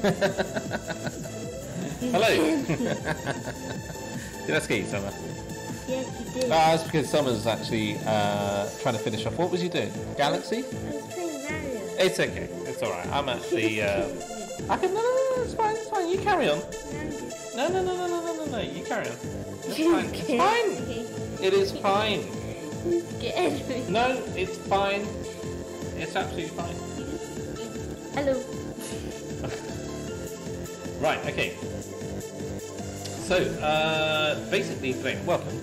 Hello. did I scare you, Summer? Yes, you did. No, that's because Summer's actually uh, trying to finish off. What was you doing? Galaxy? I was playing Mario. It's okay. It's all right. I'm actually. Uh, I can. No, no, no, no. It's fine. It's fine. You carry on. No, no, no, no, no, no, no, no. You carry on. It's fine. It's fine. It is fine. No, it's fine. It's absolutely fine. Right. Okay. So, uh, basically, today, welcome.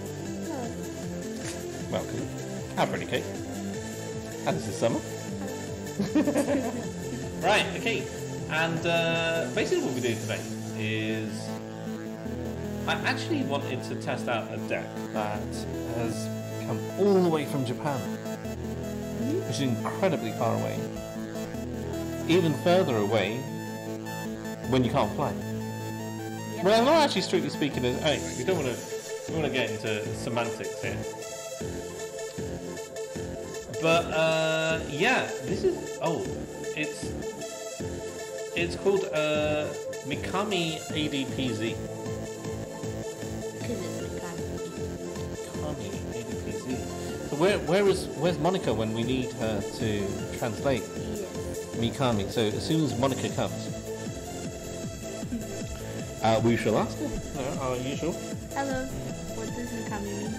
Welcome. How pretty cake. And this is summer. right, okay. And uh, basically what we're doing today is I actually wanted to test out a deck that has come all the way from Japan, which is incredibly far away. Even further away when you can't fly. Well, not actually strictly speaking. As, anyway, we don't want to we want to get into semantics here. But uh, yeah, this is oh, it's it's called uh, Mikami ADPZ. Because it's kind Mikami ADPZ. So where where is where's Monica when we need her to translate. Mikami? So as soon as Monica comes, uh, we shall ask her. Uh, our usual. Hello. What does the coming mean?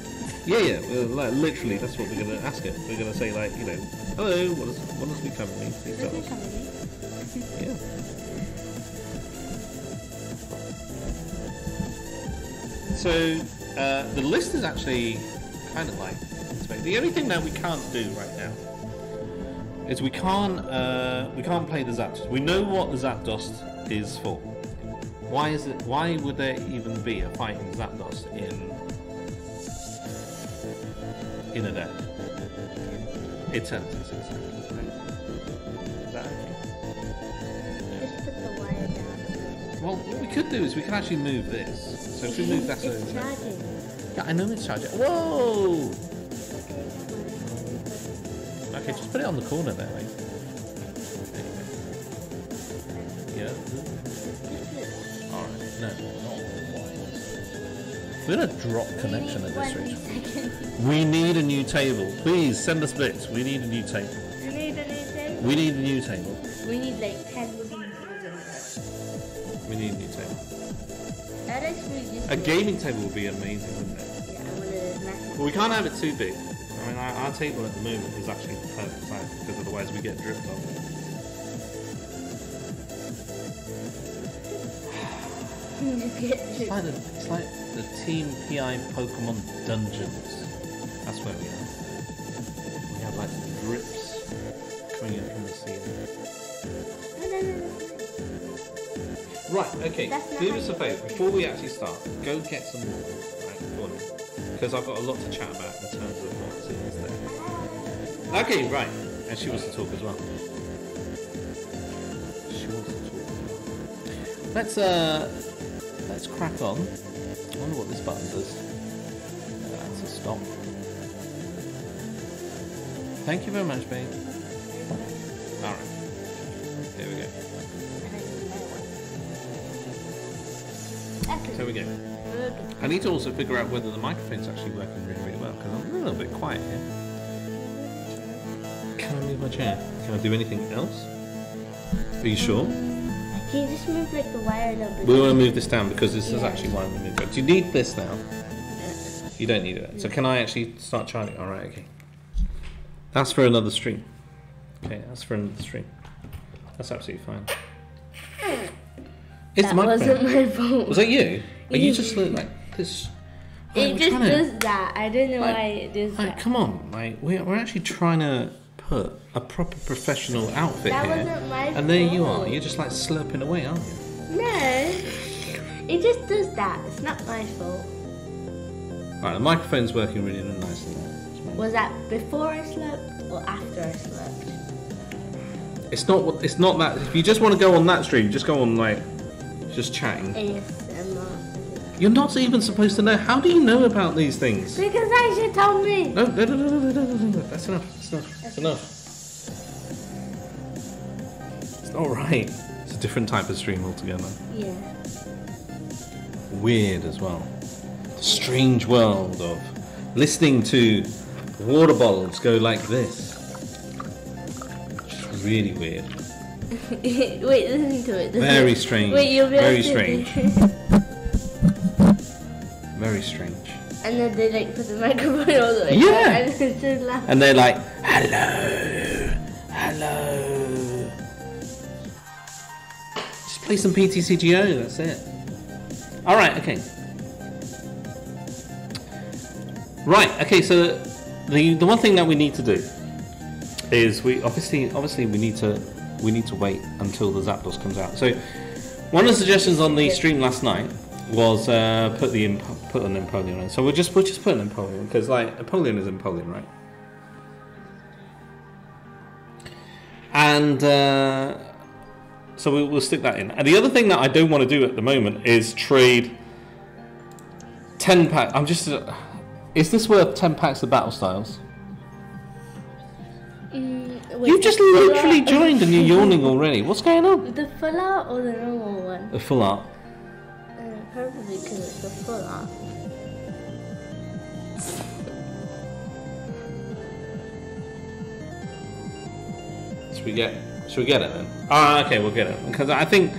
Yeah, yeah. Well, like, literally, that's what we're going to ask her. We're going to say like, you know, hello. What does what does Mikami mean? Please What tell does the us. coming mean? Yeah. So uh, the list is actually kind of like the only thing that we can't do right now is we can't uh, we can't play the Zapdos. We know what the Zapdos is for. Why is it? Why would there even be a fighting Zapdos in in a deck? Eternatus, exactly. Right? Is that okay? Just put the wire down. Well, what we could do is we can actually move this. So if we move that it's over. charging. Yeah, I know it's charging. Whoa! Okay, just put it on the corner there, mate. No. We're gonna drop connection at this rate. We need a new table. Please send us bits. We need a new table. We need a new table. We need a new table. We need like 10. We need a new table. That actually just A gaming table would be amazing, wouldn't it? Yeah, I want a massive. But we can't have it too big. I mean, our, our table at the moment is actually the perfect size because otherwise we get dripped on. It's like the, it's like the Team PI Pokemon Dungeons. That's where we are. We have like drips coming in from the ceiling. Right, okay. Do us a favour. Before we actually start, go get some water. Right. Because I've got a lot to chat about in terms of what's in this deck. Okay, right. And she wants to talk as well. She wants to talk. Let's uh, crack on. I wonder what this button does. Uh, That's a stop. Thank you very much, babe. All right. There we go. There we go. I need to also figure out whether the microphone's actually working really, really well because I'm a little bit quiet here. Can I move my chair? Can I do anything else? Are you sure? Can you just move like the wire a little bit? We want to move this down because this is actually why I'm going to move it. Do you need this now? You don't need it. So can I actually start charging? All right, okay. That's for another stream. Okay, that's for another stream. That's absolutely fine. It's that microphone. wasn't my fault. Was that you? Are you just look like this? It just trying to- does that. I don't know Like- why it does Like, that. come on, like we're, we're actually trying to put a proper professional outfit That here, wasn't my and there you are. You're just like slurping away, aren't you? No. It just does that. It's not my fault. Right, the microphone's working really nicely. now. Was that before I slept or after I slept? It's not. It's not that. If you just want to go on that stream, just go on like, just chatting. You're not even supposed to know. How do you know about these things? Because Aisha told me. No, no, no, no, no, no, no, no. That's enough. That's enough. That's enough. It's not right. It's a different type of stream altogether. Yeah. Weird as well. The strange world of listening to water bottles go like this. It's really weird. Wait, listen to it. Listen Very strange. Wait, you'll be Very strange. Very strange. and then they like put the microphone all the way Yeah. and it's so loud. And they're like, hello, hello. Just play some PTCGO, that's it. Alright, okay. Right, okay, so the the one thing that we need to do is we obviously obviously we need to we need to wait until the Zapdos comes out. So one of the suggestions on the stream last night was uh, put the put an Empoleon in. So we'll just we'll just put an Empoleon because like Empoleon is Empoleon, right? And uh, so we, we'll stick that in. And the other thing that I don't want to do at the moment is trade ten pack. I'm just. Uh, is this worth ten packs of battle styles? Mm, wait, You've just literally joined and you're yawning already. What's going on? The full art or the normal one? The full art. Uh, probably because it's the full off. Should we get? Should we get it then? Ah, okay, we'll get it because I think,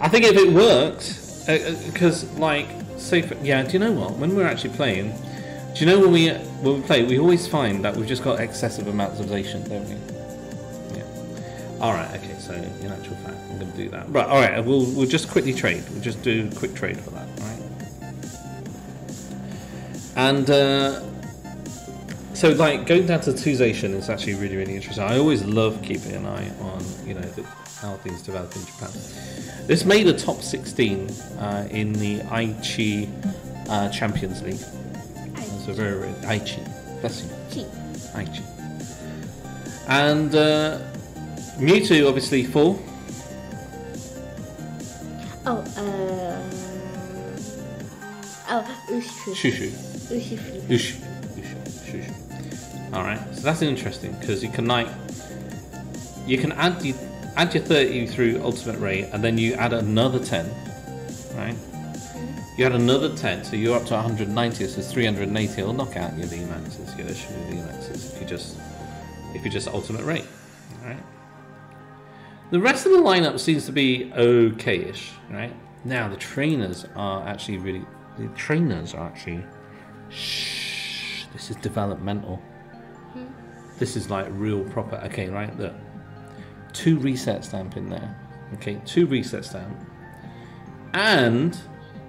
I think if it works, because like, say, for, yeah, do you know what? When we're actually playing, do you know when we when we play, we always find that we've just got excessive amounts of Zacian, don't we? Yeah. All right. Okay. So in actual fact, I'm going to do that. Right. All right. We'll we'll just quickly trade. We'll just do a quick trade for that. All right. And. Uh, so like going down to two Zacian is actually really really interesting. I always love keeping an eye on you know the, how things develop in Japan. This made a top 16 uh, in the Aichi uh, Champions League. So very very Aichi, bless you, Aichi. And uh, Mewtwo obviously full. Oh, uh. Oh, Ushfu. Shushu, Ushfu. Ush, Ush, Shushu. All right, so that's interesting because you can like you can add you add your 30 through Ultimate Ray, and then you add another 10, right? You add another 10, so you're up to 190. So 380. It'll knock out your VMAXs, your issue VMAXs if you just if you just Ultimate Ray, all right? The rest of the lineup seems to be okay-ish, right? Now the trainers are actually really the trainers are actually shh. This is developmental. Hmm. This is like real proper. Okay, right. Look, two reset stamp in there. Okay, two reset stamp, and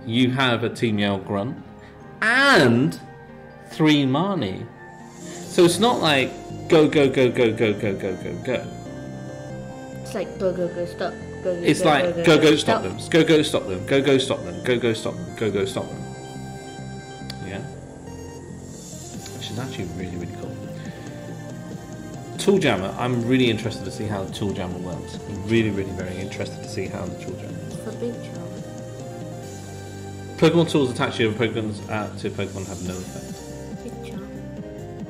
you have a Team Yell Grunt and three Marnie. So it's not like go go go go go go go go go. It's like go, go, go, stop. go, It's go, like go go stop them, go go stop them, go go stop them, go go stop them, go go stop them. Yeah, which is actually really really cool. Tool Jammer, I'm really interested to see how the Tool Jammer works. I'm really really very interested to see how the Tool Jammer. For big charm. Pokemon tools attached to your Pokemon uh, to Pokemon have no effect. Big charm.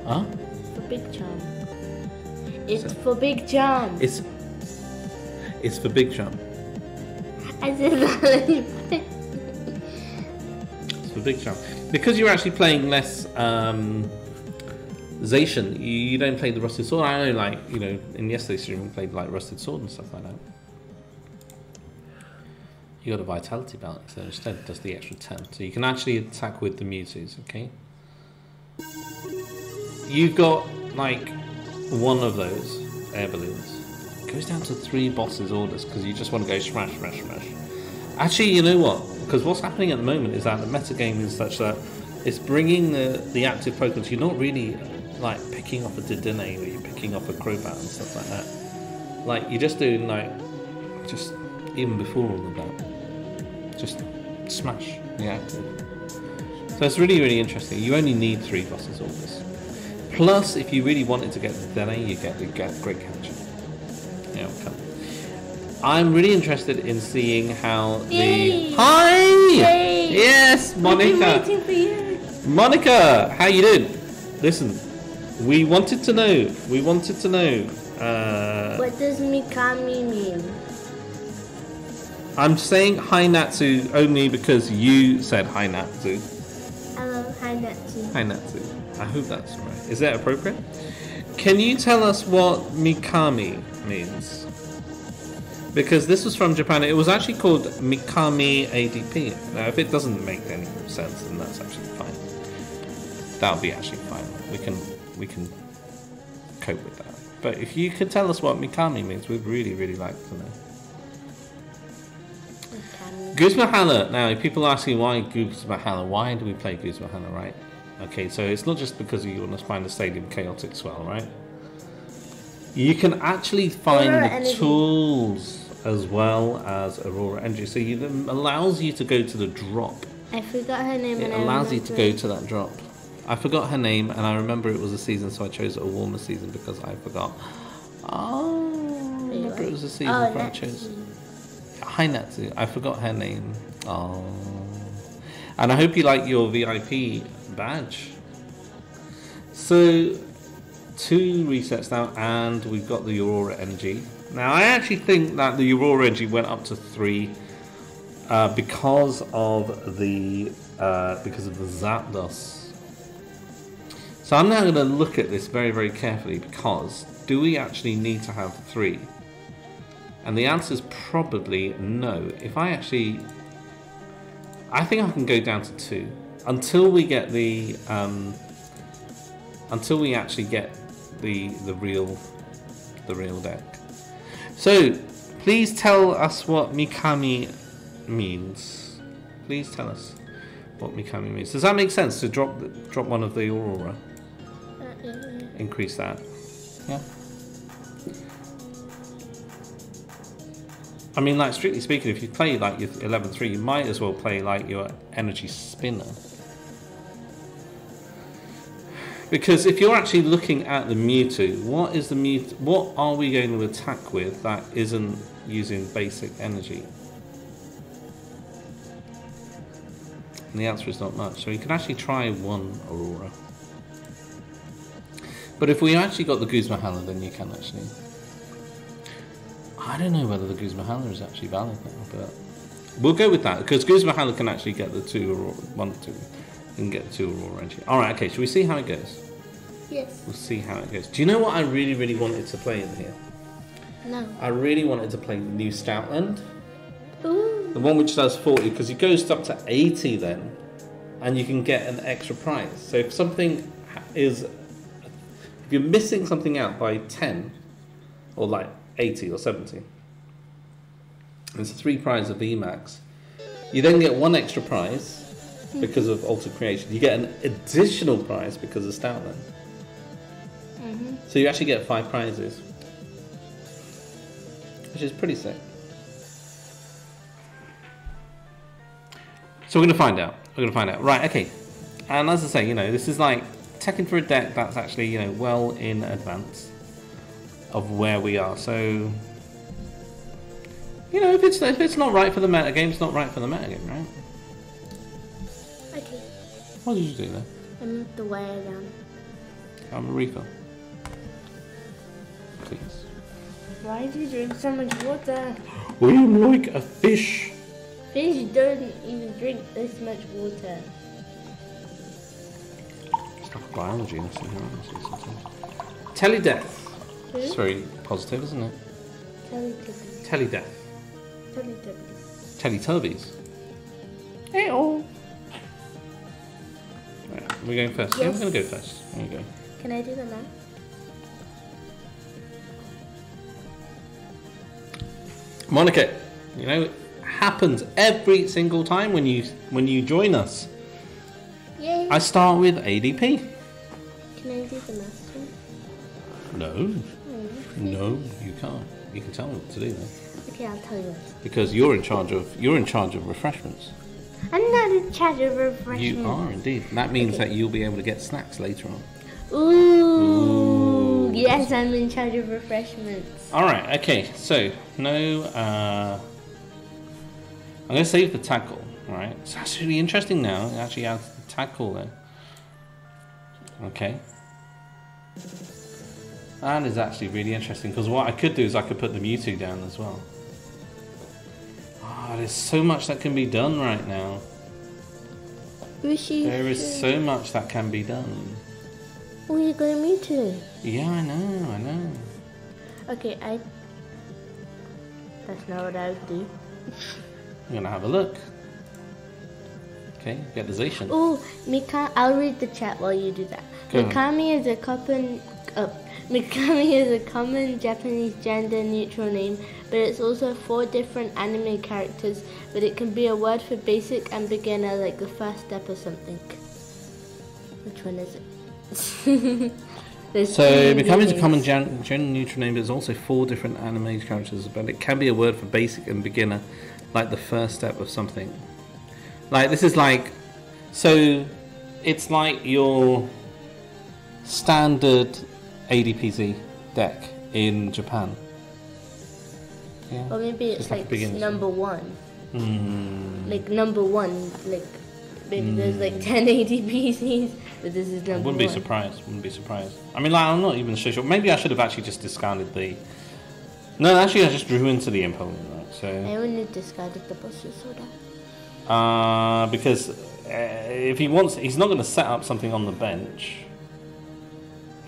Huh? For big charm. It's So- for big charm. It's it's for Big Jump. I that. It's for Big Jump because you're actually playing less um, Zacian. You, don't play the Rusted Sword. I know, like you know, in yesterday's stream we played like Rusted Sword and stuff like that. You got a Vitality belt, so instead it does the extra ten. So you can actually attack with the Mewtwo's. Okay. You've got like one of those air balloons. It goes down to three bosses orders because you just want to go smash, smash, smash. Actually, you know what? Because what's happening at the moment is that the meta game is such that it's bringing the, the active Pokemon. You're not really like picking off a Dedenne or you're picking off a Crobat and stuff like that. Like you're just doing like just even before all of that, just smash the active. So it's really really interesting. You only need three bosses orders. Plus, if you really wanted to get the Dedenne, you get the Great Catcher. Okay. I'm really interested in seeing how the Yay! hi. Yay! Yes, Monica. waiting for you. Monica, how you doing? Listen, we wanted to know. We wanted to know. Uh, What does Mikami mean? I'm saying hi Natsu only because you said hi Natsu. I love Hainatsu. Hi Natsu. I hope that's right. Is that appropriate? Can you tell us what Mikami means? Because this was from Japan. It was actually called Mikami ADP. Now, if it doesn't make any sense, then that's actually fine. That'll be actually fine. We can we can cope with that. But if you could tell us what Mikami means, we'd really really like to know. Guzma Hala. Now, if people asking why Guzma Hala, why do we play Guzma Hala, right? Okay, so it's not just because you want to find the Stadium Chaotic Swell, right? You can actually find Aurora the Energy. tools as well as Aurora Energy. So you, it allows you to go to the drop. I forgot her name. It allows you to go to that drop. I forgot her name, and I remember it was a season, so I chose a warmer season because I forgot. Oh, I remember it was a season, Oh, I chose. Hi Natsu, I forgot her name. Oh. And I hope you like your VIP badge. So, two resets now, and we've got the Aurora Energy. Now, I actually think that the Aurora Energy went up to three uh, because of the uh, because of the Zapdos. So I'm now going to look at this very, very carefully because do we actually need to have three? And the answer is probably no. If I actually, I think I can go down to two until we get the, um, until we actually get the the real, the real deck. So please tell us what Mikami means. Please tell us what Mikami means. Does that make sense to drop the, drop one of the Aurora? Uh, yeah, yeah. Increase that. Yeah. I mean, like strictly speaking, if you play like your 11-3, you might as well play like your energy spinner. Because if you're actually looking at the Mewtwo, what is the Mewtwo? What are we going to attack with that isn't using basic energy? And the answer is not much. So you can actually try one Aurora. But if we actually got the Guzma Hala, then you can actually. I don't know whether the Guzma Hala is actually valid now, but we'll go with that because Guzma Hala can actually get the two Aurora, one, two, and get two Aurora energy. All right, okay. Shall we see how it goes? Yes. We'll see how it goes. Do you know what I really, really wanted to play in here? No. I really wanted to play the new Stoutland. Ooh. The one which does 40, because it goes up to 80 then, and you can get an extra prize. So if something is, if you're missing something out by 10, or like 80 or 70, it's a three prize of VMAX. You then get one extra prize because of Altered Creation. You get an additional prize because of Stoutland. Mm-hmm. So you actually get five prizes, which is pretty sick. So we're gonna find out. We're gonna find out. Right. Okay. And as I say, you know, this is like Tekken for a deck that's actually you know well in advance of where we are. So you know, if it's if it's not right for the meta game, it's not right for the meta game, right? Okay. What did you do there? I moved the wire down. I'm a refill. Please. Why do you drink so much water? I'm like a fish. Fish don't even drink this much water. It's like biology lesson here, honestly, sometimes. Teledeath. It's Who? very positive, isn't it? Teletubbies. Teledeath. Teletubbies. Teletubbies. Hey all. Right, we're going first. Yeah, Yes. we're going to go first. There you go. Can I do the math? Monica, you know, it happens every single time when you when you join us. Yay! I start with ADP. Can I do the math? too? No, oh, no, you can't. You can tell me what to do then, Okay, I'll tell you. because you're in charge of you're in charge of refreshments. I'm not in charge of refreshment. You are indeed. That means Okay. that you'll be able to get snacks later on. Ooh, Yes, I'm in charge of refreshments. All right. Okay. So no. Uh, I'm going to save the tackle. All right. So that's really interesting now. It actually adds the tackle there. Okay. That is actually really interesting because what I could do is I could put the Mewtwo down as well. Ah, there's so much that can be done right now. Rishi. There is so much that can be done. Oh, you're going to meet Mewtwo. Yeah, I know. I know. Okay, I. That's not what I would do. I'm gonna have a look. Okay, get the Zacian. Oh, Mika, I'll read the chat while you do that. Go on. Mikami is a common, uh, Mikami is a common Japanese gender-neutral name, but it's also four different anime characters. But it can be a word for basic and beginner, like the first step or something. Which one is it? So, three becoming a common gen- gender neutral name, but there's also four different anime characters, but it can be a word for basic and beginner, like the first step of something. Like, this is like. So, it's like your standard ADPZ deck in Japan. Yeah. Or maybe it's Just like like, number one. Hmm. Like number one, like maybe there's like ten ADPZs, but this is I number wouldn't be surprised. Wouldn't be surprised. I mean, like, I'm not even so sure. Maybe I should have actually just discarded the. No, actually, I just drew into the Empoleon, right? So. I only discarded the Buster Soda. Uh, because uh, if he wants, he's not going to set up something on the bench.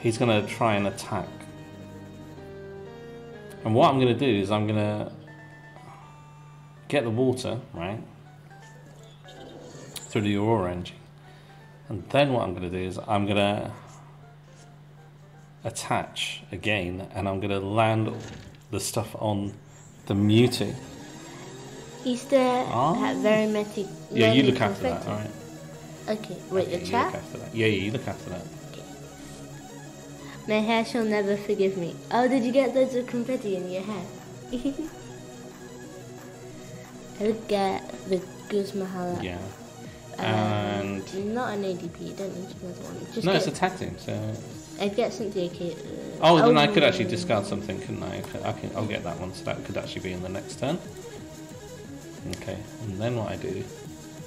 He's going to try and attack. And what I'm going to do is I'm going to get the water, right? Through the Aurora energy. And then what I'm going to do is I'm going to attach again and I'm going to land the stuff on the Mewtwo. Easter Ah. had very many. Yeah, you look after that, alright? Okay, wait, Okay, the you chat? that. Yeah, yeah, you look after that. My hair shall never forgive me. Oh, did you get loads of confetti in your hair? I would get the Guzma Hala. Yeah. uh, And not an ADP, you don't need another one. Just no, get, it's a tag team. So I'd get Cynthia Kate. Uh, oh, then I could actually discard something, couldn't I? I can, I'll get that one. So that could actually be in the next turn. Okay, and then what I do?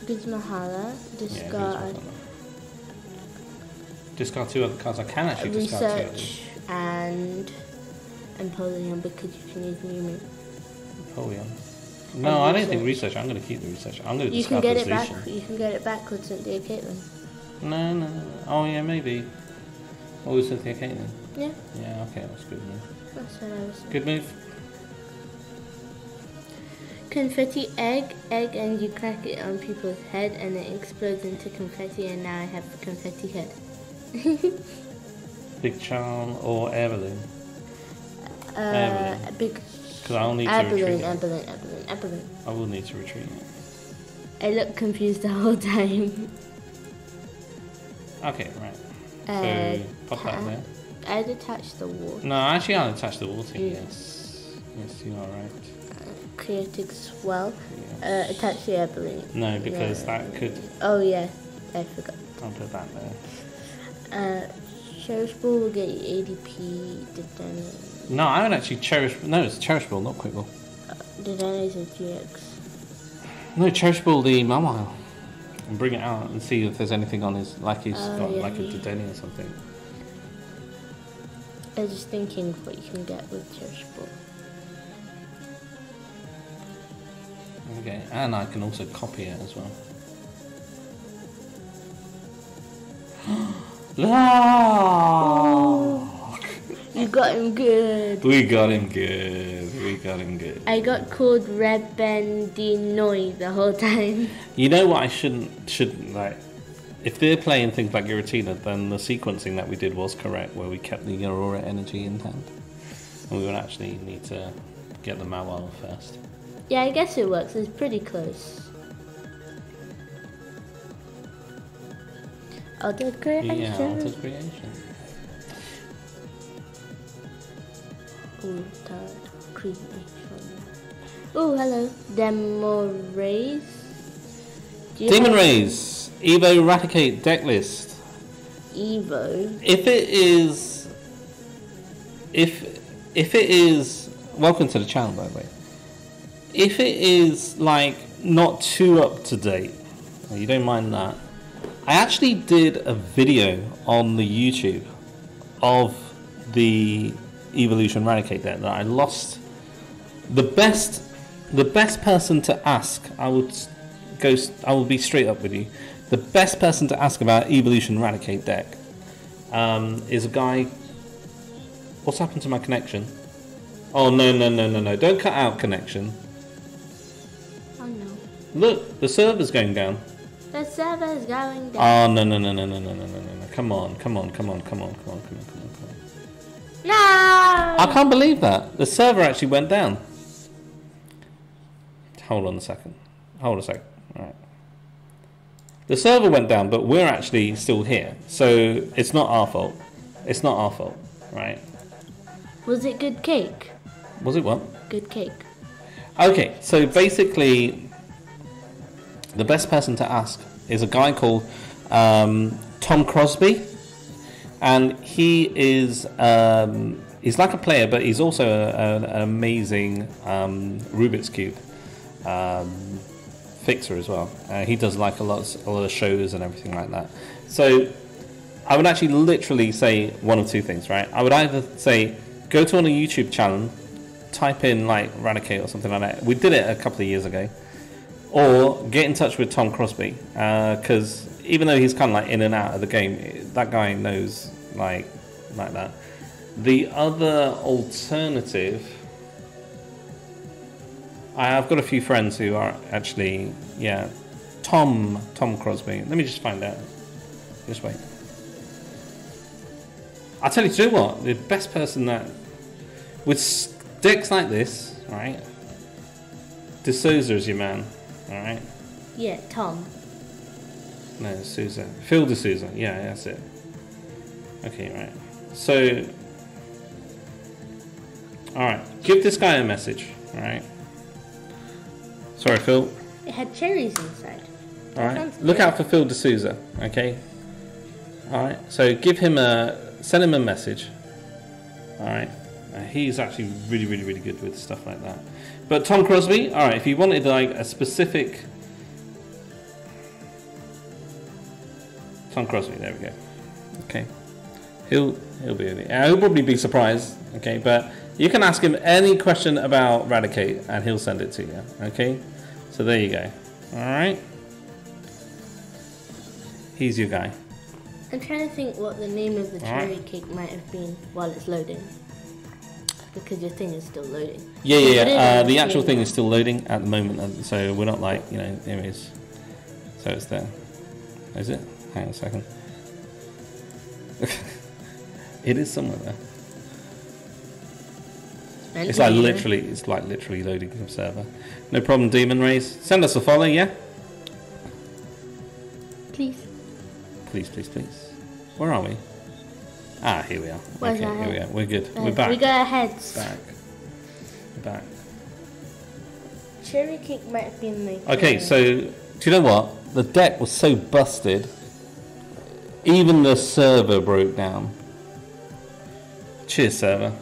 Guzma Hala, discard. one. Discard two other cards. I can actually discard two. research and Empoleon because you can use Mew Napoleon. No, I don't think research. I'm going to keep the research. I'm going to You can discard get the it back. You can get it back with Cynthia Caitlin. No, no, no. Oh yeah, maybe. What was Cynthia Caitlin? Yeah, Yeah, okay, that's good move. that's what I was. Good move. Confetti egg, egg, and you crack it on people's head, and it explodes into confetti, and now I have confetti head. Big charm or Evelyn? balloon? Uh, Air big Because I'll need to air retrieve balloon, it. air balloon, air balloon, air balloon. I will need to retrieve it. I look confused the whole time. Okay, right. Uh, so pop that there. I'd attach the wall. No, actually, I'll attach the wall to. Mm. Yes, yes, you are right. chaotic swell uh, attached to your ability. No, because Yeah. that could. Oh yeah, I forgot. I'll put that there. Uh, Cherish Ball will get you ADP. Dedenne. No, I would actually cherish. No, it's Cherish Ball, not quickball. Dedenne is a GX. No, Cherish Ball the Mawile. And bring it out and see if there's anything on his. Like he's Oh, got yeah, like a. Dedenne or something. I was just thinking what you can get with Cherish Ball. Okay, and I can also copy it as well. You got him good. We got him good. We got him good. I got called Rebendinoy the whole time. You know what I shouldn't shouldn't like if they're playing things like Giratina, then the sequencing that we did was correct where we kept the Aurora energy in hand. And we would actually need to get the Mawile first. Yeah, I guess it works. It's pretty close. Other creation. Yeah, creation. Altered Creation. Oh, hello. Demon Rays. Demon Rays, Evo Eradicate deck list. Evo. If it is, if if it is, welcome to the channel by the way. If it is like not too up to date, you don't mind that. I actually did a video on the YouTube of the Evolution Eradicate deck that I lost. The best, the best person to ask, I would go. I will be straight up with you. The best person to ask about Evolution Eradicate deck um, is a guy. What's happened to my connection? Oh no no no no no! Don't cut out connection. Oh no. Look, the server's going down. The server's going down. Oh no no no no no no no no no! no. Come on come on come on come on come on come on come on come on! no! I can't believe that the server actually went down. Hold on a second. Hold a second. All right. The server went down, but we're actually still here, so it's not our fault. It's not our fault, right? Was it good cake? Was it what? Good cake. Okay, so basically, the best person to ask is a guy called um, Tom Crosby, and he is um, he's like a player, but he's also a, an amazing um, Rubik's cube um, fixer as well. Uh, he does like a lot, a lot of shows and everything like that. So I would actually literally say one of two things, right? I would either say go to on a YouTube channel, type in like Radicate or something like that. We did it a couple of years ago, or get in touch with Tom Crosby uh, because even though he's kind of like in and out of the game, that guy knows like like that. The other alternative, I've got a few friends who are actually yeah, Tom Tom Crosby. Let me just find out. Just wait. I tell you, do what? The best person that with s- decks like this, right? De Souza is your man, all right? Yeah, Tom. No, Souza. Phil De Souza. Yeah, that's it. Okay, right. So, all right. Give this guy a message, all right? Sorry, Phil. It had cherries inside. All right. Look out for Phil De Souza. Okay. All right. So give him a send him a message. All right. Uh, he's actually really, really, really good with stuff like that. But Tom Crosby. All right. If you wanted like a specific Tom Crosby. There we go. Okay. He'll he'll be uh, he'll probably be surprised. Okay, but you can ask him any question about Radicate and he'll send it to you. Okay. So there you go. All right. He's your guy. I'm trying to think what the name of the Alright. cherry cake might have been while it's loading. Because your thing is still loading. Yeah, yeah, yeah. Uh, the actual thing is still loading at the moment, so we're not like you know there it is. So it's there. Is it? Hang on a second. it is somewhere there. And It's like literally, it's like literally loading the server. No problem, Demon Rays. Send us a follow, yeah. Please. Please, please, please. Where are we? Ah, here we are. Where's okay, our here we head? are. We're good. Uh, We're back. We got our heads. back. We're back. cherry cake might have been like. Okay, so do you know what? The deck was so busted, even the server broke down. Cheers, server.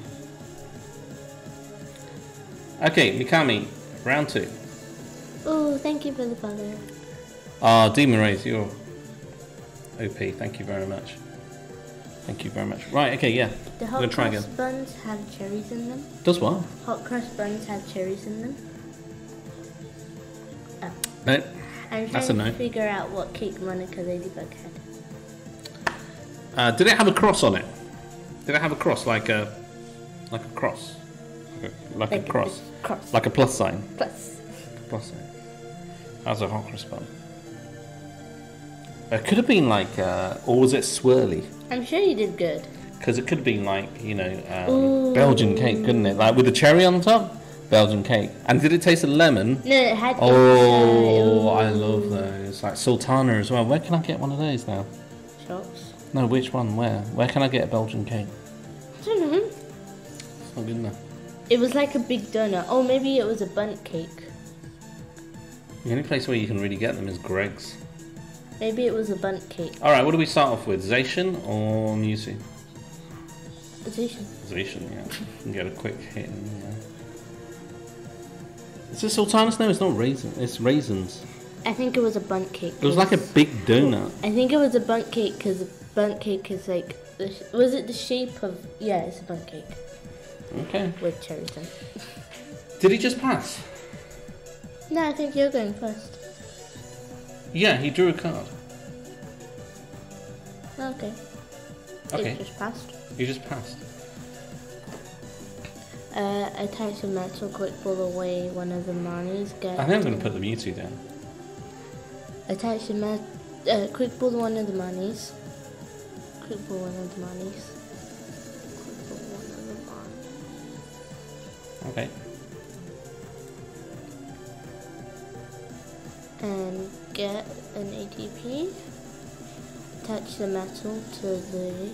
Okay, Mikami, round two. Oh, thank you for the follow. Ah, Demon Rays, you're OP. Thank you very much. Thank you very much. Right, okay, yeah. The I'm hot gonna try cross again. buns have cherries in them. Does what? Hot cross buns have cherries in them. Oh. No. I'm trying That's a to no. figure out what cake Monica Ladybug had. Uh, did it have a cross on it? Did it have a cross like a like a cross? Like a, like a cross. big Cross. Like a plus sign. Plus. Plus sign. How's a hot cross bun? It could have been like, uh, or was it swirly? I'm sure you did good. Because it could have been like, you know, um, Belgian cake, couldn't it? Like with a cherry on top? Belgian cake. And did it taste of lemon? No, it had. Oh, I love those. Like Sultana as well. Where can I get one of those now? Shops. No, which one? Where? Where can I get a Belgian cake? I don't know. It's not good enough. It was like a big donut. Oh, maybe it was a bunt cake. The only place where you can really get them is Greggs. Maybe it was a bunt cake. Alright, what do we start off with? Zacian or Musi? Position. Zacian, yeah. Can get a quick hit in there. Is it sultanas? No, it's not raisin. It's raisins. I think it was a bunt cake. It was like a big donut. I think it was a bunt cake because a bunt cake is like. The sh- was it the shape of? Yeah, it's a bunt cake Okay. with cherries in. Did he just pass? No, I think you're going first. Yeah, he drew a card. Okay. Okay, It just passed. he just passed. Uh, attach a metal quick pull away one of the Marnies. Get I think I'm going to put the Mewtwo down. Attach the metal Uh, quick pull one of the Marnies. Quick pull one of the Marnies. Quick pull one of the Marnies. Okay. and get an ADP. Attach the metal to the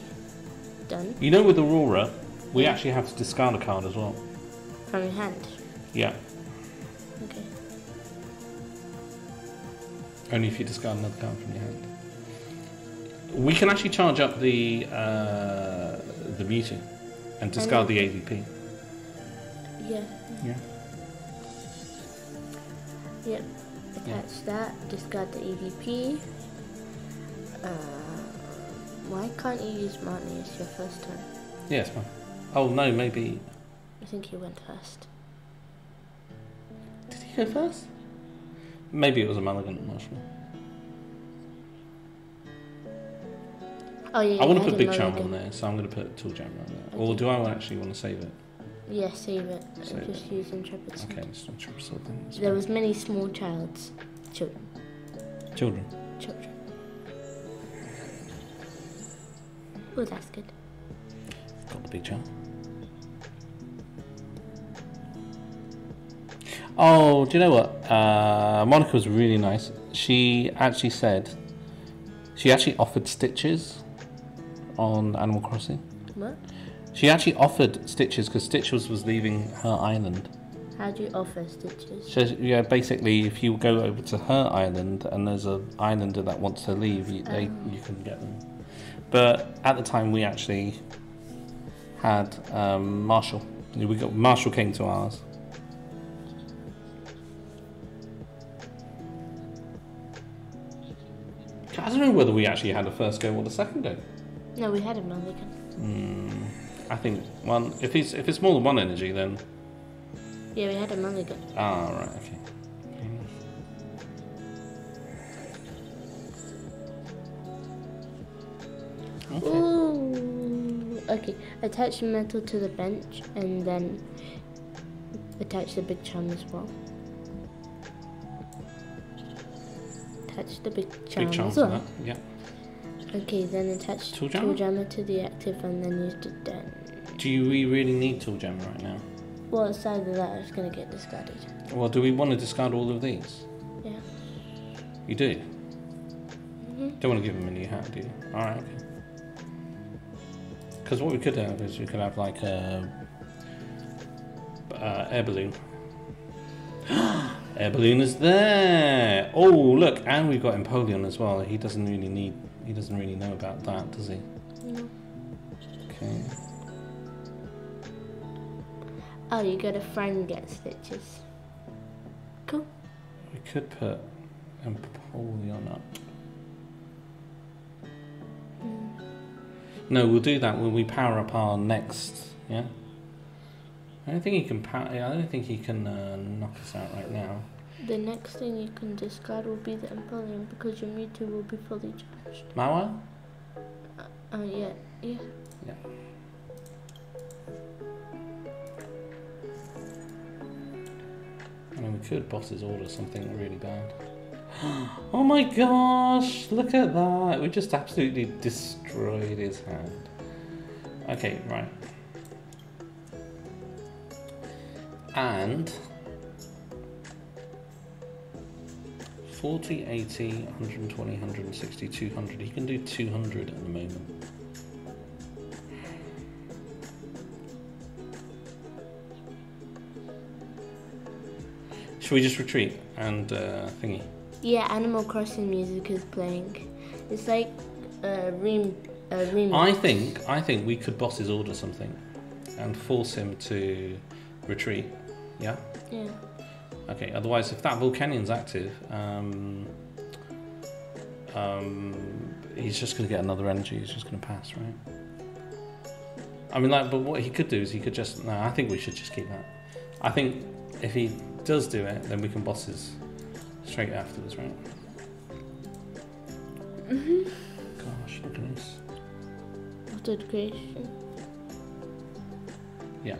done You know, with Aurora, we actually have to discard a card as well. from your hand. Yeah. Okay. Only if you discard another card from your hand. We can actually charge up the uh, the Mewtwo and discard the AVP. Yeah. Yeah. Yep. Attach that. Discard the ADP. Uh, why can't you use Marnie as your first turn? Yeah, it's fine. Oh no, maybe. I think you went first. Did he go first? Maybe it was a Mulligan, I'm not sure. Oh yeah. I want to put Big a Charm on there, so I'm going to put Tool Jam on there. Or do I actually want to save it? Yeah, save it. Save and just use Intrepid Sword. Okay, let's not triple sword then. There fine. was many small childs, children, Children. children. Oh, that's good. Got the big charm. Oh, do you know what? Uh, Monica was really nice. She actually said, she actually offered stitches on Animal Crossing. What? She actually offered stitches because Stitches was leaving her island. How do you offer stitches? So yeah, basically, if you go over to her island and there's an islander that wants to leave, you, they, you can get them. But at the time, we actually had um, Marshall. We got Marshall came to ours. I don't know whether we actually had a first go or the second go. No, we had a mulligan. Hmm, I think one. If it's if it's more than one energy, then Yeah, we had a mulligan. ah right okay. Okay. Ooh. Okay, attach metal to the bench and then attach the big charm as well. Attach the big charm Big as well. that. Yeah. Okay, then attach Tool tool jammer? jammer to the active and then use the den. Do we really need Tool Jammer right now? Well, it's either that or it's gonna get discarded. Well, do we want to discard all of these? Yeah. You do? Mhm. Don't want to give them a new hat, do you? Alright, okay. Because what we could have is we could have like a uh, air balloon. Air balloon is there. Oh, look, and we've got Empoleon as well. He doesn't really need. He doesn't really know about that, does he? No. Okay. Oh, you got a friend get stitches. Cool. We could put Empoleon up. Hmm. No, we'll do that when we power up our next. Yeah. I don't think he can. power. I don't think he can uh, knock us out right now. The next thing you can discard will be the Empoleon because your Mewtwo will be fully charged. Mawa? Oh, uh, uh, yeah, yeah. I mean, we could bosses order something really bad. Oh my gosh! Look at that! We just absolutely destroyed his hand. Okay, right. And 40, 80, 120, 160, 200. He can do 200 at the moment. Should we just retreat and uh, thingy? Yeah, Animal Crossing music is playing. It's like a rem a remix. I think I think we could boss his order something and force him to retreat. Yeah. Yeah. Okay. Otherwise, if that Volcanion's active, um, um, he's just going to get another energy. He's just going to pass, right? I mean, like, but what he could do is he could just. No, I think we should just keep that. I think if he does do it, then we can boss his straight afterwards, right? Mhm. Gosh, look at this. Altered Creation. Yeah.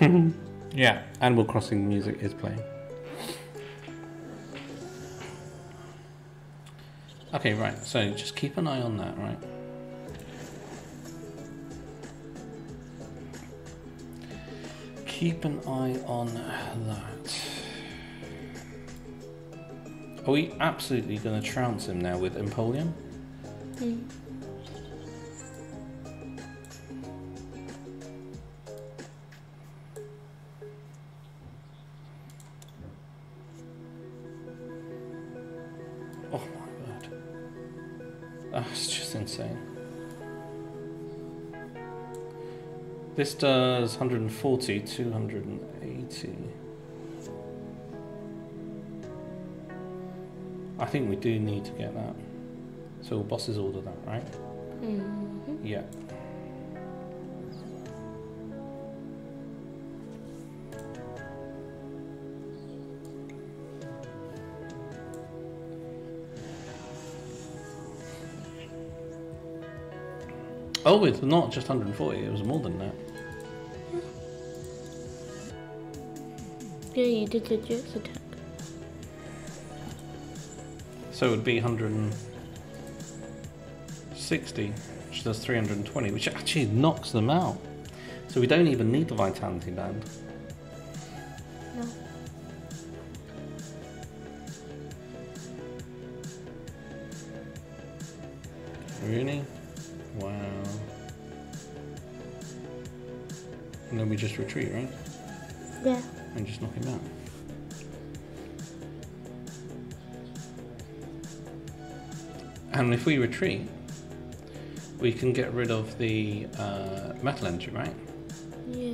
yeah, Animal Crossing music is playing. Okay, right, so just keep an eye on that, right? Keep an eye on that. Are we absolutely going to trounce him now with Empoleon? Mm. Oh my god. That's just insane. This does 140, 280. I think we do need to get that. So bosses order that, right? Mhm. Yeah. Oh, it's not just 140, it was more than that. Yeah, you did the Jets attack. So it would be 160, which does 320, which actually knocks them out. So we don't even need the Vitality Band. And if we retreat, we can get rid of the uh, metal energy, right? Yeah.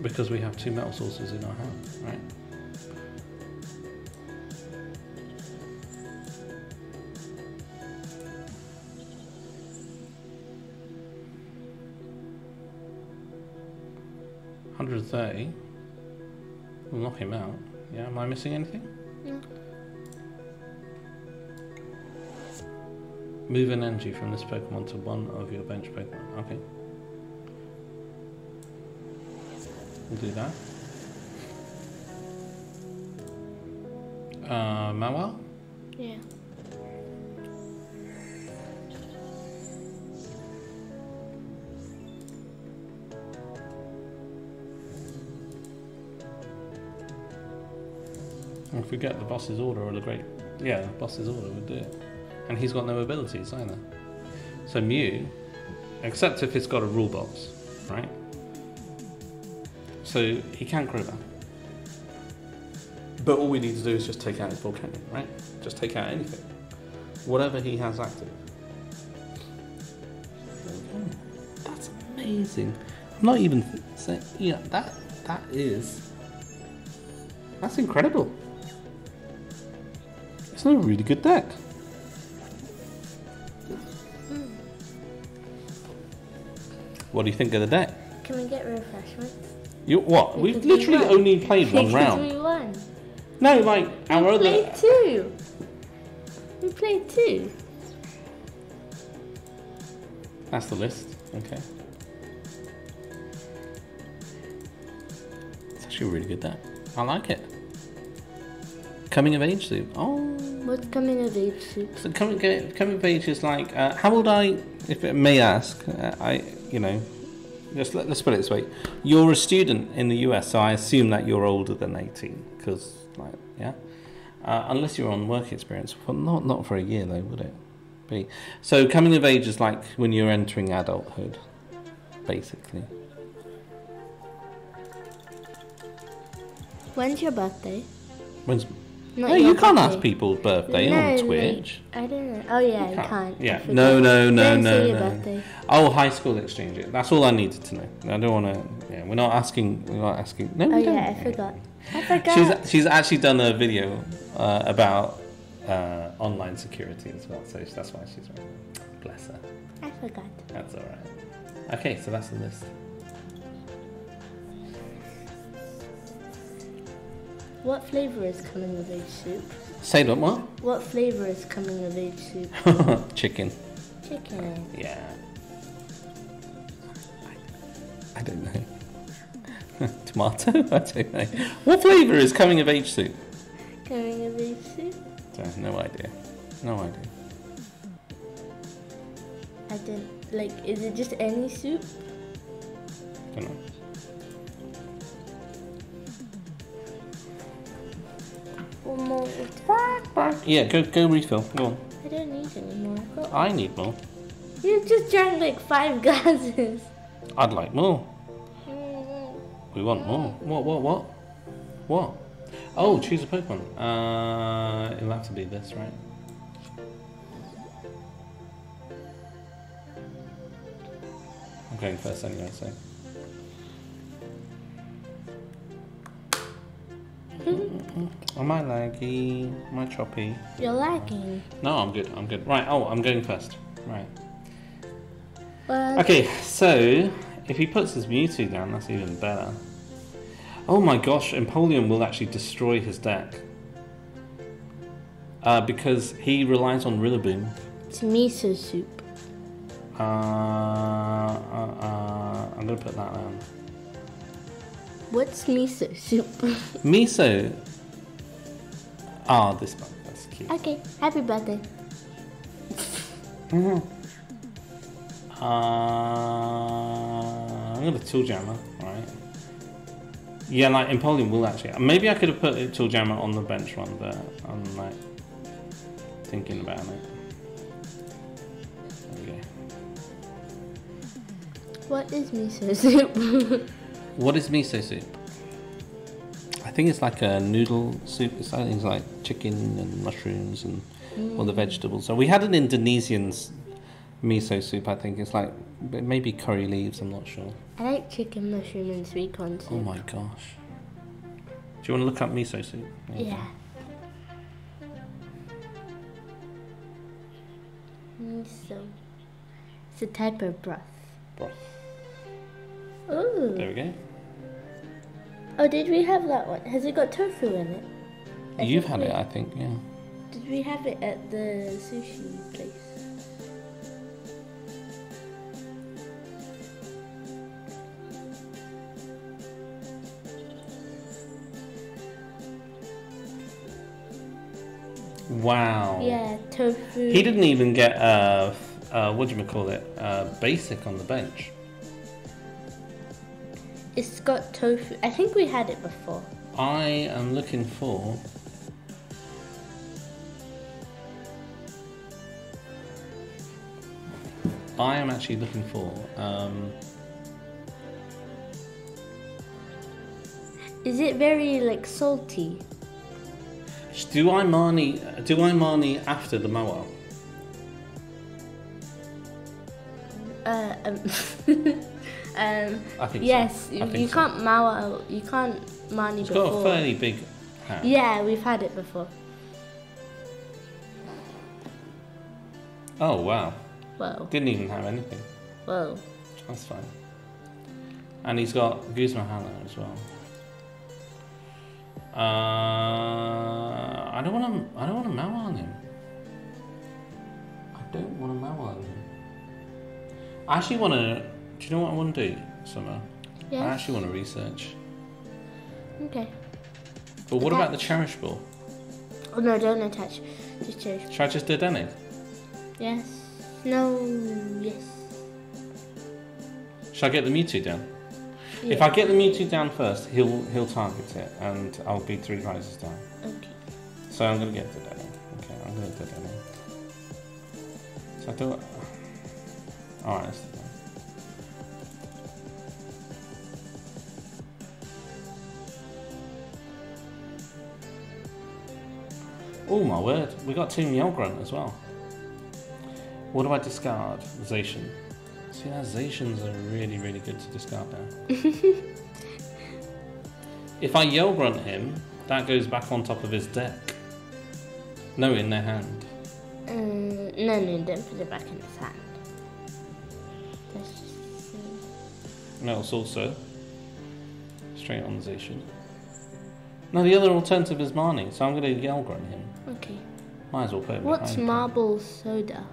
Because we have two metal sources in our hand, right? Hundred thirty. We'll knock him out. Yeah, am I missing anything? No. Move an energy from this Pokemon to one of your bench Pokemon. Okay. We'll do that. Uh, Mawa? Yeah. If we get the boss's order or the great. Yeah, the boss's order would do it. and he's got no abilities either. So Mew, except if it's got a rule box, right? So he can't Quiver. But all we need to do is just take out his Volcanion, right? Just take out anything. Whatever he has active. That's amazing. I'm not even saying, yeah, that, that is, that's incredible. It's a really good deck. What do you think of the deck? Can we get refreshments? You what? We've Because we literally only played one round. we won. No, like our we other. played two. We played two. That's the list. Okay. It's actually a really good deck. I like it. Coming of age soup. Oh, What's coming of age so coming coming of age is like uh, how old I, if it may ask, uh, I you know, just let, let's put it this way: you're a student in the US, so I assume that you're older than eighteen, because like yeah, uh, unless you're on work experience. Well, not not for a year though, would it? Be so coming of age is like when you're entering adulthood, basically. When's your birthday? When's Not no, you can't birthday. ask people's birthday No, on Twitch. I don't know. Oh yeah, You you can't. Yeah. No, no, no, Don't no, no. birthday. Oh, high school exchange. That's all I needed to know. I don't want to. Yeah, we're not asking. We're not asking. No, Oh we don't. yeah, I forgot. I forgot. She's she's actually done a video uh, about uh, online security as well. So that's why she's. Bless her. I forgot. That's all right. Okay, so that's the list. What flavor is coming of age soup? Say what? What flavor is coming of age soup? Chicken. Chicken. Yeah. I don't know. Tomato? I don't know. What flavour is coming of age soup? Coming of age soup? Don't- No idea. No idea. I didn't like. Is it just any soup? Don't know. One more. Yeah, go go refill. Go on. I don't need any more. I've I need more. You just drank like five glasses. I'd like more. Mm, We want more. What? What? What? What? Oh, choose a Pokemon. Uh, it'll have to be this, right? I'm going first anyway, so. Am I laggy? Am I choppy? You're lagging. No, I'm good. I'm good. Right. Oh, I'm going first. Right. Well, Okay, so if he puts his Mewtwo down, that's even better. Oh my gosh, Empoleon will actually destroy his deck. Uh, because he relies on Rillaboom. it's miso soup. Uh, uh, uh, I'm gonna put that down. What's miso soup? Miso. Ah, this one. That's cute. okay, happy birthday. Uh, I'm gonna Tool Jammer, right? Yeah, like Empoleon will actually. Maybe I could have put Tool Jammer on the bench one, but I'm like thinking about it. There. What is miso soup? What is miso soup? I think it's like a noodle soup. It's like, it's like chicken and mushrooms and all the mm. vegetables. So we had an Indonesian miso soup. I think it's like maybe curry leaves. I'm not sure. I like chicken, mushroom, and sweet corn soup. Oh my gosh. Do you want to look up miso soup? Yeah. Miso. It's a type of broth. Broth. Ooh. There we go. Oh, did we have that one? Has it got tofu in it? I You've had we- it, I think, yeah. Did we have it at the sushi place? Wow. Yeah, tofu. He didn't even get uh, uh what do you call it? Uh, basic on the bench. It's got tofu. I think we had it before. I am looking for I am actually looking for. Um, Is it very like salty? do I Marnie? Do I Marnie after the Moa? Uh, um, um, I think so. yes, I you, think you so. can't mow you can't mani It's got a before. fairly big hat. Yeah, we've had it before. Oh wow! Whoa, Didn't even have anything. whoa. That's fine. And he's got Guzma Hala as well. Uh, I don't want to. I don't want to mow on him. I don't want to mow on him. I actually want to. Do you know what I want to do, Summer? I actually want to research. Okay. But what about the Attach. Cherish Ball? Oh no, don't attach. Just change. Should I just do Dennis? Yes. No. Yes. Should I get the Mewtwo down? If I get the Mewtwo down first, he'll he'll target it, and I'll be three rises down. Okay. So I'm gonna get to Denny. Okay, I'm gonna do Denny. So I do. Alright, Oh my word, we got Team Yell Grunt as well. What do I discard? Zacian. See, now Zacians are really, really good to discard now. if I Yell Grunt him, that goes back on top of his deck. No, in their hand. Uh, no, no, don't put it back in his hand. No, it's also straight on Zacian. Now the other alternative is Marnie, so I'm going to Yell Grunt him. Okay. Might as well put it What's behind. marble soda?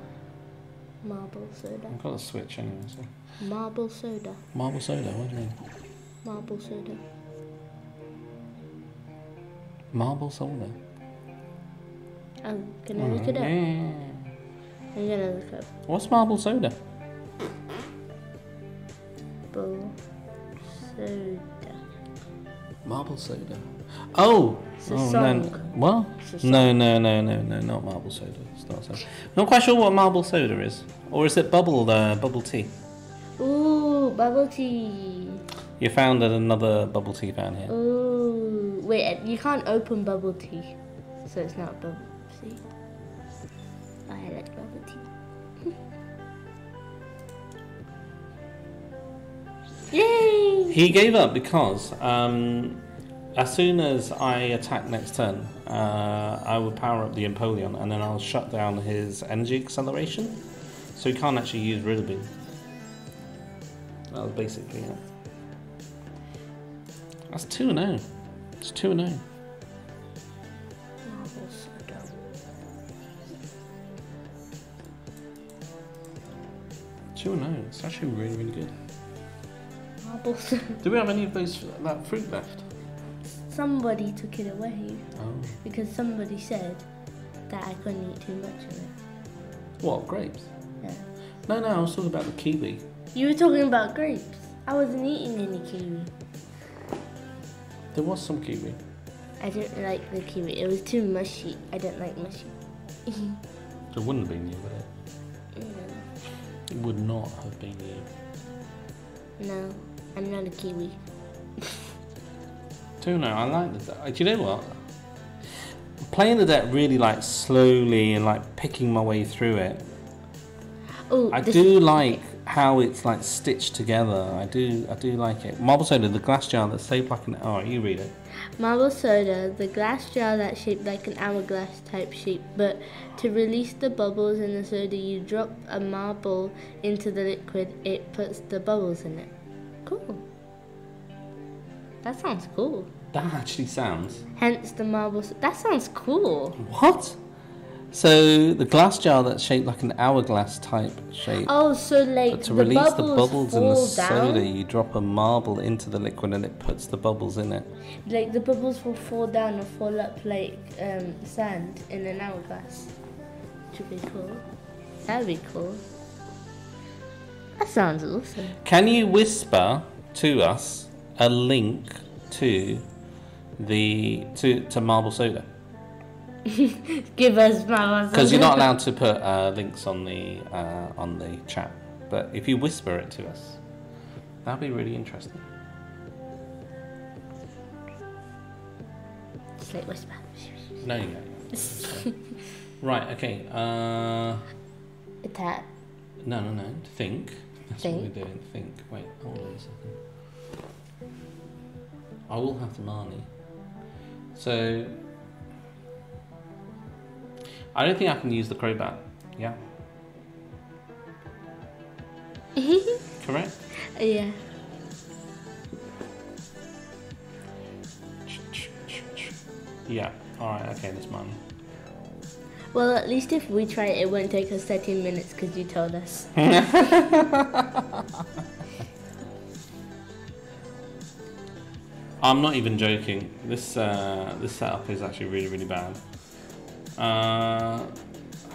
Marble soda. I've got a switch anyway. So. Marble soda. Marble soda. What do you mean? Marble soda. Marble soda. I'm gonna oh, look it up. Yeah. I'm gonna look up. What's marble soda? Marble soda. Marble soda. Oh. It's a oh song. no. What? A No, no, no, no, no, not marble soda. It's not soda. Not quite sure what marble soda is, or is it bubble uh, bubble tea? Ooh, bubble tea. You found another bubble tea fan here. Ooh, wait, you can't open bubble tea, so it's not bubble tea. I like bubble tea. Yay! He gave up because um, as soon as I attack next turn, uh, I will power up the Empoleon and then I'll shut down his energy acceleration. So he can't actually use Rillaboom. That was basically it. That's 2 0. It's 2 0. Marble soda. Two and oh. It's actually really, really good. Do we have any of those that fruit left? Somebody took it away Oh. because somebody said that I couldn't eat too much of it. What grapes? Yeah. No, no. I was talking about the kiwi. You were talking about grapes. I wasn't eating any kiwi. There was some kiwi. I didn't like the kiwi. It was too mushy. I don't like mushy. It wouldn't have been you, would it? no, It would not have been you. no, I'm not a kiwi. Do know, I like the deck. Do you know what? Playing the deck really like slowly and like picking my way through it. Oh, I do like how it's like stitched together. I do, I do like it. Marble soda, the glass jar that's shaped like an. Oh, you read it. Marble soda, the glass jar that's shaped like an hourglass type shape, but to release the bubbles in the soda, you drop a marble into the liquid, it puts the bubbles in it. Cool. That sounds cool. That actually sounds. Hence the marble. That sounds cool. What? So the glass jar that's shaped like an hourglass type shape. Oh, so like But to the release bubbles the bubbles in the soda, down. you drop a marble into the liquid and it puts the bubbles in it. Like the bubbles will fall down or fall up like um, sand in an hourglass. Which would be cool. That'd be cool. That sounds awesome. Can you whisper to us a link to the to, to marble soda? Give us flowers. Because you're not allowed to put uh, links on the uh, on the chat. But if you whisper it to us, that'd be really interesting. Just like whisper. No, you don't. Right, okay. Uh, Attack. no, no, no. Think. That's what Think. we're doing. Think. Wait, hold on a second. I will have the Marnie. So. I don't think I can use the Crobat. Yeah. Correct? yeah. Yeah. Alright, okay, that's Marnie. Well, at least if we try it, it won't take us 13 minutes because you told us. I'm not even joking. This uh, this setup is actually really really bad. Uh,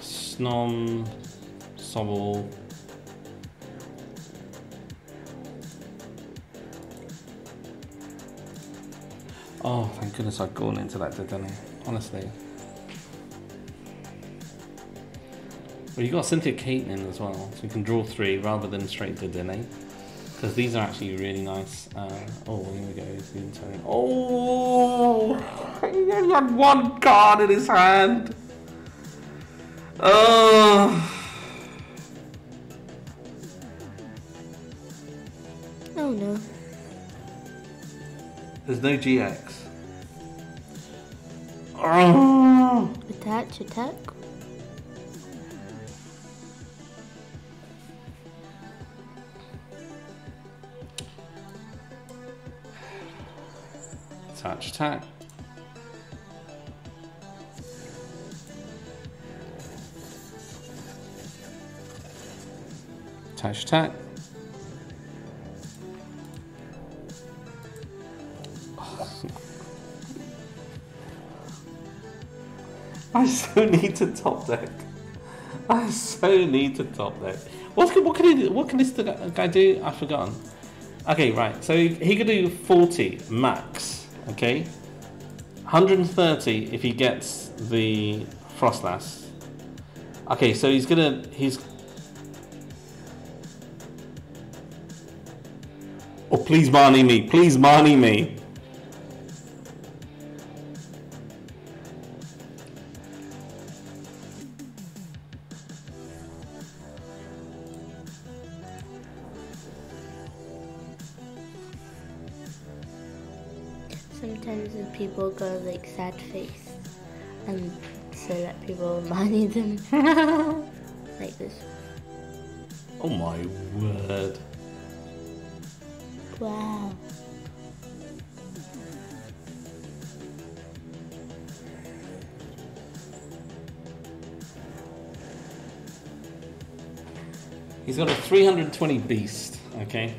Snom, Sobble. Oh, thank goodness I've gone into that, didn't I? Honestly. Well, you got Cynthia Caitlin as well, so you can draw three rather than straight to Dene. Because these are actually really nice. Uh, oh, here we go. He's even turning. Oh! He only had one card in his hand. Oh! Oh no. There's no GX. Oh! Attach, attack. Touch attack. Touch attack. I so need to top deck. I so need to top deck. What can what can he? What can this guy do? I've forgotten. Okay, right. So he could do 40 max. Okay. 130 if he gets the Froslass. Okay, so he's gonna he's. Oh please Marnie me! Please Marnie me! Sometimes the people go like sad face, and so that people money them like this. Oh my word! Wow. He's got a 320 beast. Okay.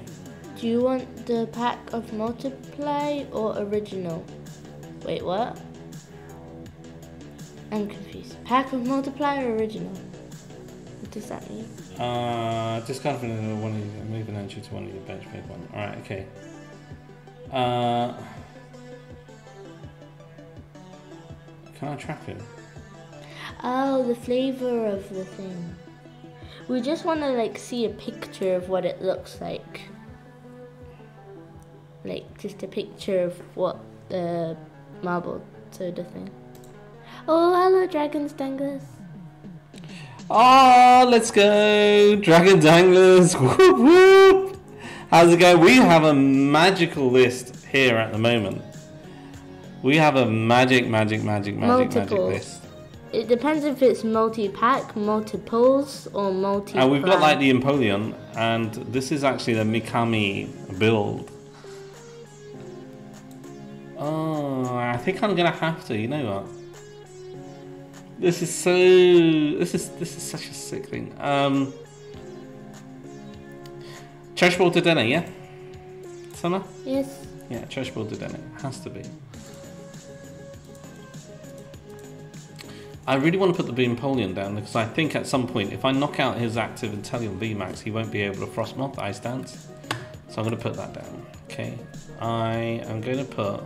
Do you want the pack of multiply or original? Wait, what? I'm confused. Pack of multiply or original? What does that mean? Uh, discard from one of your move an entry to one of your bench pick one. Alright, okay. Uh, can I trap him? Oh, the flavor of the thing. We just want to like see a picture of what it looks like. Just a picture of what the marble soda thing. Oh, hello, Dragon Stanglers. Oh, let's go! Dragon Danglers! Whoop, whoop. How's it going? We have a magical list here at the moment. We have a magic, magic, magic, magic, magic list. It depends if it's multi-pack, multiples, or multi. And we've got like the Empoleon, and this is actually the Mikami build. Oh, I think I'm gonna have to. You know what? This is so. This is this is such a sick thing. Um, Cherish Ball to dinner, yeah. Summer, Yes. yeah. Cherish Ball to dinner has to be. I really want to put the Empoleon down because I think at some point, if I knock out his active Inteleon VMAX, he won't be able to Frosmoth Ice Dance. So I'm going to put that down. Okay. I am going to put.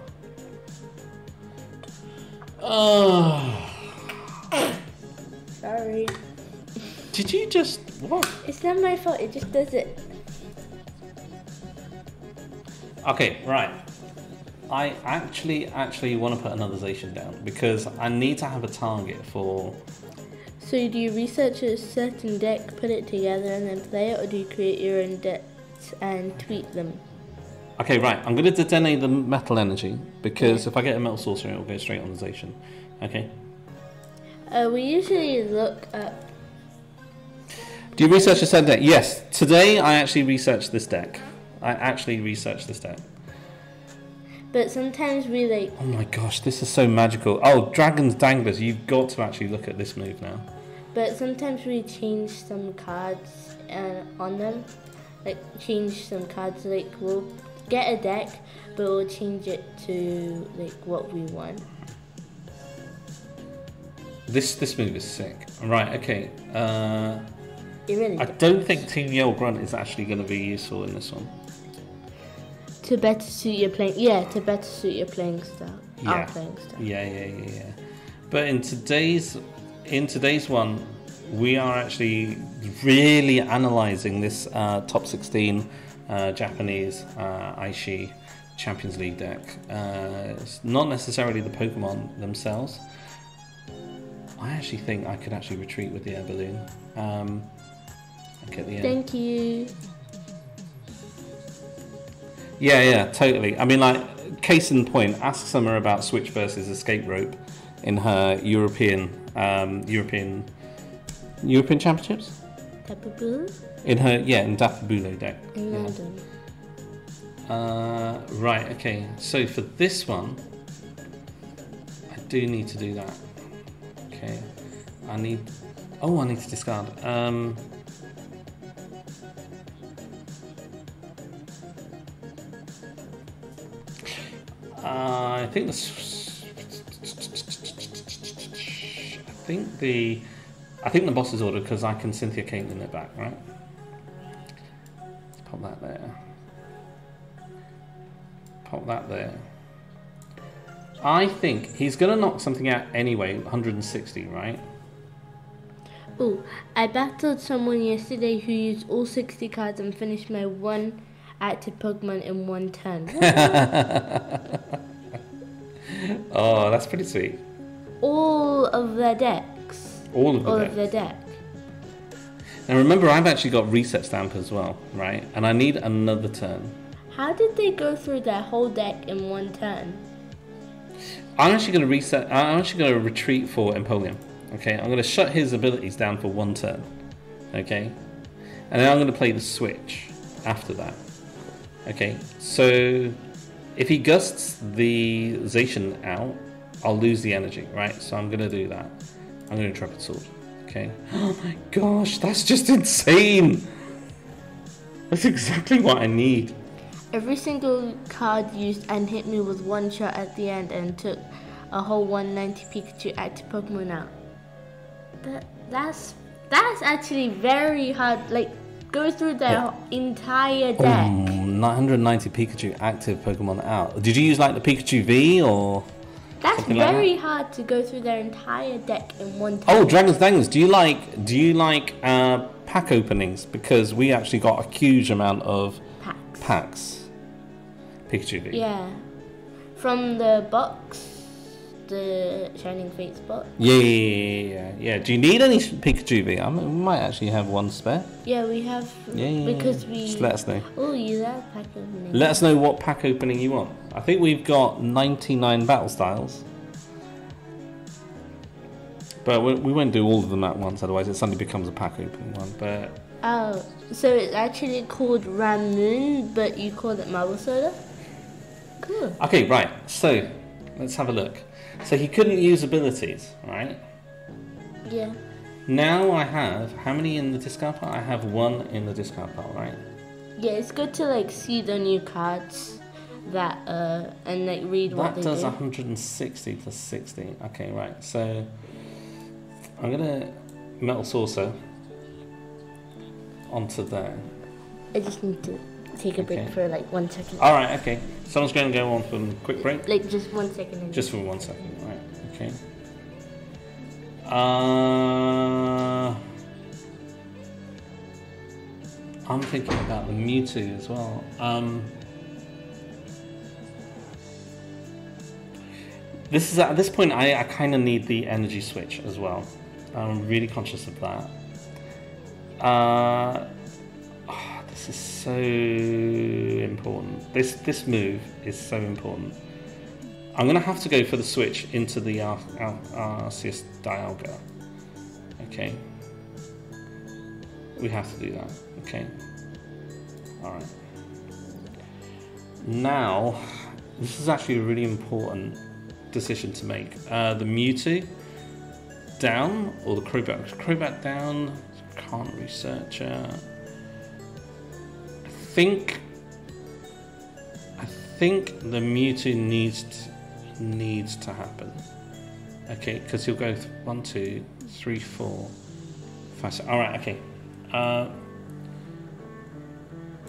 Oh. Sorry. Did you just what? It's not my fault. It just does it. Okay, right. I actually actually want to put another Zacian down because I need to have a target for. So do you research a certain deck, put it together, and then play it, or do you create your own decks and tweak them? Okay, right. I'm going to detonate the metal energy because if I get a metal saucer, it will go straight on the Zacian. Okay. Uh, we usually look up. Do you research a set deck? Yes. Today I actually researched this deck. I actually researched this deck. But sometimes we like. Oh my gosh, this is so magical. Oh, Dragon's Danglers. You've got to actually look at this move now. But sometimes we change some cards uh, on them. Like change some cards. Like we'll get a deck, but we'll change it to like what we want. This this move is sick. Right. Okay. Uh, really I don't think Team Yell Grunt is actually going to be useful in this one. to better suit your playing. Yeah, to better suit your playing style. Yeah. Our playing style. Yeah, yeah, yeah, yeah. But in today's in today's one, we are actually really analysing this uh, top 16 uh, Japanese uh, Aichi Champions League deck. Uh, it's not necessarily the Pokemon themselves. I actually think I could actually retreat with the air balloon. Um, get the air. Thank you. Yeah, yeah, totally. I mean, like, case in point, ask Summer about Switch versus Escape Rope in her European, um, European, European Championships. Tapu Bulu In her, yeah, in Dafabulo deck. in Yeah. London. Uh, right. Okay. So for this one, I do need to do that. Okay. I need. Oh, I need to discard. Um. Uh, I think the. s- I think the. I think the boss is ordered because I can Cynthia Caitlin it back, right? Pop that there. Pop that there. I think he's going to knock something out anyway, 160, right? Oh, I battled someone yesterday who used all 60 cards and finished my one active Pokemon in one turn. Oh, that's pretty sweet. all of their decks. All of the All decks. of their deck. Now remember, I've actually got reset stamp as well, right? And I need another turn. How did they go through their whole deck in one turn? I'm actually going to reset. I'm actually going to retreat for Empoleon. Okay, I'm going to shut his abilities down for one turn. Okay, and then I'm going to play the switch after that. Okay, so if he gusts the Zacian out, I'll lose the energy, right? So I'm going to do that. I'm going to Intrepid Sword. Okay. Oh my gosh, that's just insane. That's exactly what I need. Every single card used and hit me with one shot at the end and took a whole 190 Pikachu active Pokemon out. That, that's that's actually very hard. Like go through their entire oh, deck. Oh, 990 Pikachu active Pokemon out. Did you use like the Pikachu V or? That's something like very hard to go through their entire deck in one Oh, turn. Dragon's Danglers. Do you like do you like uh, pack openings? Because we actually got a huge amount of packs. packs. Pikachu. Yeah, from the box, the Shining Fates box. Yeah, yeah, yeah, yeah, yeah. Do you need any Pikachu V? I mean, we might actually have one spare. Yeah, we have Yeah, yeah, yeah. because we. Just let us know. Oh, you love pack opening. Let us know what pack opening you want. I think we've got 99 battle styles. But we, we won't do all of them at once, otherwise it suddenly becomes a pack opening one. But Oh, so it's actually called Ramune, but you call it Marble Soda? Cool. okay, right. So let's have a look. So he couldn't use abilities, right? Yeah. Now I have how many in the discard pile? I have one in the discard pile, right? Yeah, it's good to like see the new cards that uh and like read what That they does do. 160 plus 60. Okay, right. So I'm gonna metal saucer onto there. I just need to take a break Okay. for like one second. All right. Okay. Someone's going to go on for a quick break. Like just one second. Just for one second. Right. Okay. Uh. I'm thinking about the Mewtwo as well. Um, this is at this point I, I kind of need the energy switch as well. I'm really conscious of that. Uh, this is so important. This this move is so important. I'm gonna have to go for the switch into the Ar- Arceus Dialga. Okay. We have to do that. Okay. Alright. Now, this is actually a really important decision to make. Uh, the Mewtwo down or the Crobat? Crobat down. Can't research it. I think. I think the Mewtwo needs to, needs to happen. Okay, because he'll go one, two, three, four, five. Six. All right. Okay. Uh,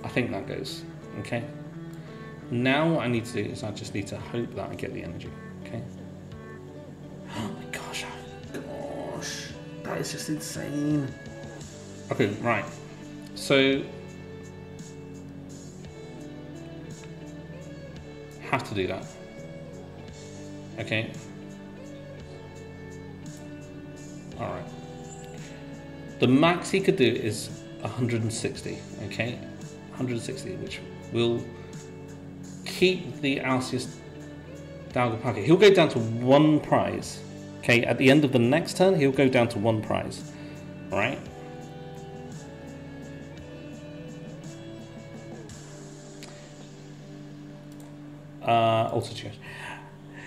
I think that goes. Okay. Now what I need to do is I just need to hope that I get the energy. Okay. Oh my gosh! oh my Gosh, that is just insane. Okay, right. So have to do that. Okay. All right. The max he could do is 160. Okay, 160, which will keep the Arceus Dialga Palkia. He'll go down to one prize. Okay, at the end of the next turn, he'll go down to one prize. All right. Uh, change.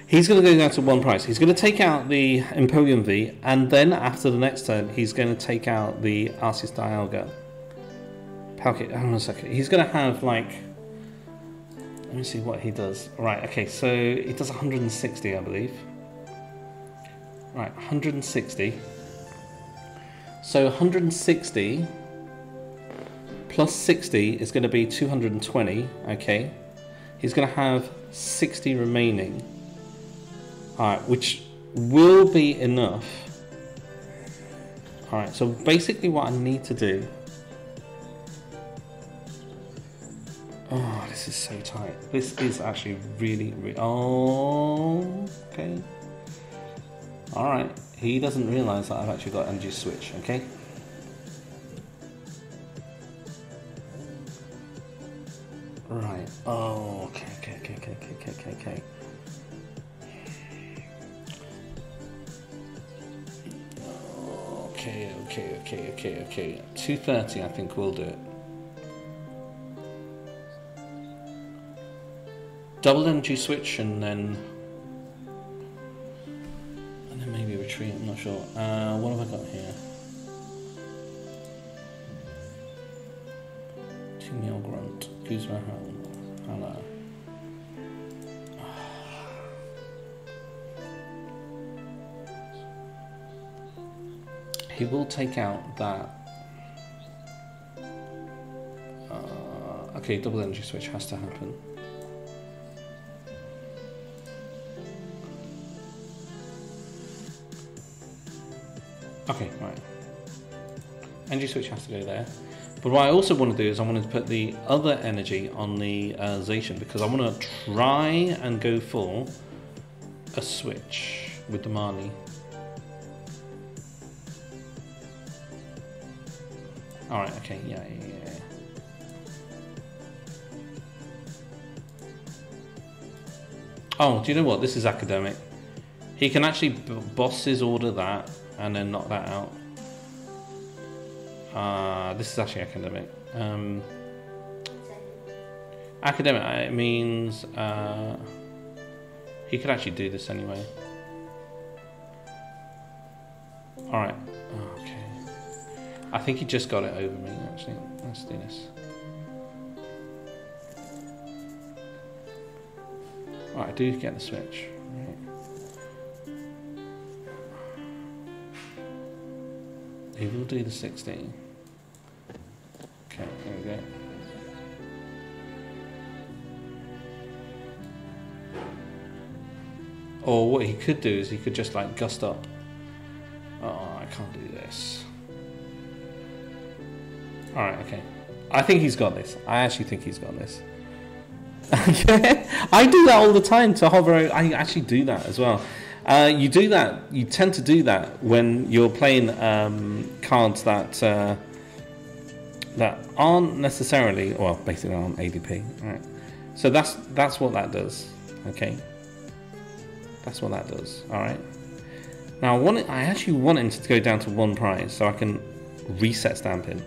He's going to go down to one price. He's going to take out the Empoleon V, and then after the next turn, he's going to take out the Arceus Dialga. Palkia, hang on a second. He's going to have like. Let me see what he does. Right, okay, so he does 160, I believe. Right, 160. So 160 plus 60 is going to be 220, okay? He's going to have 60 remaining. Alright, which will be enough. Alright, so basically what I need to do. Oh, this is so tight. This is actually really, really. Oh, okay. Alright, he doesn't realise that I've actually got energy switch, okay? Right. Oh, okay, okay, okay, okay, okay, okay, okay, okay. Okay, okay, okay, okay, okay. Two thirty, I think we'll do it. Double energy switch and then and then maybe retreat. I'm not sure. Uh, what have I got here? Two Yell Grunt. Guzma. Hala. He will take out that. Uh, okay, double energy switch has to happen. Okay, right. Energy switch has to go there. But what I also want to do is I want to put the other energy on the uh, because I want to try and go for a switch with the Marnie. Alright, okay, yeah, yeah, yeah. Oh, do you know what? This is academic. He can actually b- Boss's Order that and then knock that out. Uh, this is actually academic. Um, academic uh, it means uh, he could actually do this anyway. Alright. I think he just got it over me actually. Let's do this. Alright, I do get the switch. Right. He will do the 16. Okay, there we go. Or what he could do is he could just like gust up. Oh, I can't do this. Alright, okay. I think he's got this. I actually think he's got this. Okay. I do that all the time to hover. I actually do that as well. Uh, you do that. You tend to do that when you're playing um, cards that uh, that aren't necessarily, well, basically aren't ADP. Right. So that's that's what that does. Okay. That's what that does. All right. Now I want it, I actually want him to go down to one prize so I can reset stamping.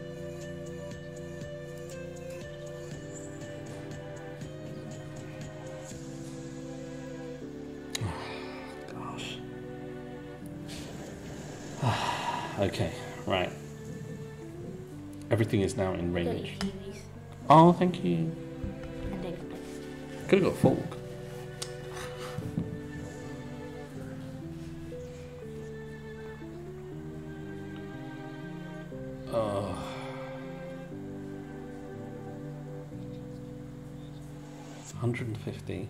Everything is now in range. Oh, thank you. Could have got fork. Oh. Hundred and fifty.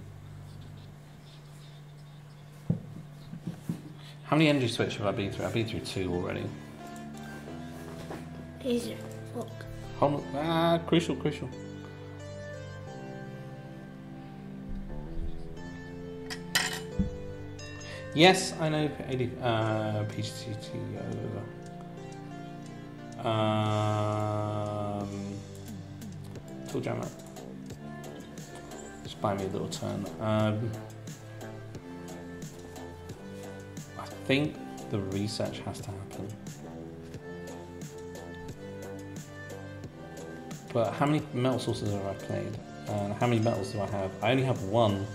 How many energy switches have I been through? I've been through two already. Easier. On. Ah, crucial, crucial. Yes, I know AD, uh, PGTO. Um, Tool Jammer. Just buy me a little turn. Um, I think the research has to happen. But how many metal saucers have I played? And how many metals do I have? I only have one.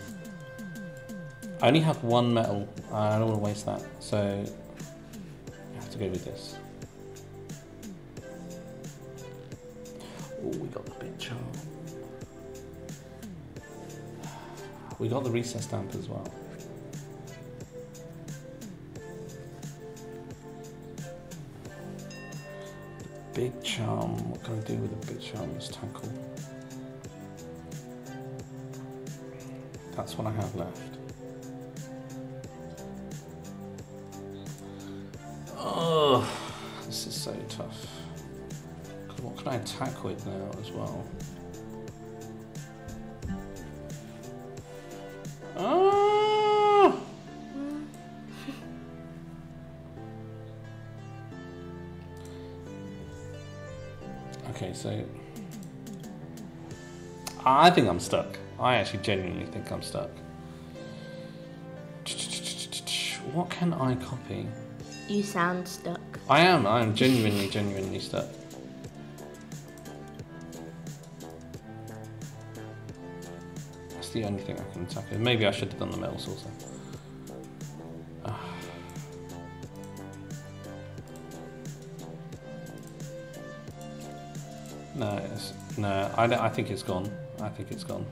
I only have one metal. I don't want to waste that. So I have to go with this. Oh, we got the big charm. We got the reset stamp as well. Big charm. Um, what can I do with a big charm? Um, Let's tackle. That's what I have left. Oh, this is so tough. What can I attack with now as well? I think I'm stuck. I actually genuinely think I'm stuck. What can I copy? You sound stuck. I am. I am genuinely, genuinely stuck. That's the only thing I can with. Maybe I should have done the metal saucer. Ah. No, it's, no. I, I think it's gone. I think it's gone.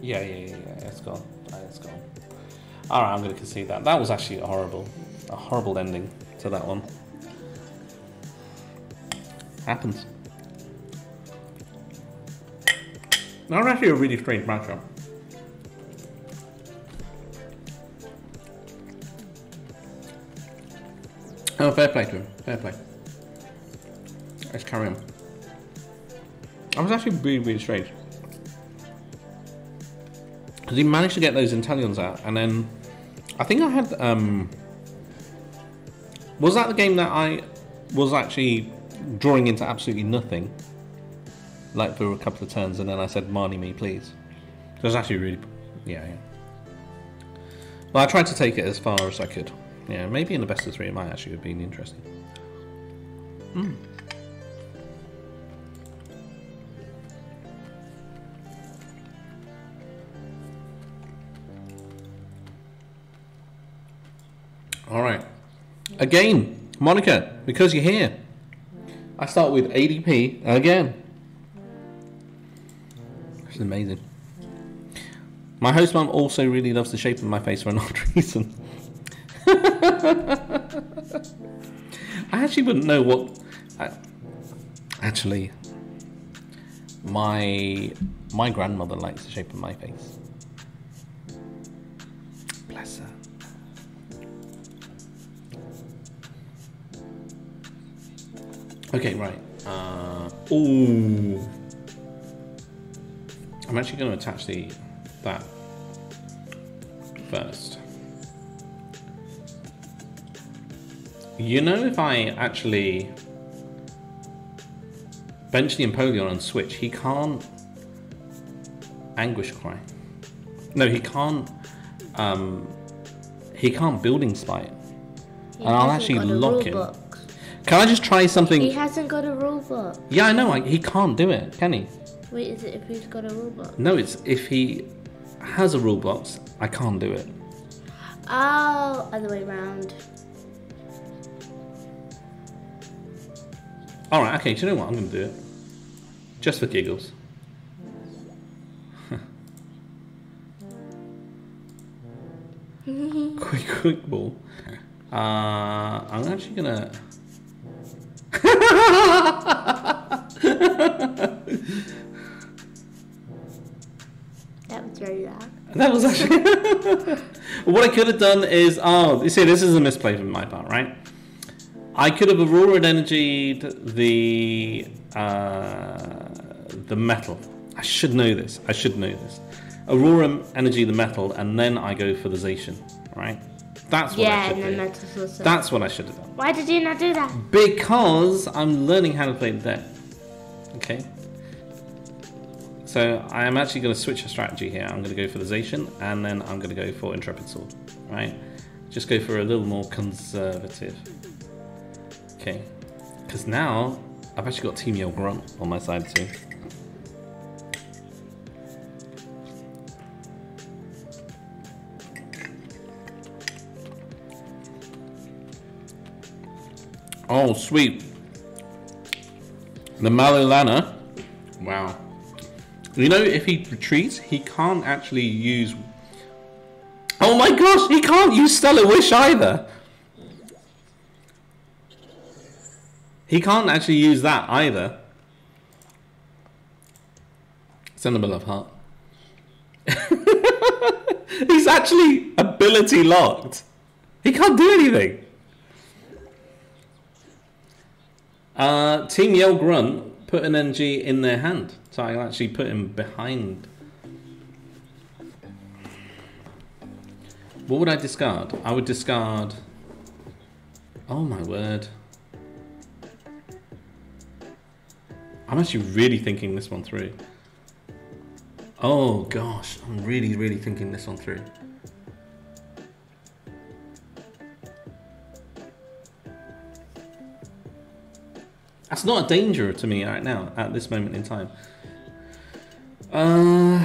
Yeah, yeah, yeah, yeah. It's gone. Uh, It's gone. All right, I'm going to concede that. That was actually a horrible, a horrible ending to that one. Happens. That was actually a really strange matchup. Oh, fair play to him. Fair play. Let's carry on. I was actually really, really strange. Because he managed to get those Inteleons out, and then I think I had. Um, was that the game that I was actually drawing into absolutely nothing? Like for a couple of turns, and then I said, Marnie me, please. It was actually really. Yeah, yeah. Well, I tried to take it as far as I could. Yeah, maybe in the best of three it might actually have been interesting. Hmm. Again, Monica, because you're here, I start with ADP again. This is amazing. My host mom also really loves the shape of my face for an odd reason. I actually wouldn't know what. I, actually, my my grandmother likes the shape of my face. Okay, right. Ooh. I'm actually going to attach the that first. You know, if I actually bench the Empoleon and switch, he can't anguish cry. No, he can't. Um, he can't building spite. He And I'll actually lock rule him. Can I just try something? He hasn't got a rule book. Yeah, I know. I, he can't do it, can he? Wait, is it if he's got a rule book? No, it's if he has a rule box, I can't do it. Oh, other way round. All right, okay. Do you know what? I'm going to do it just for giggles. quick, quick ball. Uh, I'm actually gonna. That was very loud. That was actually. what I could have done is, oh, you see, this is a misplay from my part, right? I could have Aurora energied the uh, the metal. I should know this. I should know this. Aurora energy the metal, and then I go for the Zacian, right? That's what Yeah, I should and do. that's. That's what I should have done. Why did you not do that? Because I'm learning how to play the deck. Okay. So I am actually going to switch a strategy here. I'm going to go for the Zacian, and then I'm going to go for Intrepid Sword. Right? Just go for a little more conservative. Okay. Because now I've actually got Team Yell Grunt on my side too. Oh, sweet. The Mallow and Lana. Wow. You know, if he retreats, he can't actually use. Oh my gosh, he can't use Stellar Wish either. He can't actually use that either. Send him a love heart. He's actually ability locked. He can't do anything. Uh, Team Yell Grunt put an NG in their hand, so I can actually put him behind. What would I discard? I would discard. Oh my word. I'm actually really thinking this one through. Oh gosh, I'm really, really thinking this one through. That's not a danger to me right now, at this moment in time. Uh,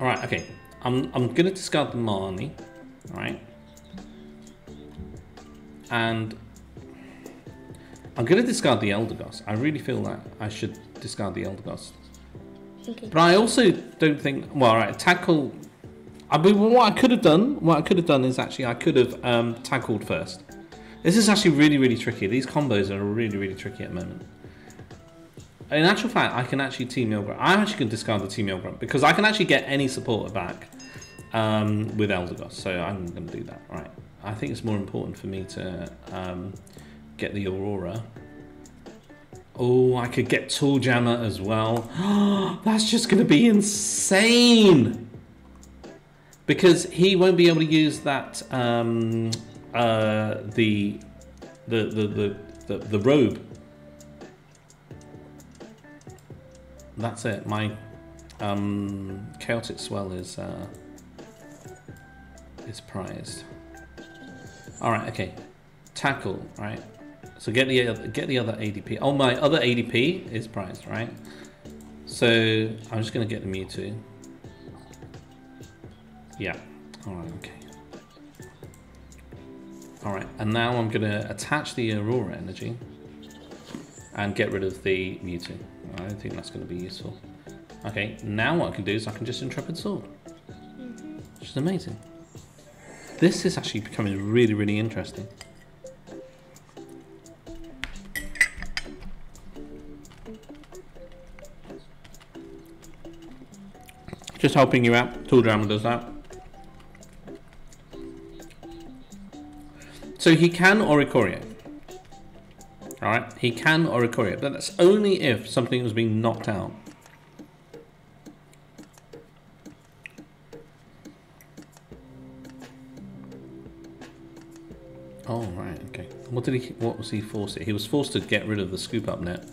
Alright, okay. I'm, I'm going to discard the Marnie. Alright. And I'm going to discard the Eldegoss. I really feel that I should discard the Eldegoss. Okay. But I also don't think. Well, all right, tackle. I mean, what I could have done, what I could have done is actually I could have um, tackled first. This is actually really, really tricky. These combos are really, really tricky at the moment. In actual fact, I can actually team Milgram. I actually can discard the team Milgram because I can actually get any supporter back um, with Eldegoss. So I'm going to do that. Right. I think it's more important for me to um, get the Aurora. Oh, I could get Tool Jammer as well. That's just going to be insane. Because he won't be able to use that um, uh, the, the, the the the the robe. That's it. My um, chaotic swell is uh, is prized. All right. Okay. Tackle. Right. So get the other, get the other ADP. Oh, my other ADP is prized, right? So I'm just gonna get the Mewtwo. Yeah. All right. Okay. All right. And now I'm gonna attach the Aurora energy and get rid of the Mewtwo. I don't think that's gonna be useful. Okay. Now what I can do is I can just Intrepid Sword, mm-hmm. which is amazing. This is actually becoming really, really interesting. Just helping you out. Tool Jammer does that. So he can Oricorio. Alright, he can Oricorio, but that's only if something was being knocked out. Oh right, okay. What did he? What was he forced? He was forced to get rid of the scoop up net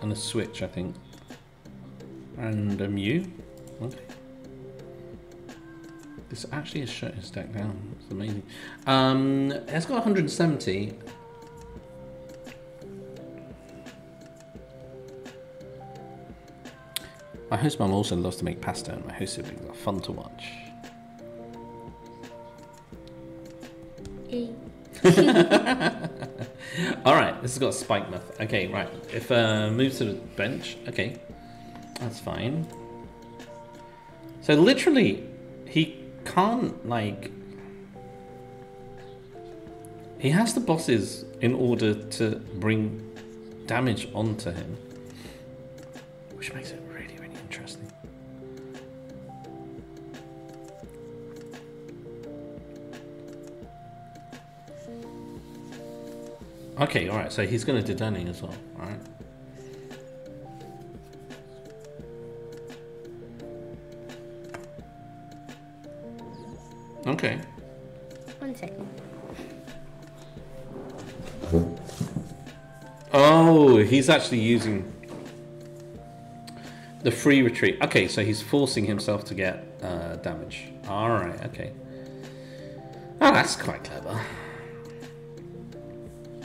and a switch, I think, and a Mew. Okay. This actually has shut his deck down. It's amazing. Um, it's got 170. My host mum also loves to make pasta, and my host siblings are fun to watch. All right, this has got a spike myth. Okay, right. If uh, moves to the bench, okay, that's fine. So literally, he can't like. He has the bosses in order to bring damage onto him, which makes it really, really interesting. Okay, alright, so he's going to Dedenne as well, alright? Okay. One second. Oh, he's actually using the free retreat. Okay, so he's forcing himself to get uh, damage. Alright, okay. Oh, that's quite clever.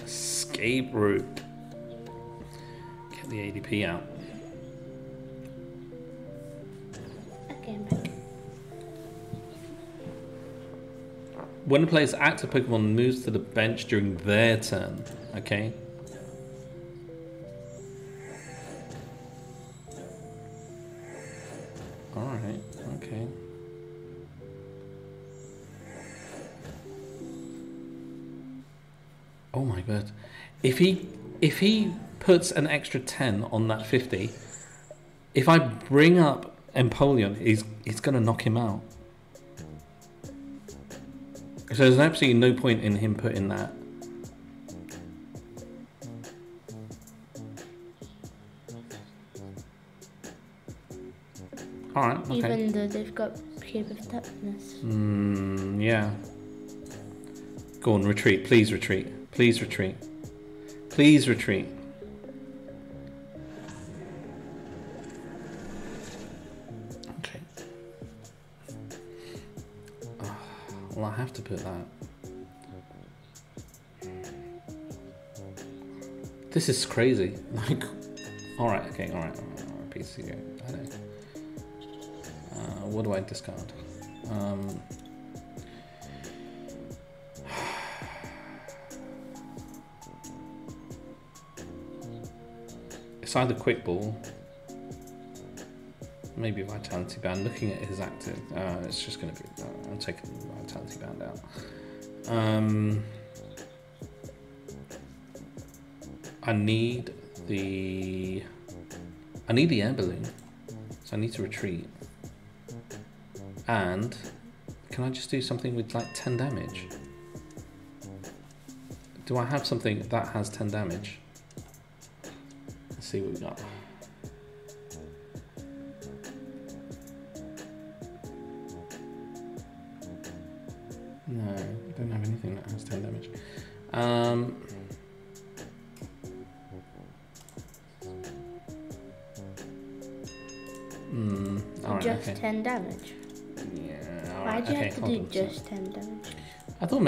Escape route. Get the ADP out. Okay, When a player's active Pokemon moves to the bench during their turn, okay? Alright, okay. Oh my god. If he if he puts an extra 10 on that 50, if I bring up Empoleon, he's he's gonna knock him out. So there's absolutely no point in him putting that. Alright, okay. Even though they've got Cape of Toughness. Mm, yeah. Go on, retreat. Please retreat. Please retreat. Please retreat. Well, I have to put that. This is crazy. Like, all right, okay, all right, all right, all right PC. I know. Uh, what do I discard? Um, it's either quick ball, maybe vitality band. Looking at his active, uh, it's just going to be. Uh, I'm taking vitality band out. Um, I need the. I need the air balloon, so I need to retreat. And can I just do something with like 10 damage? Do I have something that has 10 damage? Let's see what we got.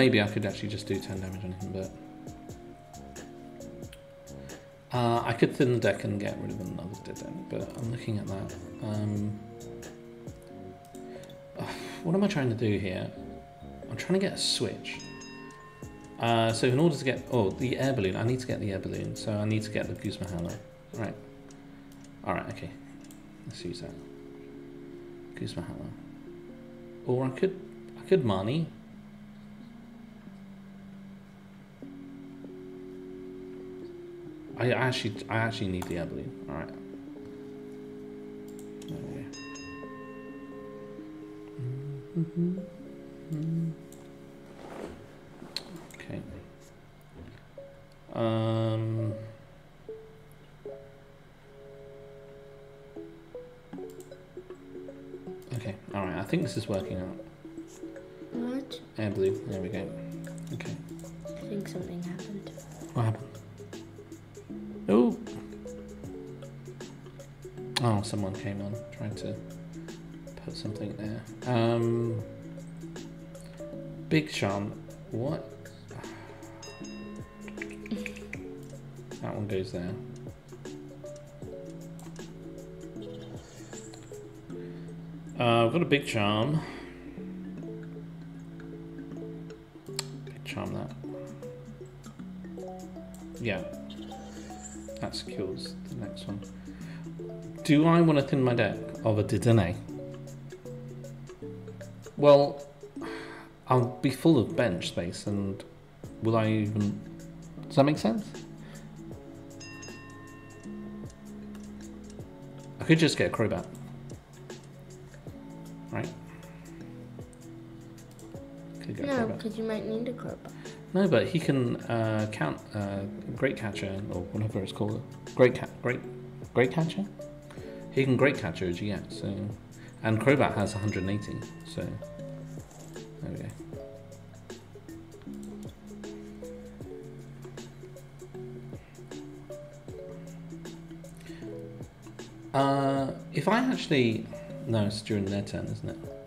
Maybe I could actually just do 10 damage on him, but. Uh, I could thin the deck and get rid of another Dedenne, but I'm looking at that. Um, what am I trying to do here? I'm trying to get a switch. Uh, so in order to get oh the air balloon, I need to get the air balloon. So I need to get the Guzma Hala. Right. All right. Okay. Let's use that. Guzma Hala. Or I could I could Marnie. I actually, I actually need the Abilene. All right. Okay. Um. Okay. All right. I think this is working out. What? Air balloon. There we go. Okay. I think something happened. What happened? Oh! Oh, someone came on trying to put something there. Um, Big Sean, what? That one goes there. Uh, I've got a big charm. Big charm that. Yeah. That secures the next one. Do I want to thin my deck of a Dedenne? Well, I'll be full of bench space and will I even. Does that make sense? I could just get a Crobat. Right? Could get No, because you might need a Crobat. No, but he can uh, count uh, great catcher or whatever it's called. Great cat, great, great catcher. He can great catcher a GX. So, and Crobat has 180. So there we go. Uh, if I actually no, it's during their turn, isn't it?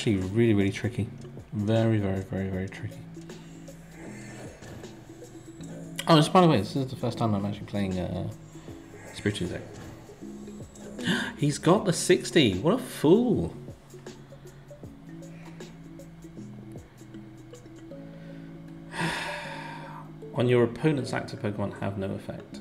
Actually really, really tricky. Very, very, very, very tricky. Oh, just by the way, this is the first time I'm actually playing uh, Spiritual Deck. He's got the 60. What a fool. On your opponent's active Pokemon have no effect.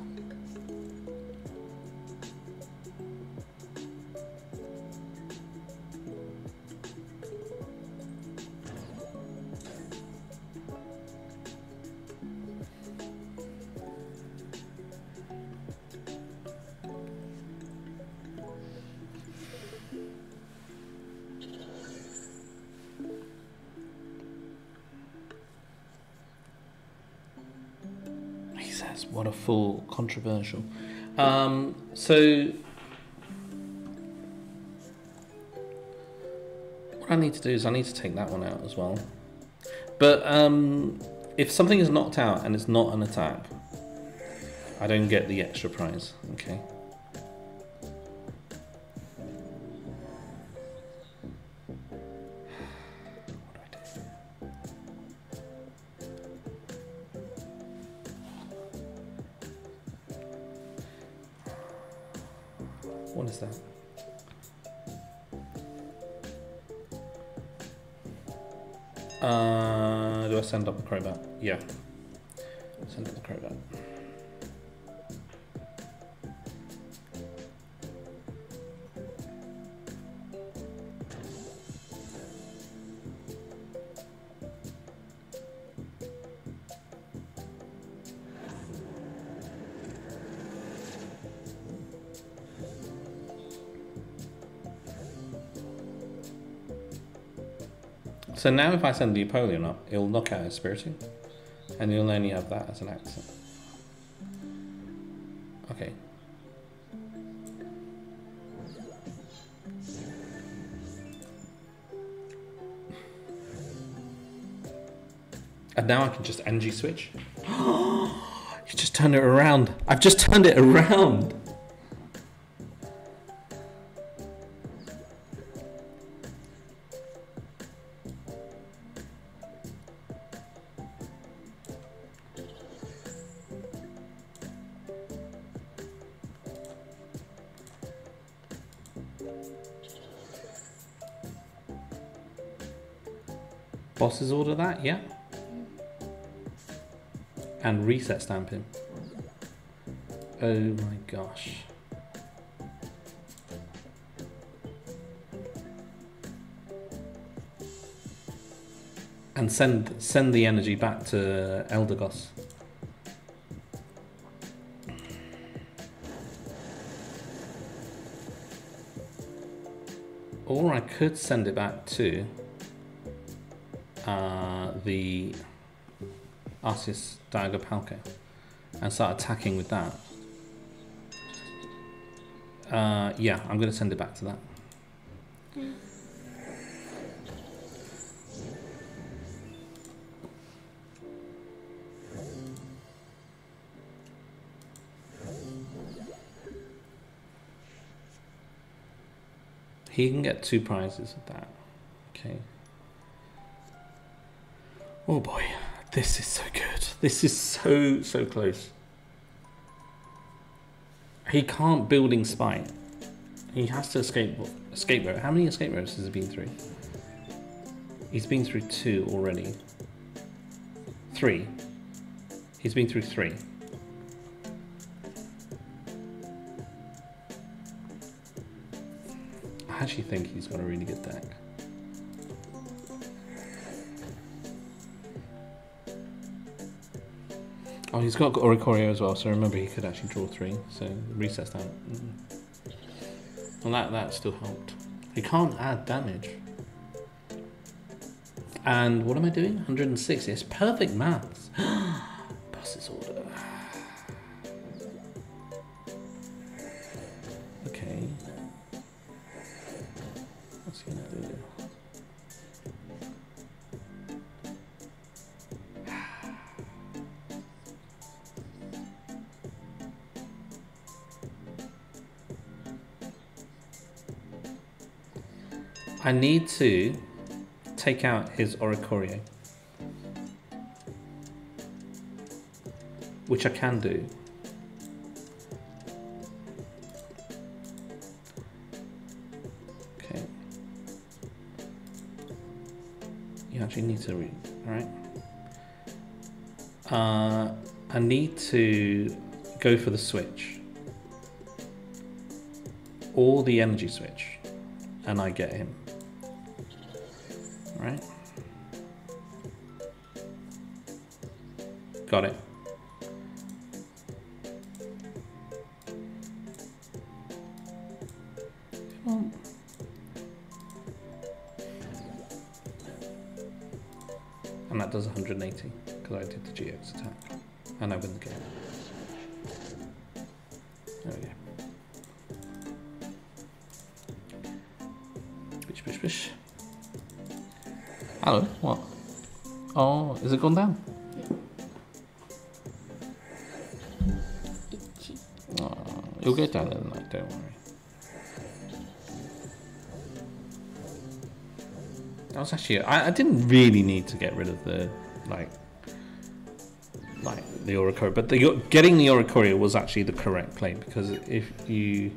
Says, "What a fool!" Controversial. Um, so, what I need to do is I need to take that one out as well. But um, if something is knocked out and it's not an attack, I don't get the extra prize. Okay. Yeah. Send the Crobat. So now if I send the Empoleon up, it'll knock out his Spiritomb. And you'll only have that as an accent. Okay. And now I can just energy switch. you just turned it around. I've just turned it around. Reset stamp him. Oh my gosh. And send send the energy back to Eldegoss. Or I could send it back to uh, the Arceus Dialga and start attacking with that. Uh, yeah, I'm going to send it back to that. He can get two prizes of that. Okay. Oh boy, this is so good. This is so, so close. He can't building spite. He has to escape escape rope. How many escape ropes has he been through? He's been through two already. Three. He's been through three. I actually think he's got a really good deck. Oh, he's got Oricorio as well, so remember he could actually draw three, so recess that. Mm. Well, that, that still helped. He can't add damage. And what am I doing? 160. It's perfect maths. I need to take out his Oricorio. Which I can do. Okay. You actually need to read, alright? Uh, I need to go for the switch. Or the energy switch. And I get him. Come. And that does 180 because I did the GX attack. And I win the game. Oh, there we go. Bish, bish, bish. Hello, what? Oh, is it gone down? Itchy. Oh, you'll get down in the night, don't worry. That was actually, I, I didn't really need to get rid of the, like, like the Oricorio, but the, getting the Oricorio was actually the correct play because if you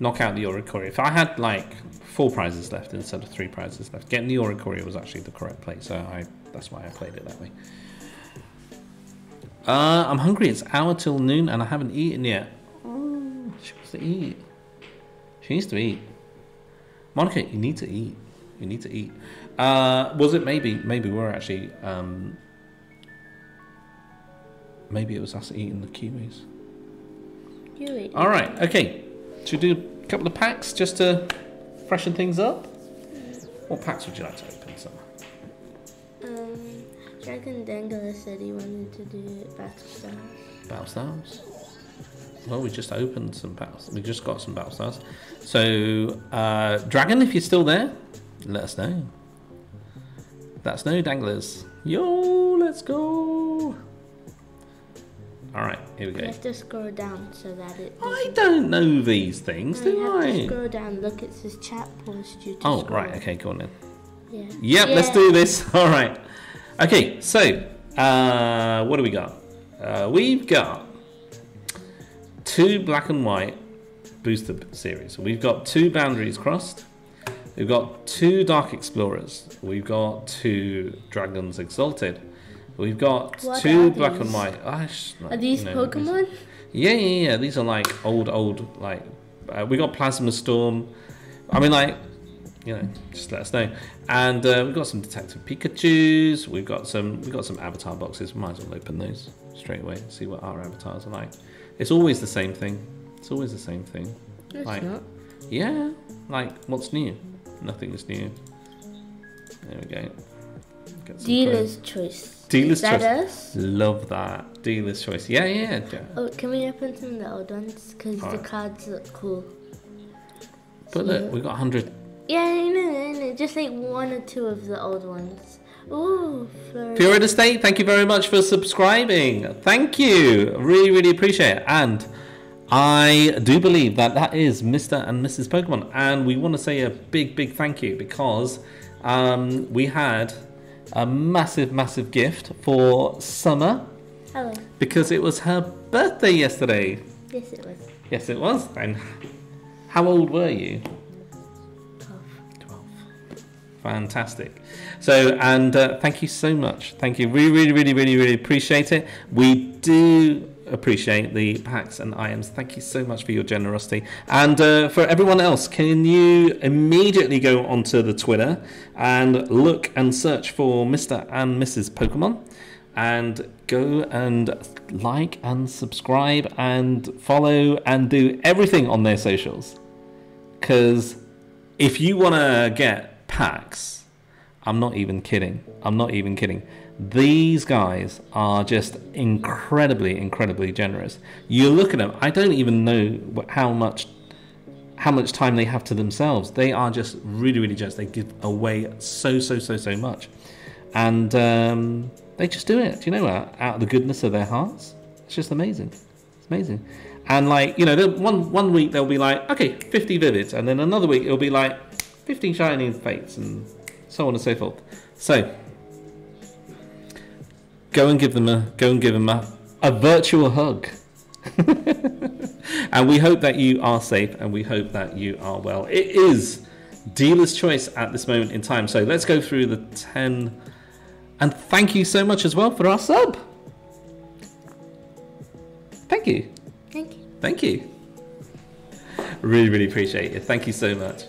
knock out the Oricorio, if I had like four prizes left instead of three prizes left, getting the Oricorio was actually the correct play, so I that's why I played it that way. Uh, I'm hungry. It's hour till noon, and I haven't eaten yet. Oh, she wants to eat. She needs to eat. Monica, you need to eat. You need to eat. Uh, was it maybe? Maybe we're actually. Um, maybe it was us eating the kiwis. Eat. All right. Okay. Should we do a couple of packs just to freshen things up? What packs would you like to open, Summer? Um, Dragon Dangler said he wanted to do Battle Stars. Battle Stars. Well, we just opened some battles. We just got some battle stars. So, uh, Dragon, if you're still there, let us know. Let no danglers. Yo, let's go. All right, here we You go. have to scroll down so that it. I don't know these things, No, you do have to scroll down. Look, it says chat paused you to Oh, scroll. right. Okay, go on then. Yeah. Yep, let's do this. All right. Okay, so uh, what do we got? Uh, we've got two black and white booster series. We've got two boundaries crossed. We've got two Dark Explorers. We've got two Dragons Exalted. We've got What two Black and? White. Sh- Are these you know, Pokemon? Yeah, yeah, yeah. These are like old, old, like. Uh, we got Plasma Storm. I mean, like, you know, just let us know. And uh, we've got some Detective Pikachu's. We've got some. We've got some avatar boxes. We might as well open those straight away. See what our avatars are like. It's always the same thing. It's always the same thing. It's Like- not. Yeah, like what's new? Nothing is new. There we go. Dealer's choice. Dealer's that choice. us? Love that dealer's choice. Yeah, yeah. yeah. Oh, can we open some of the old ones? Because the Alright. cards look cool. But look, we've got hundred Yeah, I know, I know. Just like one or two of the old ones. Ooh, Florida. Florida State, thank you very much for subscribing. Thank you. Really, really appreciate it. And I do believe that that is Mr. and Mrs. Pokemon. And we want to say a big, big thank you because um, we had a massive, massive gift for Summer Hello. because it was her birthday yesterday. Yes, it was. Yes, it was. And how old were you? Twelve. 12. Fantastic. So, and uh, thank you so much. Thank you. Really, really, really, really, really appreciate it. We do appreciate the packs and items. Thank you so much for your generosity. And uh, for everyone else, can you immediately go onto the Twitter and look and search for Mr. and Mrs. Pokemon? And go and like and subscribe and follow and do everything on their socials. Because if you want to get packs, I'm not even kidding. I'm not even kidding. These guys are just incredibly, incredibly generous. You look at them. I don't even know how much, how much time they have to themselves. They are just really, really generous. They give away so, so, so, so much, and um, they just do it. Do you know what? Out of the goodness of their hearts. It's just amazing. It's amazing. And like you know, one one week they'll be like, okay, 50 vivids, and then another week it'll be like fifteen shining fates, and so on and so forth. So go and give them a go and give them a, a virtual hug. and we hope that you are safe, and we hope that you are well. It is dealer's choice at this moment in time. So let's go through the 10. And thank you so much as well for our sub. Thank you. Thank you. Thank you. Really, really appreciate it. Thank you so much.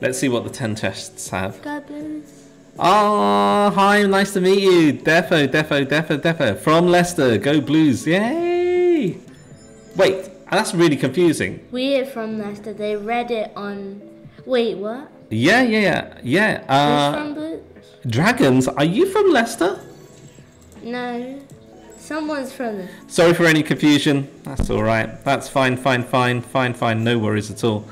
Let's see what the 10 tests have. God bless. Oh, hi, nice to meet you. Defo, Defo, Defo, Defo. From Leicester, go Blues. Yay! Wait, that's really confusing. We're from Leicester. They read it on. Wait, what? Yeah, yeah, yeah. Yeah. Uh? Dragons, are you from Leicester? No. Someone's from the. Sorry for any confusion. That's all right. That's fine, fine, fine, fine, fine. No worries at all.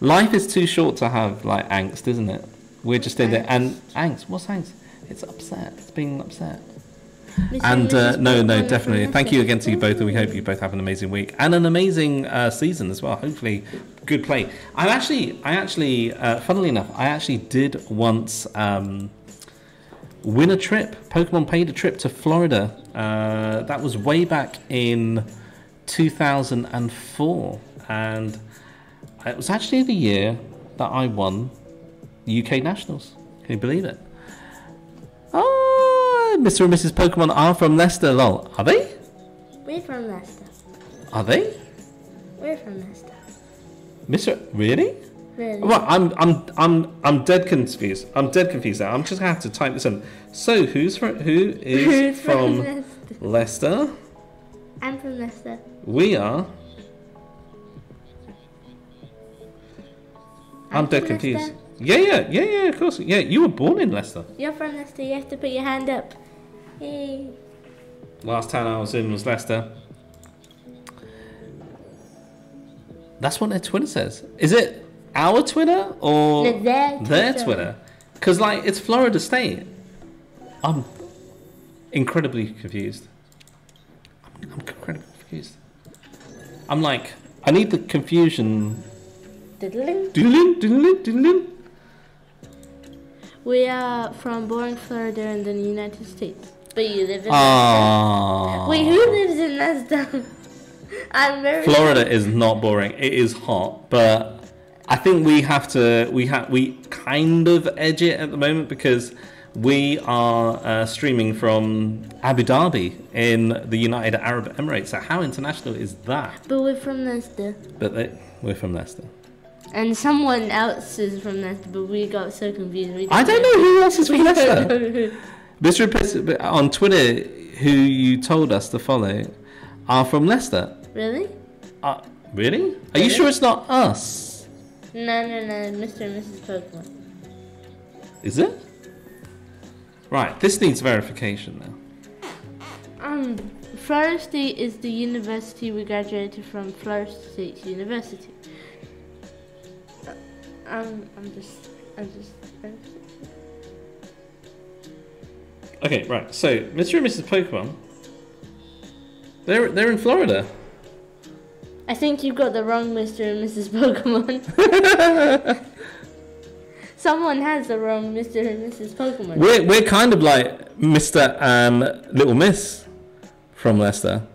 Life is too short to have like angst, isn't it? We're just in there. And angst, what's angst? It's upset. It's being upset. And uh, no, no, definitely. Thank you again to you both, and we hope you both have an amazing week and an amazing uh, season as well. Hopefully, good play. I actually, I actually, uh, funnily enough, I actually did once um, win a trip. Pokemon paid a trip to Florida. Uh, that was way back in 2004, and it was actually the year that I won UK Nationals. Can you believe it? Ah, oh, Mr. and Mrs. Pokemon are from Leicester. Lol. Are they? We're from Leicester. Are they? We're from Leicester. Mr. Really? Really? Well, I'm, I'm, I'm, I'm dead confused. I'm dead confused now. I'm just gonna have to type this in. So, who's from? Who is Who's from Leicester? Leicester? I'm from Leicester. We are. I'm I'm dead confused. Leicester. Yeah, yeah, yeah, yeah. Of course. Yeah, you were born in Leicester. You're from Leicester. You have to put your hand up. Yay. Last town I was in was Leicester. That's what their Twitter says. Is it our Twitter or No, their their Twitter. Because like it's Florida State. I'm incredibly confused. I'm, I'm incredibly confused. I'm like, I need the confusion. Diddling. Doodling, doodling, doodling. We are from Boring, Florida, in the United States. But you live in Ah. Leicester. Wait, who lives in Leicester? I'm very. Florida is not boring. It is hot, but I think we have to. We have. We kind of edge it at the moment because we are uh, streaming from Abu Dhabi in the United Arab Emirates. So how international is that? But we're from Leicester. But they, we're from Leicester. And someone else is from Leicester, but we got so confused. We I don't know who else is from Leicester. know. Mr. On Twitter, who you told us to follow, are from Leicester. Really? Uh, really? Are you sure it's not us? No, no, no, Mr. and Mrs. Pokemon. Is it? Right, this needs verification now. Um, Florida State is the university we graduated from, Florida State University. Um, I'm just, I'm just. Okay, right. So, Mr. and Mrs. Pokemon, they're they're in Florida. I think you got the wrong Mr. and Mrs. Pokemon. Someone has the wrong Mr. and Mrs. Pokemon. We're we're kind of like Mr. and Little Miss from Leicester.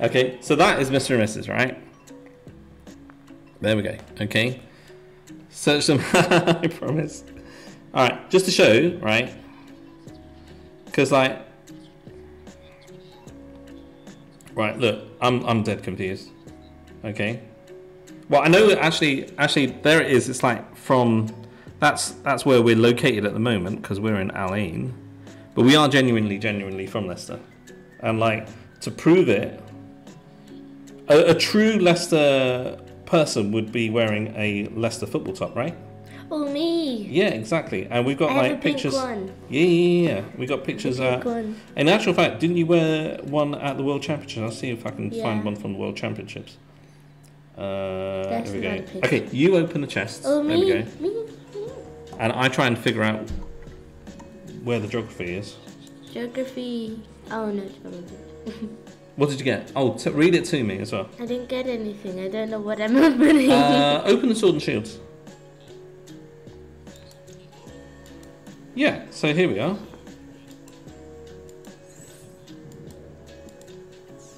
Okay, so that is Mr. and Mrs. Right? There we go. Okay. Search them. I promise. All right, just to show, right? Because like, right. Look, I'm I'm dead confused. Okay. Well, I know that actually, actually, there it is. It's like from that's that's where we're located at the moment because we're in Al Ain, but we are genuinely, genuinely from Leicester, and like to prove it, a, a true Leicester person would be wearing a Leicester football top, right? Oh, me. Yeah, exactly. And we've got I like pictures. Yeah, yeah, yeah. We got pictures. Pink Uh, in actual fact, didn't you wear one at the World Championships? I'll see if I can Yeah. find one from the World Championships. Uh, That's there we go. picture. Okay, you open the chest. Oh, there me. we go. Me. me. And I try and figure out where the geography is. Geography. Oh, no, geography. What did you get? Oh, t- read it to me as well. I didn't get anything. I don't know what I'm opening. Uh, open the sword and shields. Yeah, so here we are.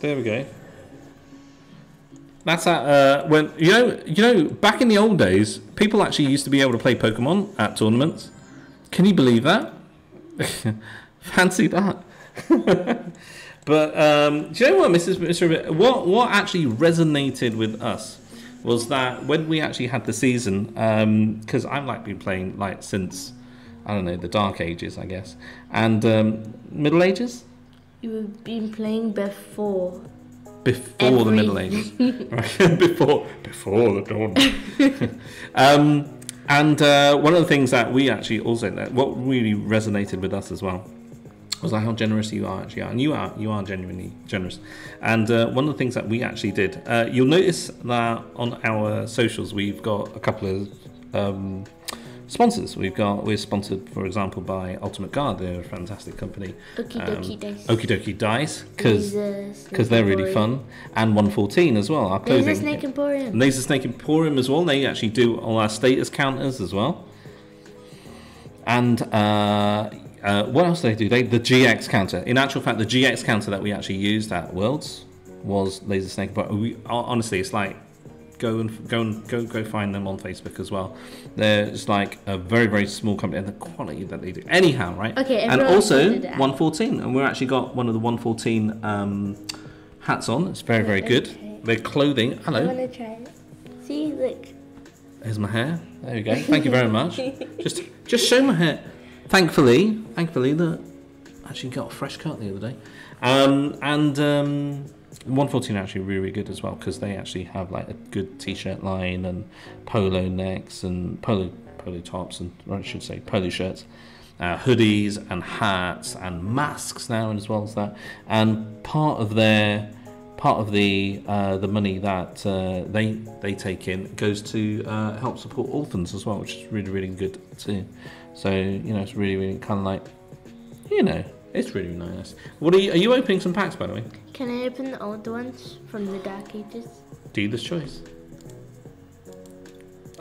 There we go. That's at uh, when you know you know back in the old days, people actually used to be able to play Pokemon at tournaments. Can you believe that? Fancy that. but um, do you know what, Mrs. Mr. What what actually resonated with us was that when we actually had the season, because I've like been playing like since I don't know the Dark Ages, I guess, and um, Middle Ages You've been playing before. before the Middle Ages, right? before before the dawn. um, and uh, one of the things that we actually also what really resonated with us as well was like how generous you are actually are, and you are you are genuinely generous. And uh, one of the things that we actually did, uh, you'll notice that on our socials we've got a couple of um, sponsors. We've got we're sponsored, for example, by Ultimate Guard. They're a fantastic company. Okie dokie dice. Okie dokie dice because because they're really fun. And 114 as well, our clothing. Laser Snake Emporium. Laser Snake Emporium as well. They actually do all our status counters as well. And uh, uh, what else do they do? They the GX counter. In actual fact, the GX counter that we actually used at Worlds was Laser Snake. But we honestly, it's like go and go and go go find them on Facebook as well. They're just like a very very small company, and the quality that they do. Anyhow, right? Okay, and also sorted it out. 114, and we've actually got one of the 114 um, hats on. It's very very good. Their clothing. Hello. I want to try it. See, look. Here's my hair. There we go. Thank you very much. just just show my hair. Thankfully, thankfully that actually got a fresh cut the other day. Um, and um, 114 are actually really, good as well because they actually have like a good t-shirt line and polo necks and polo polo tops and I should say polo shirts. Uh, hoodies and hats and masks now and as well as that and part of their part of the uh, the money that uh, they they take in goes to uh, help support orphans as well, which is really really good too. So you know, it's really really kind of like you know, it's really nice. What are you? Are you opening some packs by the way? Can I open the old ones from the Dark Ages? Dealer's choice.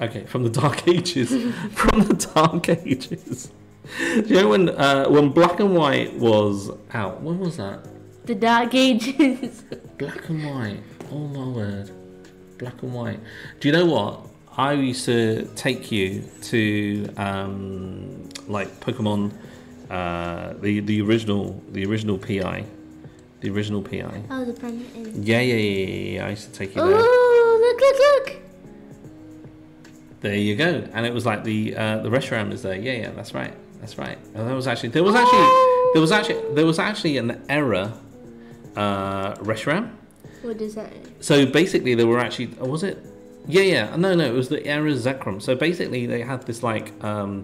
Okay, from the Dark Ages. from the Dark Ages. Do you know when uh, when Black and White was out? When was that? The Dark Ages. Black and white. Oh my word. Black and white. Do you know what? I used to take you to um, like Pokemon, uh, the the original the original PI, the original PI. Oh, the Premier Yeah, yeah, yeah, yeah, yeah. I used to take you there. Oh, look, look, look! There you go. And it was like the uh, the restaurant was there. Yeah, yeah, that's right. That's right. And there was actually there was actually there was actually there was actually an error uh, restaurant. What does that mean? So basically, there were actually oh, was it? Yeah, yeah. No, no, it was the error Zekrom. So basically, they had this like um,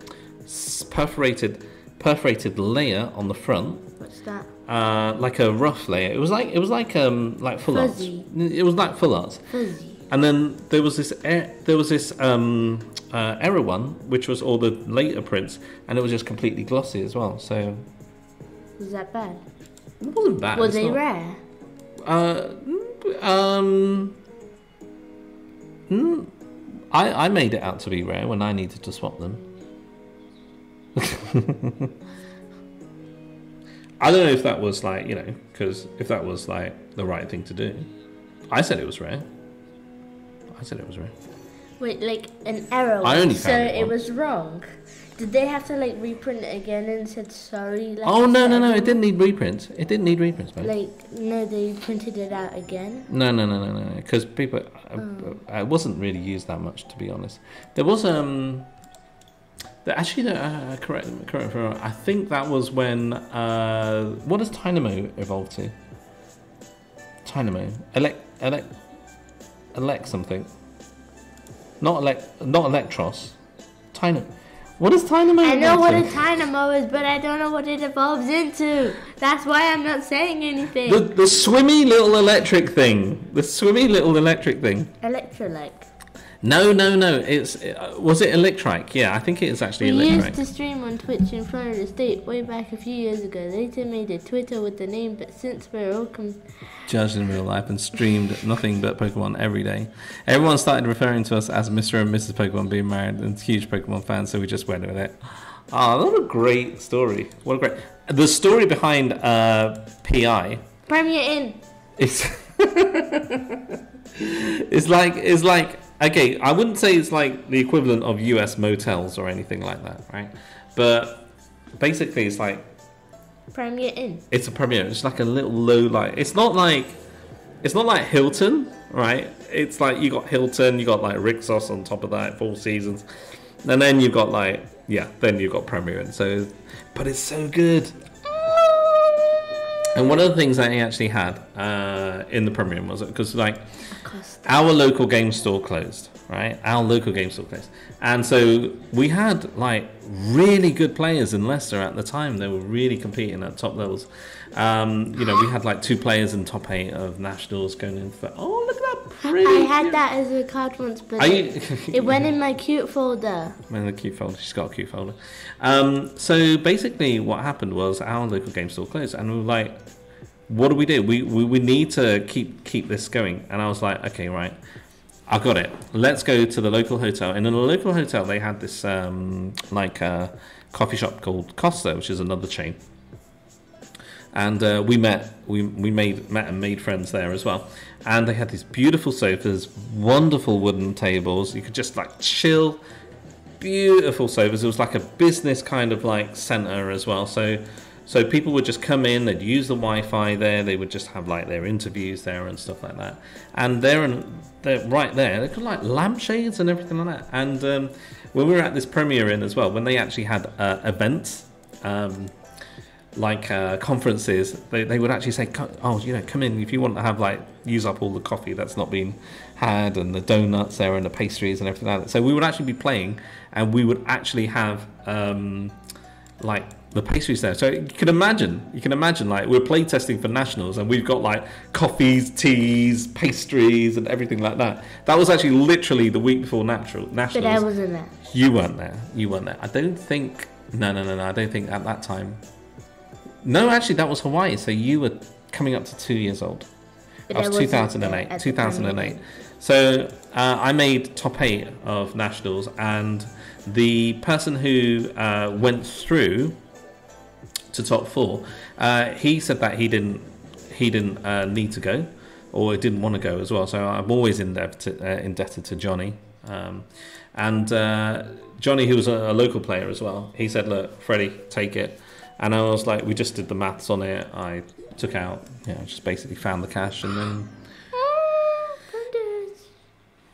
perforated perforated layer on the front. What's that? Uh, like a rough layer. It was like it was like um like full arts. Fuzzy. It was like full arts. Fuzzy. And then there was this er- there was this um, uh, error one, which was all the later prints, and it was just completely glossy as well. So Was that bad? it wasn't bad. Was it's they not- rare? Uh, mm, um, mm, I I made it out to be rare when I needed to swap them. I don't know if that was like you know because if that was like the right thing to do, I said it was rare. I said it was rare. Wait, like an error. I only so it it was wrong. Did they have to like reprint it again and said sorry? Like Oh no no no! It didn't need reprints. It didn't need reprints, man. Like no, they printed it out again. No no no no no! Because people, uh, uh, it wasn't really used that much, to be honest. There was um, the, actually, uh, correct correct. me I'm I think that was when uh, what does Dynamo evolve to? Dynamo, elect elect elect something. Not elect not Eelektross. Dynamo. What is Dynamo? I know what a dynamo is, but I don't know what it evolves into. That's why I'm not saying anything. The, the swimmy little electric thing. The swimmy little electric thing. Electrolyte. No, no, no. It's uh, was it Eelektrik? Yeah, I think it is actually We used Eelektrik. to stream on Twitch in Florida State way back a few years ago. Later made a Twitter with the name, but since we're all com- Judged in real life and streamed nothing but Pokemon every day. Everyone started referring to us as Mr. and Mrs. Pokemon being married and huge Pokemon fans, so we just went with it. Oh, what a great story! What a great the story behind uh, PI Premier Inn. is it's like it's like okay. I wouldn't say it's like the equivalent of US motels or anything like that, right? But basically, it's like Premier Inn. it's a premiere. It's like a little low light. It's not like it's not like Hilton, right? It's like you got Hilton, you got like Rixos on top of that, Four Seasons, and then you've got like yeah, then you've got Premier Inn. So, but it's so good. And one of the things that he actually had uh, in the Premier Inn was because like. Our local game store closed, right? Our local game store closed. And so we had like really good players in Leicester at the time. They were really competing at top levels. Um, you know, we had like two players in top eight of nationals going in for. Oh, look at that pretty. I had that as a card once, but it, it went in my cute folder. Man, the cute folder. She's got a cute folder. Um, so basically, what happened was our local game store closed, and we were like, "What do we do? We, we we need to keep keep this going." And I was like, "Okay, right, I got it. Let's go to the local hotel." And in the local hotel, they had this um, like uh, coffee shop called Costa, which is another chain. And uh, we met, we, we made met and made friends there as well. And they had these beautiful sofas, wonderful wooden tables. You could just like chill, beautiful sofas. It was like a business kind of like center as well. So so people would just come in, they'd use the Wi-Fi there, they would just have like their interviews there and stuff like that. And they're in, they're right there. they've got like lampshades and everything like that. And um, when we were at this premiere in as well, when they actually had uh, events. Um, like uh, conferences, they, they would actually say, "Oh, you know, come in if you want to have like use up all the coffee that's not been had and the donuts there and the pastries and everything like that." So we would actually be playing, and we would actually have um, like the pastries there. So you can imagine, you can imagine, like we're play testing for nationals, and we've got like coffees, teas, pastries, and everything like that. That was actually literally the week before natural nationals. But I wasn't there. You weren't there. You weren't there. I don't think. No, no, no, no. I don't think at that time. No, actually, that was Hawaii. So you were coming up to two years old. But That was 2008. there at the 2008. So uh, I made top eight of nationals, and the person who uh, went through to top four, uh, he said that he didn't he didn't uh, need to go, or didn't want to go as well. So I'm always indebted uh, indebted to Johnny Um, and uh, Johnny, who was a, a local player as well, he said, "Look, Freddie, take it." And I was like, we just did the maths on it. I took out, you know, just basically found the cash and then Thundurus.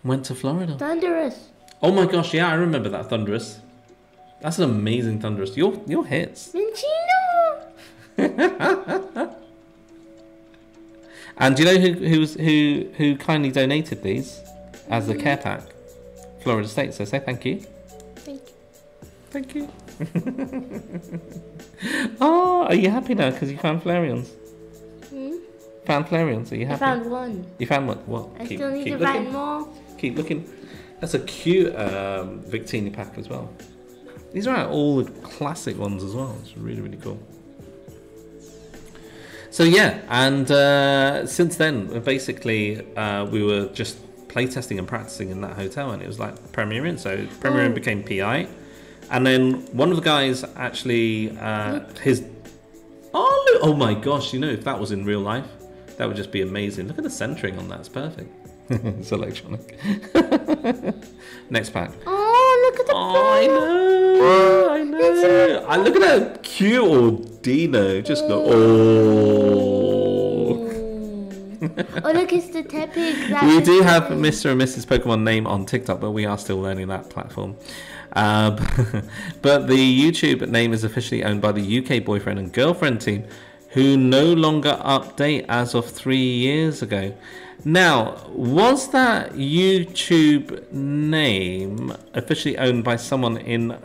went to Florida. Thundurus. Oh my gosh, yeah, I remember that Thundurus. That's an amazing Thundurus. Your your hits. And do you know who who's, who who kindly donated these as the care pack? Florida State. So say thank you. Thank you. Thank you. oh, are you happy now because you found Flareons? Hmm? Found Flareons? Are you I happy? found one. You found what? What? I keep, still need to looking. find more. Keep looking. That's a cute um, Victini pack as well. These are all the classic ones as well. It's really really cool. So yeah, and uh, since then, basically, uh, we were just playtesting and practicing in that hotel, and it was like Premier Inn. So Premier Inn Oh. became PI, and then one of the guys actually uh, his oh look, oh my gosh, you know if that was in real life, that would just be amazing. Look at the centering on that; it's perfect. it's electronic. Next pack. Oh, look at the Oh, I know. I know. I look at that cute old Dino. Just go. Oh. Oh, look, it's the Tepig. We do have Mr. and Mrs. Pokemon name on TikTok, but we are still learning that platform. Uh, but the YouTube name is officially owned by the UK boyfriend and girlfriend team, who no longer update as of three years ago. Now, was that YouTube name officially owned by someone in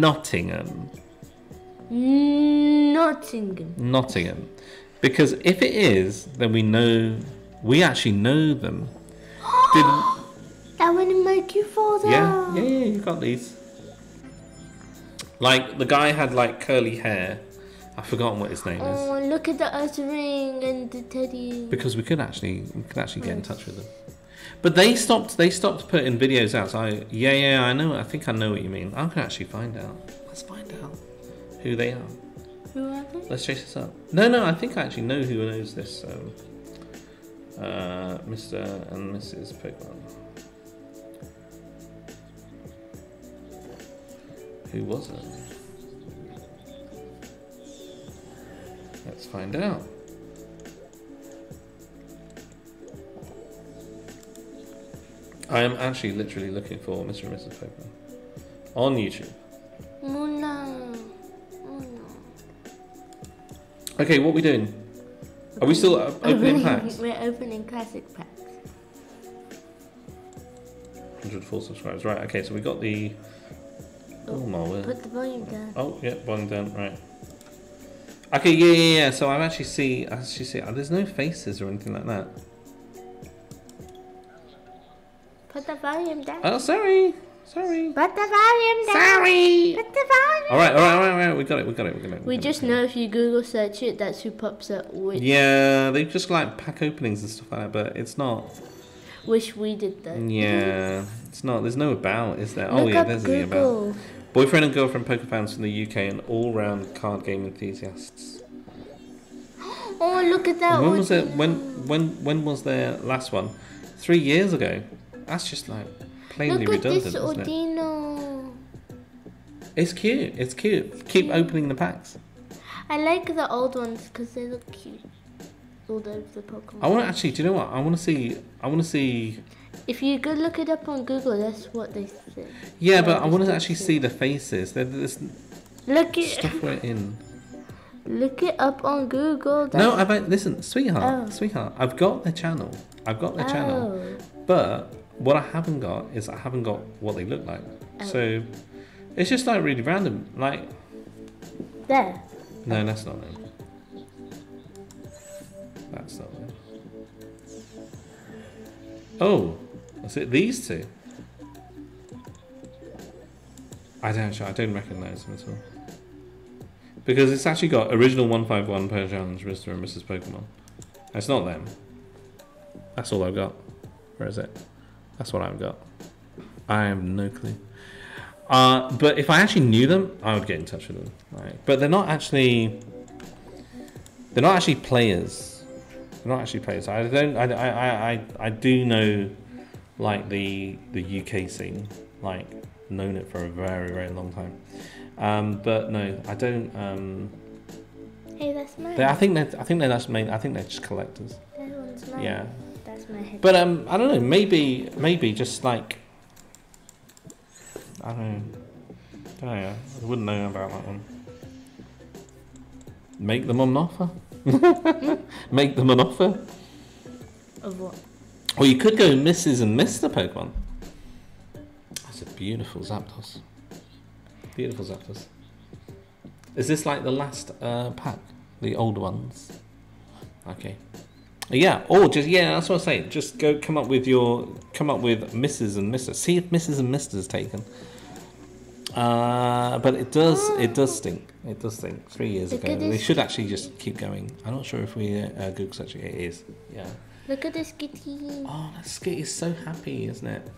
Nottingham? Nottingham. Nottingham. Because if it is, then we know, we actually know them. Did, That wouldn't make you fall down. Yeah, yeah, yeah, you got these. Like the guy had like curly hair. I've forgotten what his name is. Oh, look at the Earth ring and the teddy. Because we could actually we could actually get in touch with them. But they stopped they stopped putting videos out. So I yeah, yeah, I know I think I know what you mean. I can actually find out. Let's find out who they are. Who are they? Let's chase this up. No, no, I think I actually know who knows this. Um, uh, Mr. and Mrs. Pokemon. Who was it? Let's find out. I am actually literally looking for Mr. and Mrs. Pokemon on YouTube. Oh no. Oh no. Okay, what are we doing? Are we still opening packs? We're opening classic packs. 104 subscribers. Right, okay, so we got the. Oh, oh my word. Put the volume down. Oh, yeah, one done, right. Okay, yeah, yeah, yeah. So I'm actually see, I actually see, uh, there's no faces or anything like that. Put the volume down. Oh, sorry, sorry. Put the volume down. Sorry. Put the volume. All right, all right, all right, all right. We got it, we got it, we got it. We got just it. know if you Google search it, that's who pops up. Which Yeah, they just like pack openings and stuff like that, but it's not. wish we did that. Yeah, it's not. There's no about, is there? Oh yeah, up there's the about. Boyfriend and girlfriend poker fans from the UK and all-round card game enthusiasts. Oh, look at that. when was it? When when when was their last one? Three years ago. That's just like plainly Look at redundant, this isn't it? Audino. It's cute. It's cute. Keep opening the packs. I like the old ones because they look cute. All the the Pokemon. I want to actually. Do you know what? I want to see. I want to see. If you go look it up on Google, that's what they say. Yeah, but I want to actually see. the faces. There- There's Look it, stuff we're in. look it up on Google. No, I've listen, sweetheart, Oh. sweetheart. I've got the channel. I've got their channel. Oh. But what I haven't got is I haven't got what they look like. Oh. So it's just like really random. Like There. no, that's not them. That's not them. Oh, is it these two? I don't. I don't recognise them at all. Because it's actually got original 151 per challenge, Mr. and Mrs. Pokemon. It's not them. That's all I've got. Where is it? That's what I've got. I have no clue. Uh, but if I actually knew them, I would get in touch with them. Right? But they're not actually. They're not actually players. They're not actually players. I don't. I. I. I. I do know like the the UK scene, like known it for a very very long time. Um, but no, I don't. Um, Hey, that's mine. they, I think they I think they're just main. I think they're just collectors. that one's mine. Yeah. That's my head. But um, I don't know. Maybe maybe just like I don't know. don't know. I wouldn't know about that one. Make them an offer. Make them an offer. of what? Or you could go Mrs. and Mr. Pokemon. That's a beautiful Zapdos. Beautiful Zapdos. Is this like the last uh, pack? The old ones? Okay. Yeah, or just yeah, that's what I'm saying. Just go come up with your come up with Mrs. and Mr. See if Mrs. and Mr. is taken. Uh, but it does it does stink. It does stink. Three years ago, they should actually just keep going. I'm not sure if we uh, uh, Google search it. It is. Yeah. Look at this kitty. Oh, that skit is so happy, isn't it?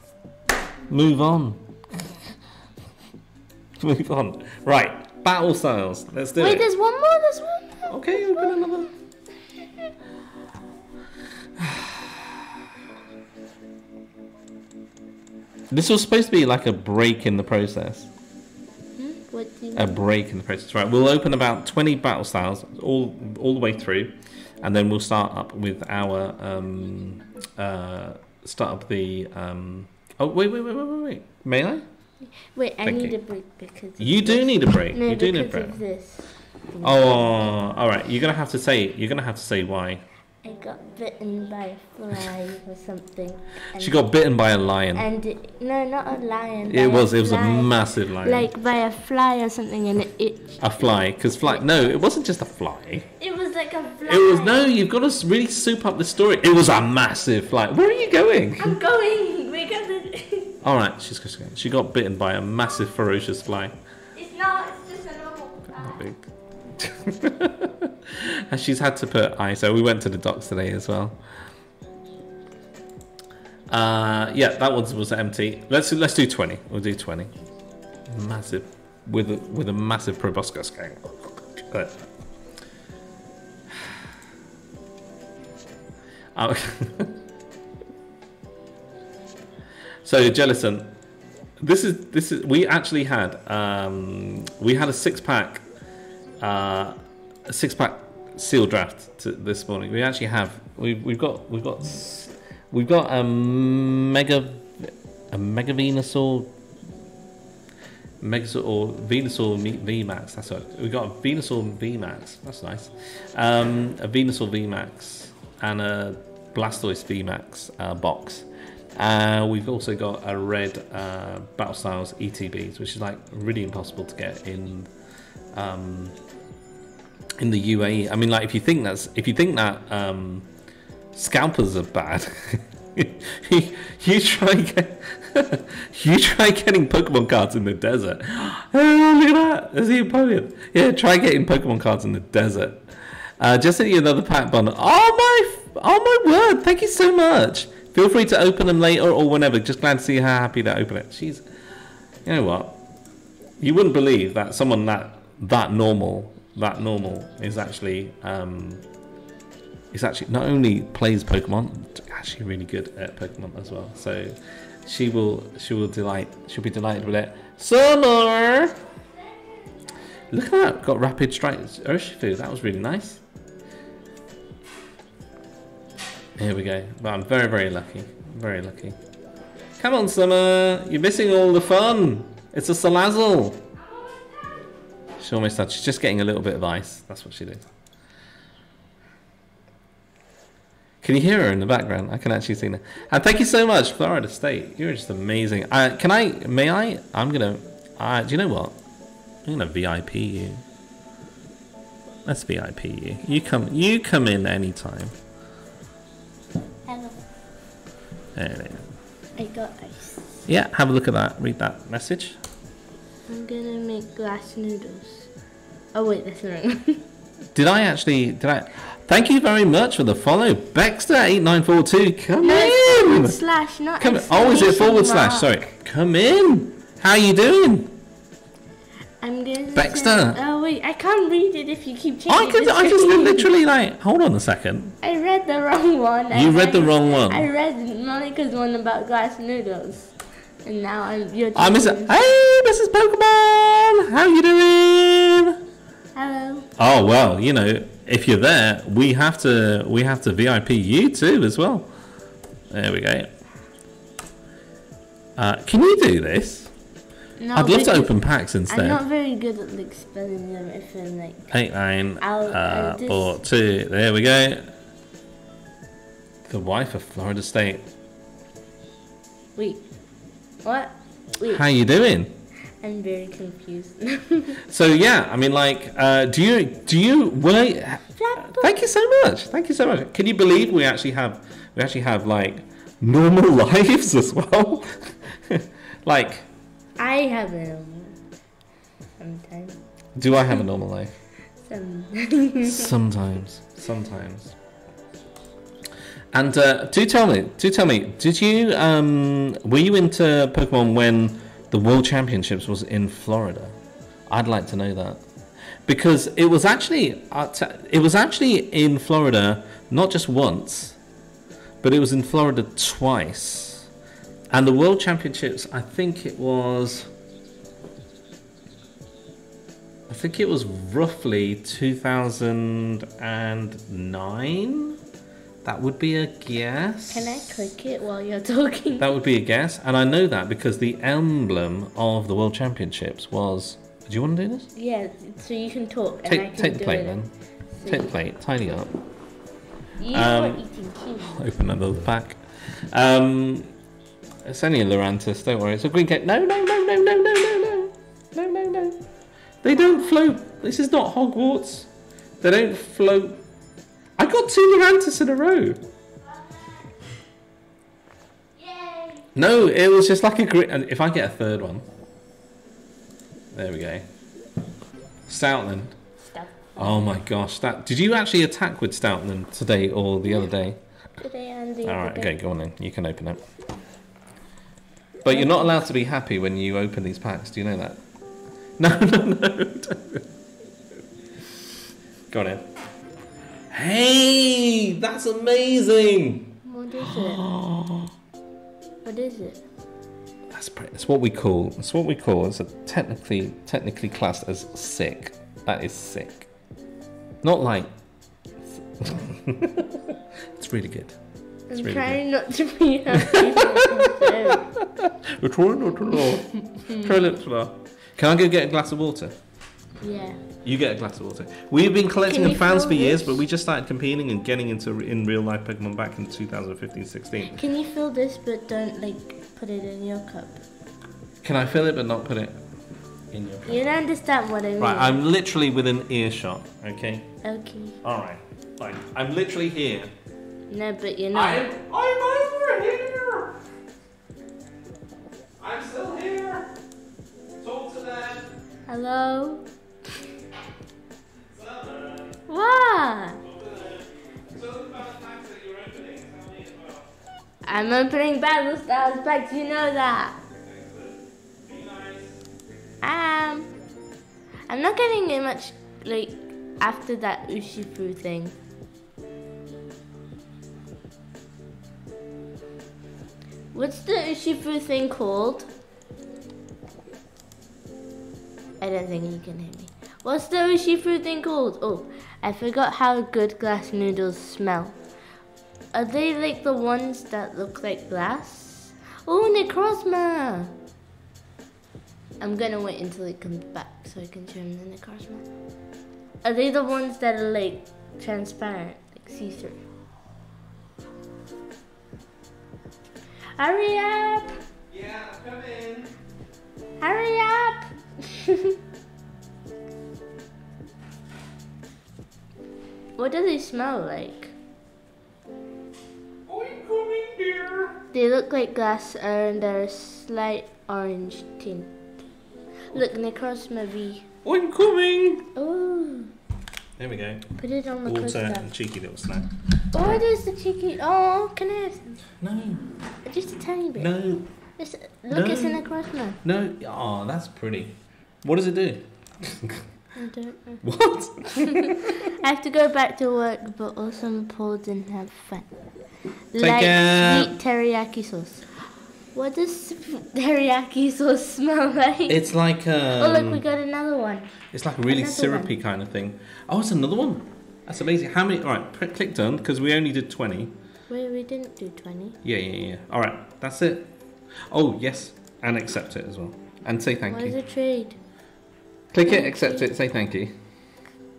Move on. Move on. Right, battle styles. Let's do Wait, it. Wait, there's one more. There's one more. Okay, open another. This was supposed to be like a break in the process. Hmm? What do you A break in the process. Right, we'll open about 20 battle styles all all the way through, and then we'll start up with our um, uh, start up the. Um, oh wait wait wait wait wait wait. May I? Wait, I Thank need you. a break because. You do this. need a break. No, you do need a break. of this. Oh, all right. You're gonna have to say. You're gonna have to say why. I got bitten by a fly or something. She got bitten by a lion. And it, no, not a lion. It was. It was a massive lion. Like by a fly or something, and it itched. a fly. Because fly. No, it wasn't just a fly. It was like a fly. It was no. You've got to really soup up the story. It was a massive fly. Where are you going? I'm going. We got the. All right. She's going. She got bitten by a massive ferocious fly. it's not. and she's had to put. So we went to the docks today as well. Uh, yeah, that one was empty. Let's let's do twenty. We'll do twenty. Massive, with a, with a massive proboscis going. Oh. so Jellison, this is this is we actually had um, we had a six pack uh, a six pack seal draft to this morning. We actually have we we've got we've got we've got a mega a mega Venusaur Megasaur or Venusaur VMAX. That's right. We got a Venusaur VMAX. That's nice. Um, a Venusaur VMAX and a Blastoise VMAX uh, box. Uh, we've also got a red uh, Battle Styles ETBs, which is like really impossible to get in um, in the UAE. I mean, like if you think that's if you think that um, scalpers are bad, you, you try get, you try getting Pokemon cards in the desert. Oh, look at that! There's the Empoleon. Yeah, try getting Pokemon cards in the desert. Uh, just sent you another pack bundle. Oh my! Oh my word! Thank you so much. Feel free to open them later or whenever. Just glad to see how happy to open it. She's, you know what? You wouldn't believe that someone that that normal, that normal is actually um, is actually not only plays Pokemon, actually really good at Pokemon as well. So she will she will delight she'll be delighted with it. Summer. Look at that! Got rapid strike Urshifu. That was really nice. Here we go. But I'm very very lucky. Very lucky. Come on, Summer. You're missing all the fun. It's a Salazzle. She almost done. She's just getting a little bit of ice. That's what she did. Can you hear her in the background? I can actually see her. And thank you so much, Florida State. You're just amazing. Uh, can I? May I? I'm gonna. Uh, do you know what? I'm gonna VIP you. Let's VIP you. You come. You come in anytime. Hello. There it is. I got ice. Yeah. Have a look at that. Read that message. I'm gonna make glass noodles. Oh wait, that's the wrong one. Did I actually? Did I? Thank you very much for the follow, Baxter eight nine four two. Come no, in. forward slash, not Come in. Oh, is it forward slash? Sorry. Come in. How you doing? I'm gonna. Baxter. Say, oh wait, I can't read it if you keep changing. I the I just literally like. Hold on a second. I read the wrong one. I You read the wrong one. I read Monica's one about glass noodles, and now I'm. You're. I'm Mr. Hey, Mrs. Pokemon. How you doing? Hello. Oh well, you know, if you're there, we have to. We have to VIP you too as well. There we go. Uh, can you do this? No, I'd love to open packs instead. I'm not very good at like spelling them. If I'm like. Eight nine I'll- uh, I'll just- two. There we go. The wife of Florida State. Wait. What? Wait. How you doing? I'm very confused. So yeah, I mean, like, uh, do you do you book. Thank you so much. Thank you so much. Can you believe we actually have we actually have like normal lives as well? like, I have them. Sometimes. do I have a normal life? Some. Sometimes. Sometimes. And uh, do tell me, do tell me, did you um, were you into Pokemon when the World Championships was in Florida? I'd like to know that because it was actually uh, it was actually in Florida not just once, but it was in Florida twice. And the World Championships, I think it was. I think it was roughly 2009. That would be a guess. Can I click it while you're talking? That would be a guess, and I know that because the emblem of the World Championships was. Do you want to do this? Yeah, so you can talk and I Take can take do the plate it. then. So Take the plate, tidy up. You Um, are eating cheese. Open another pack. Um, it's only a Lurantis, don't worry. It's a green cake. No, no, no, no, no, no, no, no, no, no, no. They don't float. This is not Hogwarts. They don't float. I got two Lurantis in a row. Yay! No, it was just like a green. And if I get a third one, there we go. Stoutland. Stuff. Oh my gosh, that did you actually attack with Stoutland today or the other day? Today and the All other right, day. okay, go on then. You can open it. But you're not allowed to be happy when you open these packs. Do you know that? No, no, no. don't. Go on in. Hey, that's amazing. What is it? what is it? That's pretty, It's what we call. It's what we call. It's a technically technically classed as sick. That is sick. Not like. it's really good. I'm really trying not to be happy. We're trying not to laugh. Try not to laugh. Can I go get a glass of water? yeah. You get a glass of water. We've been collecting Can in fans for years, this? but we just started competing and getting into in real life Pokemon back in 2015-16. Can you fill this but don't like put it in your cup? Can I fill it but not put it in your cup? You don't understand what I mean. Right, I'm literally within earshot. Okay. Okay. All right. Fine. I'm literally here. No, but you're not. I'm I'm over I'm opening Battle Styles packs, you know that. Um, I'm not getting it much, like, after that Urshifu thing. What's the Urshifu thing called? I don't think you can hear me. What's the Urshifu thing called? Oh, I forgot how good glass noodles smell. Are they like the ones that look like glass? Oh, Necrozma! I'm gonna wait until it comes back so I can show him the Necrozma. Are they the ones that are like transparent, like see-through? Hurry up! Yeah, come in. Hurry up! what do they smell like? They look like glass and they're a slight orange tint. Look, Necrozma V. I'm coming. Oh, There we go. put it on the Water coaster. and cheeky little snack. Oh, there's the cheeky. Oh, can I have some? No, Just a tiny bit. no, Just, look, it's No. in the Necrozma. no. Oh, that's pretty. What does it do? I don't know. What? I have to go back to work, but also pause and have fun. Take like care. sweet teriyaki sauce. What does teriyaki sauce smell like? It's like um, oh, look, we got another one. It's like a really Another syrupy kind of thing. Oh, it's another one. That's amazing. How many? All right, click done because we only did twenty. Wait, we didn't do 20. Yeah, yeah, yeah. All right, that's it. Oh yes, and accept it as well, and say thank What is you. a trade? Click it, accept it, say thank you.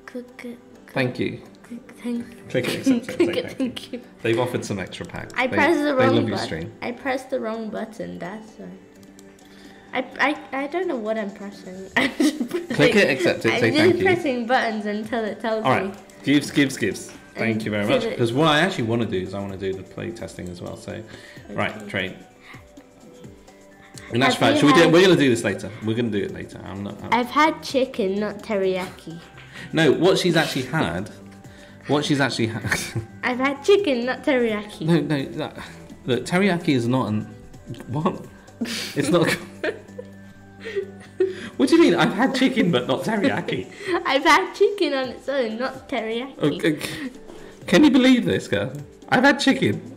Click it. Thank you. Click, it, accept it, click say it, thank you. They've offered some extra packs. I they, pressed the They wrong your button. stream. I pressed the wrong button, that's why. I, I, I don't know what I'm pressing. I'm just Click it, accept it, I'm say just thank you. pressing buttons until it tells All me. right, gives, gives, gives. Thank And you very much. Because what I actually want to do is I want to do the play testing as well. So, right, Okay. In actual Have fact, should we do, we're going to do this later. We're going to do it later. I'm not. I'm, I've had chicken, not teriyaki. no, what she's actually had, what she's actually had. I've had chicken, not teriyaki. no, no, that, look, teriyaki is not an. What? It's not. what do you mean? I've had chicken, but not teriyaki. I've had chicken on its own, not teriyaki. Okay. Can you believe this, girl? I've had chicken.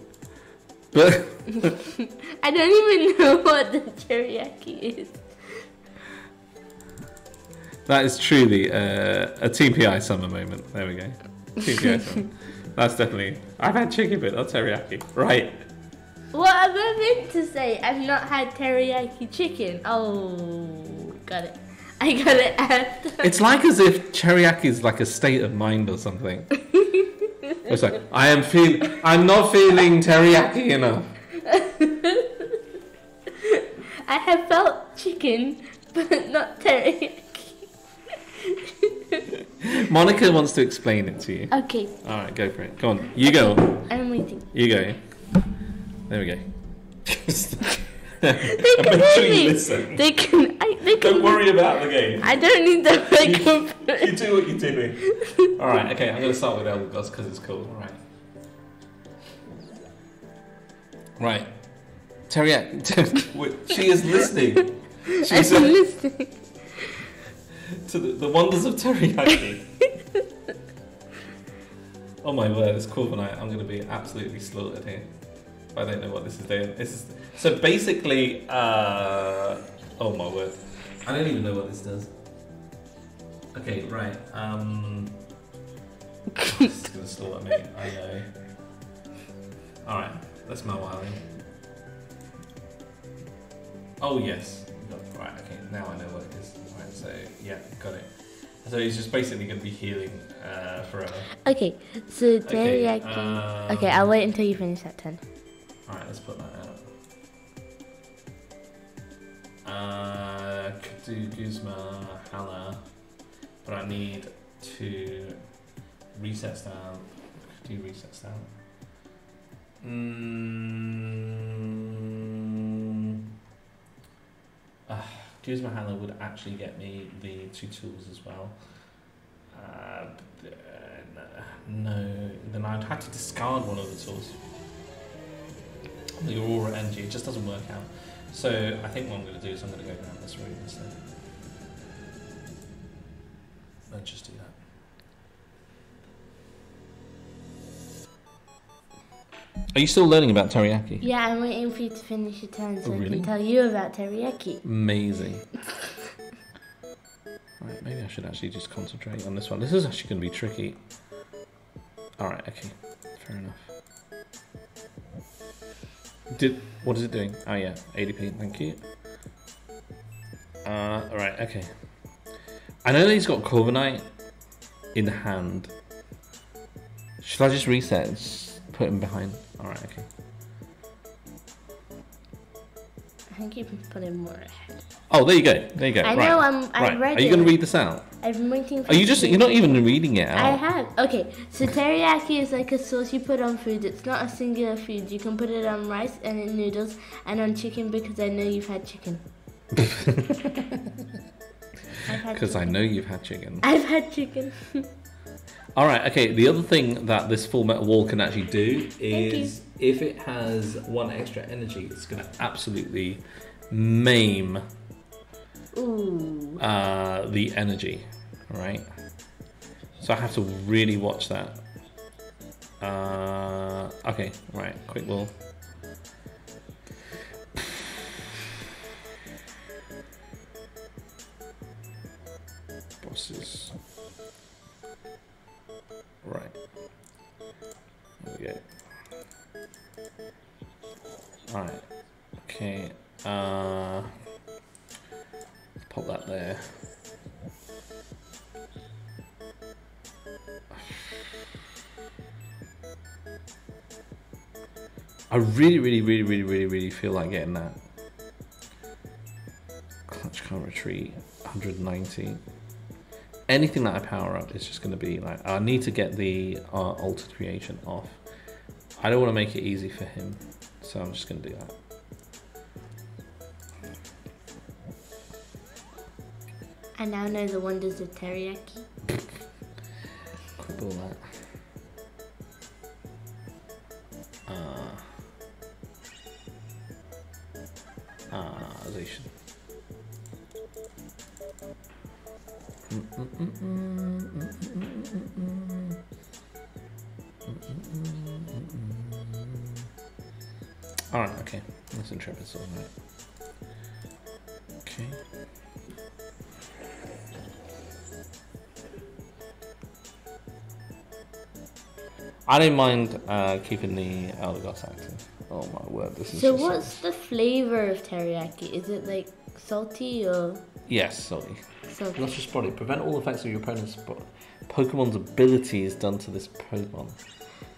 I don't even know what the teriyaki is. That is truly uh, a TPI summer moment. There we go. TPI summer. That's definitely. I've had chicken, but not teriyaki. Right. What am I meant to say? I've not had teriyaki chicken. Oh, got it. I got it after. It's like as if teriyaki is like a state of mind or something. It's like I am feel. I'm not feeling teriyaki enough. I have felt chicken, but not teriyaki. Monica wants to explain it to you. Okay, All right, go for it. Go on. You go. I'm waiting. You go. There we go. They can hear me. listen. They can. I, they can. Don't worry about the game. I don't need the microphone. You do what you're doing. All right. Okay. I'm going to start with Eldegoss because it's cool. All right. Right. Teriyaki. She is listening. She's been uh, listening. to the, the wonders of teriyaki. oh my word, it's cool tonight. I'm going to be absolutely slaughtered here. I don't know what this is doing. This is so basically. Uh, oh my word, I don't even know what this does. Okay, right. Um, it's going to slaughter me. I know. All right, that's my Mawile. Oh yes, right. Okay, now I know what it is. Right, so yeah, got it. So he's just basically going to be healing uh, forever. Okay, so Okay, teriyaki. um, okay, I'll wait until you finish that turn. All right, let's put that out. Uh, could do Guzma, Hala, but I need to reset down. Could do resets down. Mm, uh, Guzma Hala would actually get me the two tools as well. Uh, uh, no, then I'd have to discard one of the tools the Aurora energy. It just doesn't work out. So I think what I'm going to do is I'm going to go down this route instead. Let's just do that. Are you still learning about teriyaki? Yeah, I'm waiting for you to finish your turn so Oh, I can tell you about teriyaki. Amazing. right, maybe I should actually just concentrate on this one. This is actually going to be tricky. Alright, okay. Fair enough. Did what is it doing? Oh yeah, ADP, thank you. Uh alright, okay. I know that he's got Corviknight in hand. Should I just reset put him behind? Alright, okay. I think you can put him more ahead. Oh, there you go. There you go. I right. know, I'm- I right. read Are you going to read this out? I've been waiting for Are you just? You're not even reading it I have. Okay, so teriyaki is like a sauce you put on food. It's not a singular food. You can put it on rice and in noodles and on chicken because I know you've had chicken. Because I know you've had chicken. I've had chicken. All right. Okay. The other thing that this full metal wall can actually do is, if it has one extra energy, it's going to absolutely maim Ooh. uh, the energy, right? So I have to really watch that. Uh, okay, right, quick ball. Bosses. Right. There we go. Alright. Okay. Uh pop that there. I really, really, really, really, really, really feel like getting that. Clutch can't retreat, 190. Anything that I power up is just going to be like, I need to get the uh, altered creation off. I don't want to make it easy for him, so I'm just going to do that. I now know the wonders of teriyaki. Quibble that. Uh, uh, Zacian. Alright, okay. That's intrepid, all right. Okay. I don't mind uh, keeping the active. Oh my word, this is So just- what's the flavor of teriyaki? Is it like salty or Yes, sorry. salty? Luscious body. Prevent all effects of your opponent's Pokemon's abilities done to this Pokemon.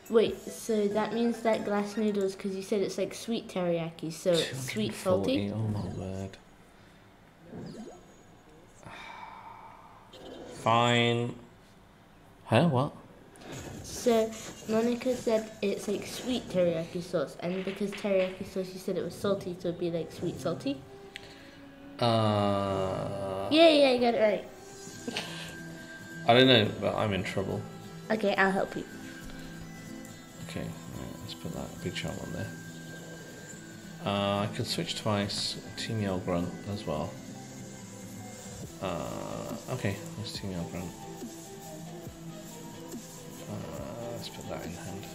Wait, so that means that glass noodles, because you said it's like sweet teriyaki, so it's sweet salty. Oh my word. Fine. Huh? What? So Monica said it's like sweet teriyaki sauce, and because teriyaki sauce, you said it was salty, so it'd be like sweet salty. Uh, Yeah, yeah, I got it right. I don't know, but I'm in trouble. Okay, I'll help you. Okay, right, let's put that big charm on there. Uh, I can switch twice. Team Yell Grunt as well. Uh, okay, let's Team Yell Grunt. Hand.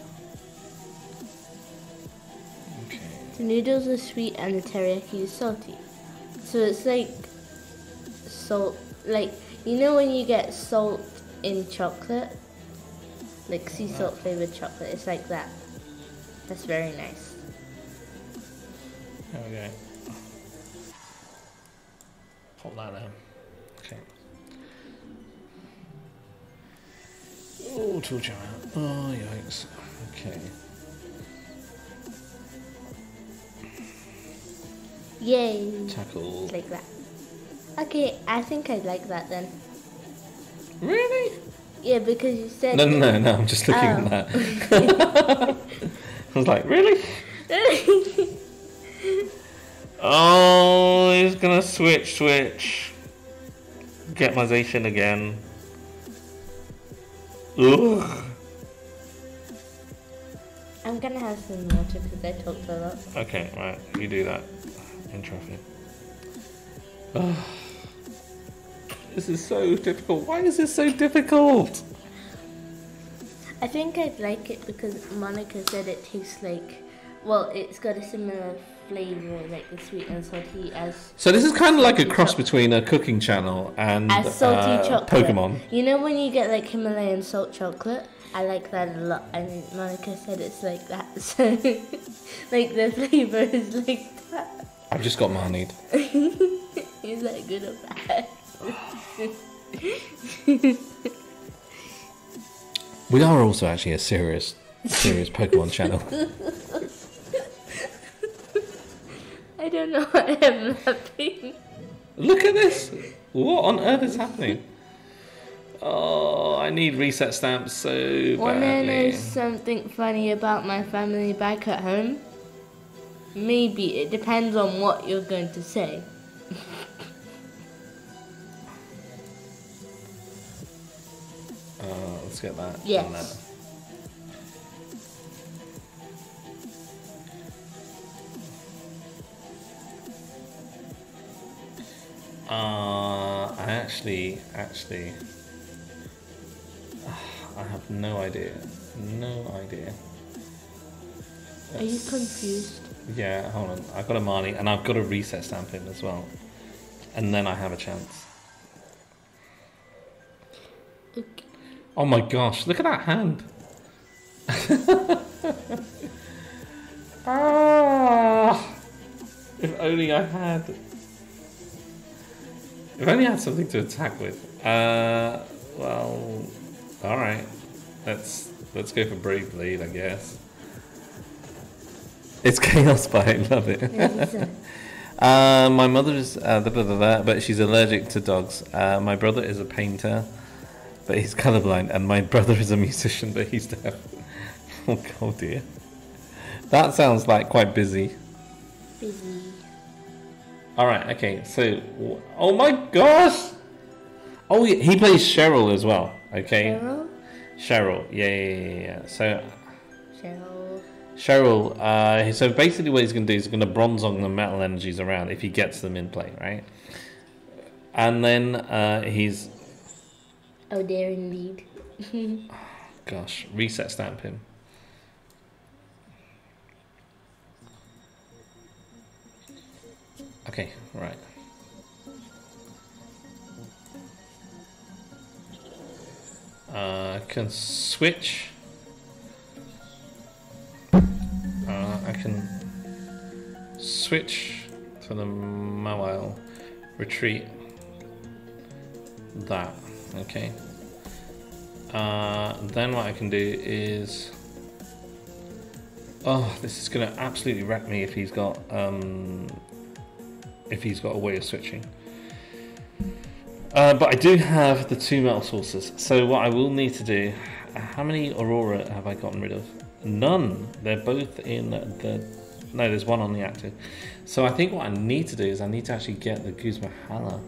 Okay. The noodles are sweet and the teriyaki is salty. So it's like salt, like you know when you get salt in chocolate, like sea salt flavored chocolate. It's like that. That's very nice. Okay. Pop that down. Oh, tool jam out. Oh, yikes. Okay. Yay! Tackle. Like that. Okay, I think I'd like that then. Really? Yeah, because you said. No, no, no, no. I'm just looking Oh. at that. I was like, really? Oh, he's gonna switch, switch. Get my Zacian again. Ugh. I'm gonna have some water because I talked a lot. Okay, right, you do that. In traffic. Ugh. This is so difficult. Why is this so difficult? I think I'd like it because Monica said it tastes like. Well, it's got a similar flavor, like the sweet and salty, as So this is kind of like a cross between a cooking channel and as salty uh, chocolate. Pokemon. You know when you get like Himalayan salt chocolate? I like that a lot, and Monica said it's like that. So, like the flavor is like that. I've just got Marnied. Is that good or bad? We are also actually a serious, serious Pokemon channel. I don't know why I'm laughing. Look at this! What on earth is happening? Oh, I need reset stamps so badly. Wanna know something funny about my family back at home? Maybe it depends on what you're going to say. Uh, let's get that. Yes. Uh, I actually, actually, I have no idea. No idea. Are you confused? Yeah, hold on. I've got a Marnie and I've got a reset stamp him as well. And then I have a chance. Okay. Oh my gosh, look at that hand. ah! If only I had. If only I had something to attack with. Uh, well, all right. Let's let's go for brave blade, I guess. It's chaos bite. Love it. Uh, my mother is, uh, da, da, da, but she's allergic to dogs. Uh, my brother is a painter, but he's colorblind, and my brother is a musician, but he's deaf. oh god, dear. That sounds like quite busy. Busy. All right, okay. So, oh my gosh! Oh, he plays Cheryl as well. Okay, Cheryl? Cheryl. Yeah, yeah, yeah. yeah. So Cheryl. Cheryl, uh, so basically what he's going to do is he's going to bronze on the metal energies around if he gets them in play, right? And then uh, he's, Oh, dear indeed. gosh, reset stamp him. Okay, right. Uh, can switch. Uh, I can switch to the mobile, retreat. That, okay. Uh, then what I can do is. Oh, this is gonna absolutely wreck me if he's got um, if he's got a way of switching. Uh, but I do have the two metal saucers, so what I will need to do. How many Aurora have I gotten rid of? None. They're both in the. No, there's one on the active. So I think what I need to do is I need to actually get the Guzma Hala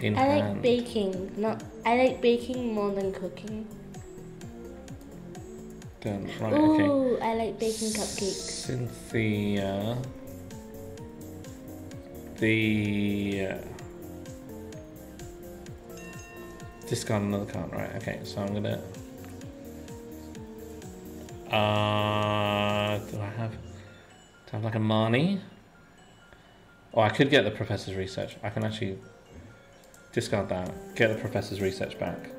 in I like hand. baking. Not. I like baking more than cooking. Done. Right, okay. I like baking cupcakes. Cynthia. The. Uh, discard another card, right? Okay, so I'm gonna. Uh, do I have? Do I have like a Marnie? Or I could get the Professor's Research. I can actually discard that, get the Professor's Research back.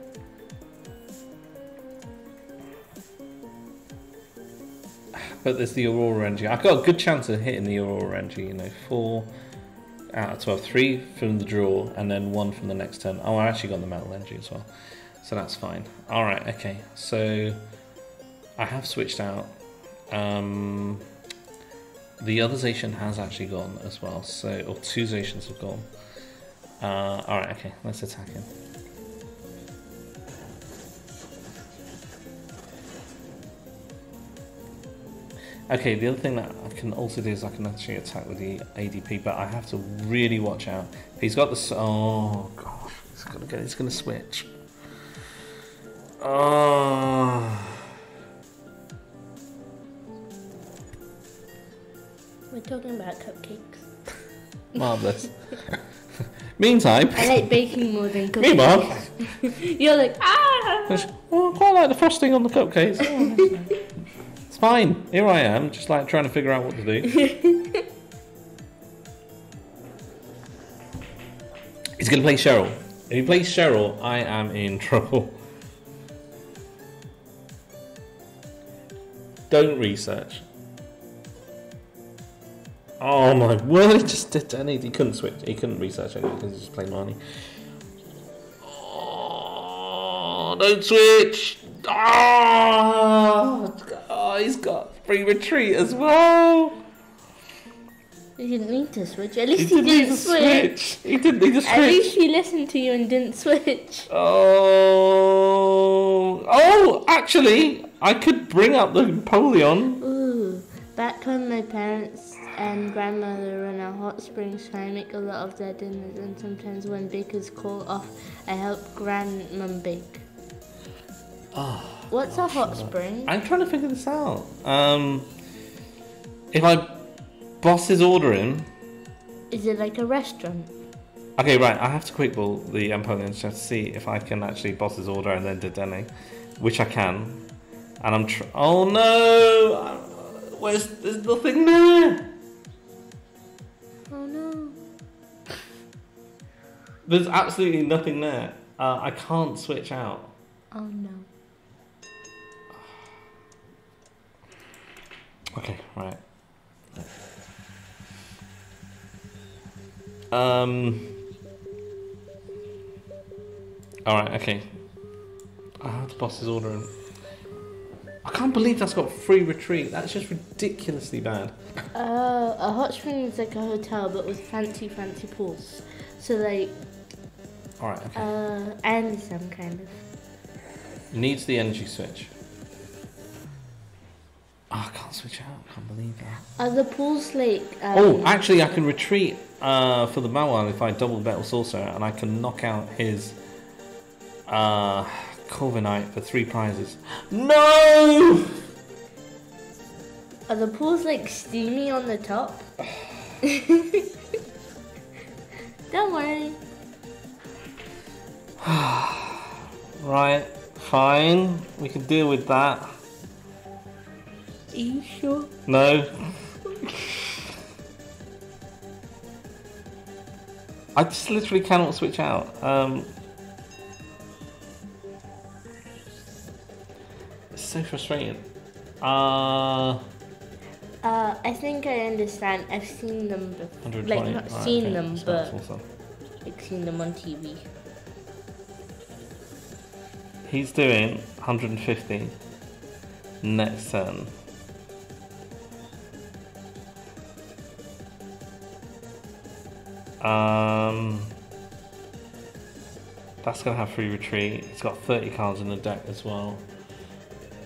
But there's the Aurora Energy. I've got a good chance of hitting the Aurora Energy, you know, four out of 12. Three from the draw, and then one from the next turn. Oh, I actually got the Metal Energy as well. So that's fine. Alright, okay. So I have switched out. Um, the other Zacian has actually gone as well. So, or two Zacians have gone. Uh, Alright, okay. Let's attack him. Okay, the other thing that I can also do is I can actually attack with the ADP, but I have to really watch out. He's got the oh gosh, he's gonna go. He's gonna switch. Oh, We're talking about cupcakes. marvelous. Meantime, I like baking more than cooking. meanwhile, You're like ah. oh, I quite like the frosting on the cupcakes. It's fine. Here I am, just like trying to figure out what to do. He's gonna play Cheryl. If he plays Cheryl, I am in trouble. Don't research. Oh my word, he just detonated. He couldn't switch. He couldn't research anything because he just played Marnie. Oh, don't switch. Oh, oh, he's got free retreat as well. You didn't need to switch. At He least he, didn't need didn't to switch. switch. He didn't need to At least he listened to you and didn't switch. Oh, oh, actually, I could bring up the Empoleon. Ooh, back when my parents and grandmother run a hot springs, I make a lot of their dinners, and sometimes when bakers call off, I help grandmum bake. Oh, What's a hot spring? I'm trying to figure this out. Um, if I Boss's Order in, Is it like a restaurant? Okay, right. I have to quick ball the Empoleon just to see if I can actually Boss's Order and then Dedenne, which I can. And I'm tr- Oh no! Uh, Where's there's nothing there? Oh no. There's absolutely nothing there. Uh, I can't switch out. Oh no. Okay, right. Um. All right. Okay. I have to Boss's Order. And... I can't believe that's got free retreat. That's just ridiculously bad. Uh, a hot spring is like a hotel, but with fancy, fancy pools. So like, All right. Okay. uh, I understand kind of. Needs the energy switch. Oh, I can't switch out. I can't believe that. Are the pools like? Um, Oh, actually, I can retreat uh, for the Mawile if I double Metal Saucer, and I can knock out his uh, Corviknight for three prizes. No! Are the pools like steamy on the top? Don't worry. Right, fine. We can deal with that. Are you sure? No. I just literally cannot switch out. Um, it's so frustrating. Uh, Uh, I think I understand. I've seen them before. Like not Alright, seen okay, them, so but awesome. like seen them on TV. He's doing 150 next turn. Um, that's gonna have free retreat. It's got 30 cards in the deck as well.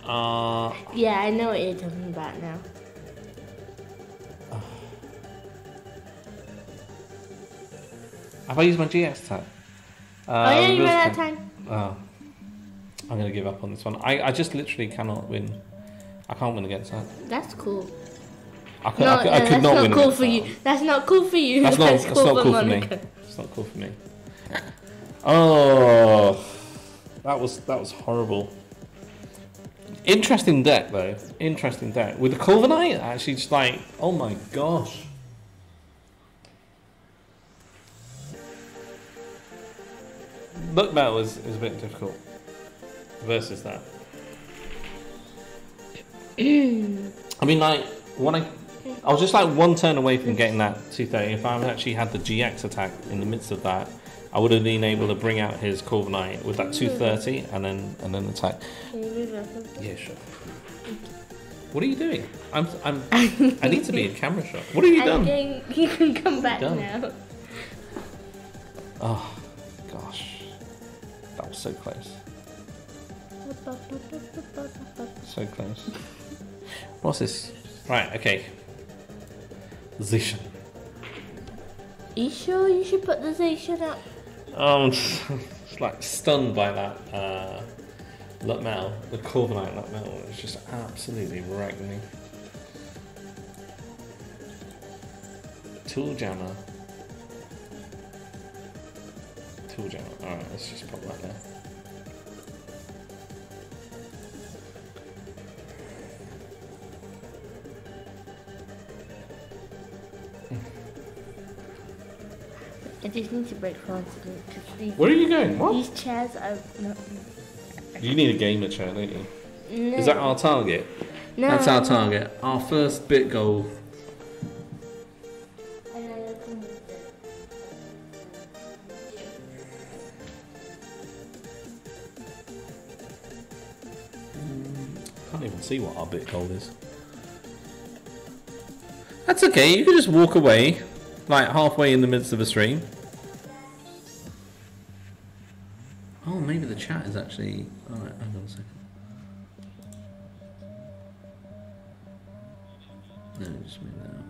Uh, Yeah, I know what you're talking about now. have I used my GX attack? Uh, oh yeah, you reveals ran out of time. Oh, I'm gonna give up on this one. I, I just literally cannot win. I can't win against that. That's cool. I could, No, I could, no, I could that's not, not, win cool for you. That's not cool for you. That's not. That's, not cool for me. Monica. It's not cool for me. Oh, that was that was horrible. Interesting deck though. Interesting deck with the Corviknight. Actually, just like oh my gosh. Look battle is, is a bit difficult versus that. I mean, like when I, I was just like one turn away from getting that 230. If I had actually had the GX attack in the midst of that, I would have been able to bring out his Corviknight with that hmm. 230 and then and then attack. Can you move that? Yeah, sure. What are you doing? I'm I'm I need to be in camera shot. What have you done? you can come back now. Oh gosh, that was so close, so close. What's this? Right, okay. Zacian. you sure you should put the Zacian up? Oh, I'm just, just like stunned by that uh, Luck Metal, the Corviknight Luck Metal. It's just absolutely wrecked me. Tool Jammer. Tool Jammer. Alright, let's just pop that there. I just need to break for these, Where are you going? What? these chairs are not. You need a gamer chair, don't you? No, Is that our target? no, That's our target. Our first bit goal. I can't even see what our bit goal is. That's okay, you can just walk away, like halfway in the midst of a stream. Oh, maybe the chat is actually. Alright, hang on a second. No, just move that out.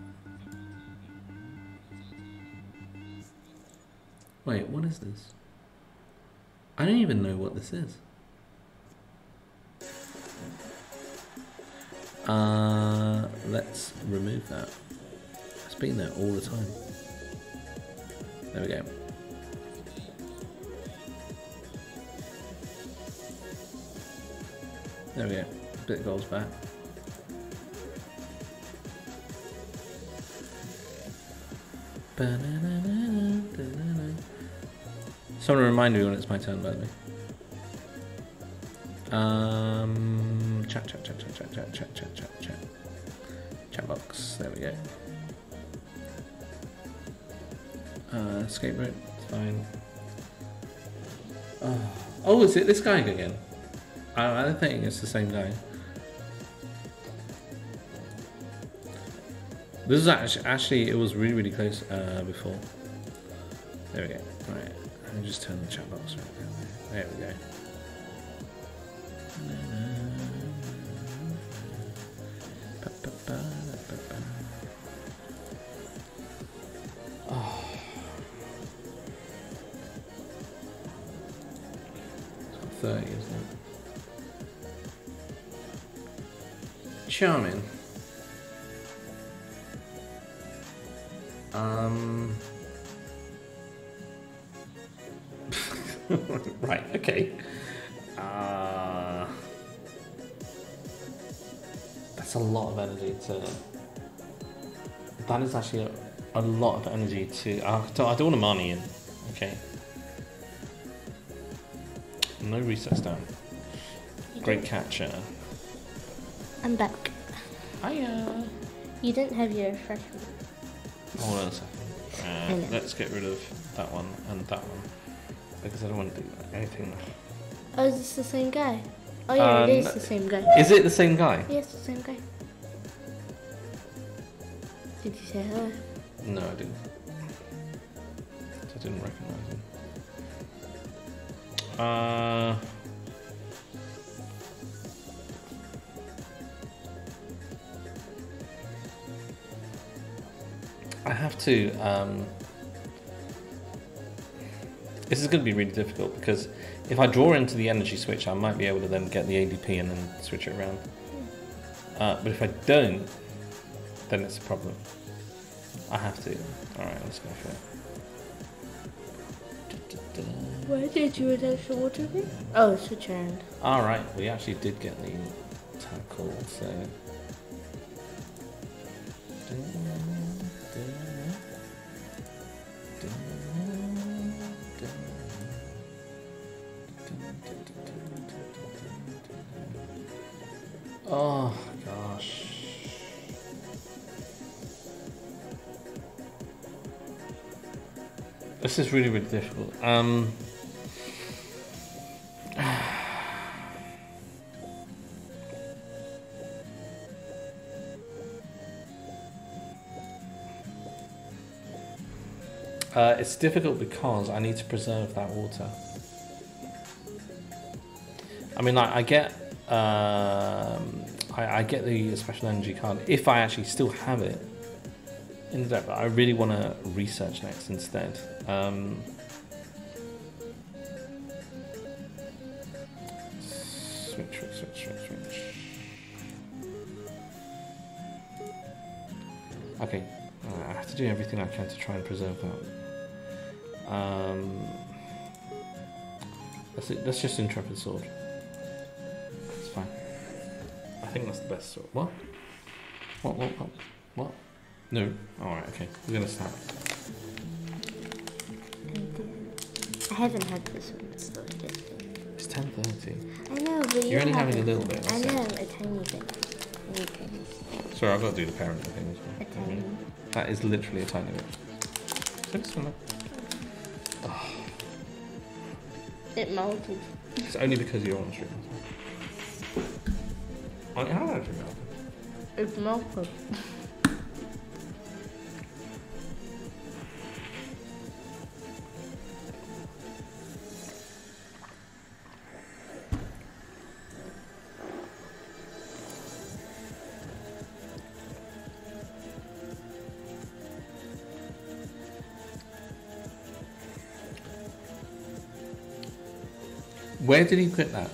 Wait, what is this? I don't even know what this is. Uh, let's remove that. Been there all the time. There we go. There we go. Bit of gold's back. Someone remind me when it's my turn, by the way. Um, chat, chat, chat, chat, chat, chat, chat, chat, chat, chat. Chat box. There we go. Uh, escape route. Fine. Oh. oh, is it this guy again? I, I think it's the same guy. This is actually, actually it was really, really close uh, before. There we go. Right. Let me just turn the chat box right there. There we go. Charming. Um. right. Okay. Uh, that's a lot of energy to. That is actually a, a lot of energy to. Uh, I don't want to money in. Okay. No resets down. Great catcher. I'm back. Hiya. You didn't have your refreshment. Hold on a second. Uh, let's get rid of that one and that one because I don't want to do anything. Oh, is this the same guy? Oh yeah, Um, it is the same guy. Is it the same guy? Yes, the same guy. Did you say hello? No, I didn't. I didn't recognize him. Uh. I have to. Um, this is going to be really difficult because if I draw into the energy switch, I might be able to then get the ADP and then switch it around. Uh, but if I don't, then it's a problem. I have to. Alright, let's go for it. Where did you attach the water thing? Oh, switch around. Alright, we actually did get the tackle, so. Oh gosh. This is really, really difficult. Um, uh, it's difficult because I need to preserve that water. I mean, like, I get, um, I, I get the special energy card if I actually still have it in the deck, but I really want to research next instead. Um, switch, switch, switch, switch, switch. Okay, uh, I have to do everything I can to try and preserve that. Um, let's, let's just intrepid sword. It's fine. I think that's the best sword. What? What? What? What? What? No. All right. Okay. We're gonna start. I haven't had this one it's still yet. It's ten thirty. I know, but You're only having a little bit, I know, it. a tiny bit. Tiny bit. Sorry, I've got to do the parenting thing A as tiny well. bit. That is literally a tiny bit. So this one, It melted. It's only because you're on stream. Oh. It's milk. Where did he put that?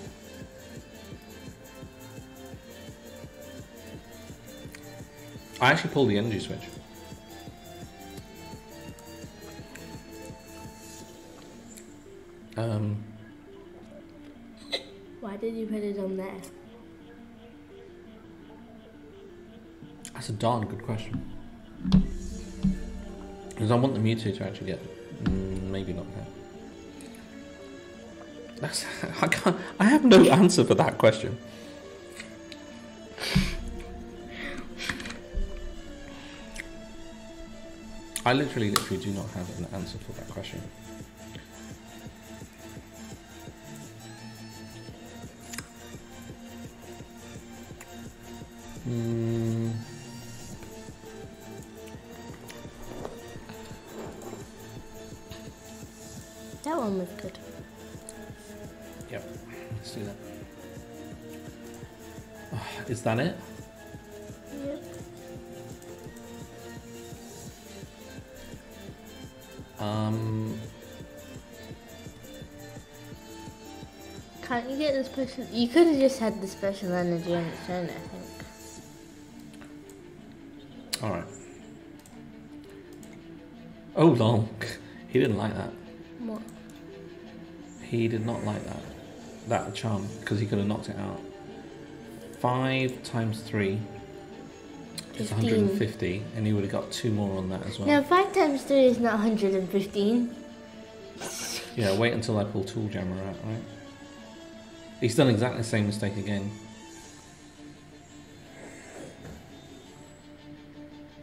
I actually pulled the energy switch. Um, Why did you put it on there? that's a darn good question. Because I want the Mewtwo to actually get mm, maybe not there. That's I can't. I have no answer for that question. I literally, literally do not have an answer for that question. You could have just had the special energy on its own, I think. all right. Oh, long. He didn't like that. What? He did not like that. That charm because he could have knocked it out. Five times three is 150, and he would have got two more on that as well. No, 5 times 3 is not 115. Yeah, wait until I pull Tool Jammer out, right? He's done exactly the same mistake again.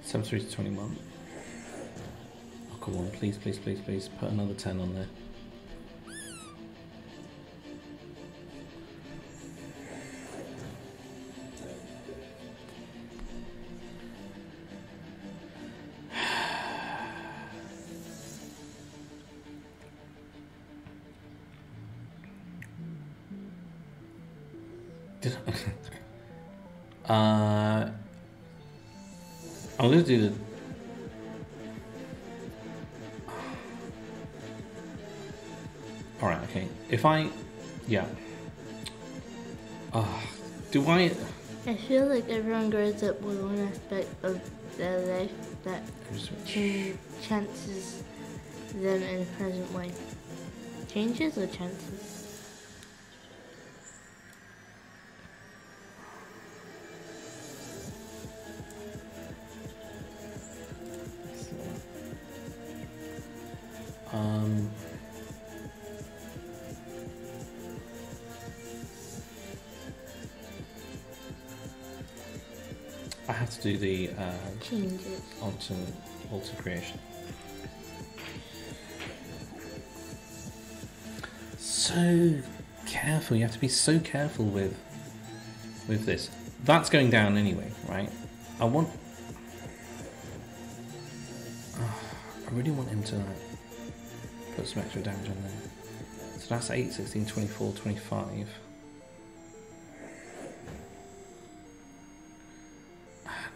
73 to 21. Oh, come on, please, please, please, please. Put another 10 on there. Like everyone grows up with one aspect of their life that changes chances them in present way. Changes or chances? Do the uh, Changes. alter alter creation. So careful. You have to be so careful with with this. That's going down anyway, right? I want. Ah, I really want him to like, put some extra damage on there. So that's 8, 16, 24, 25.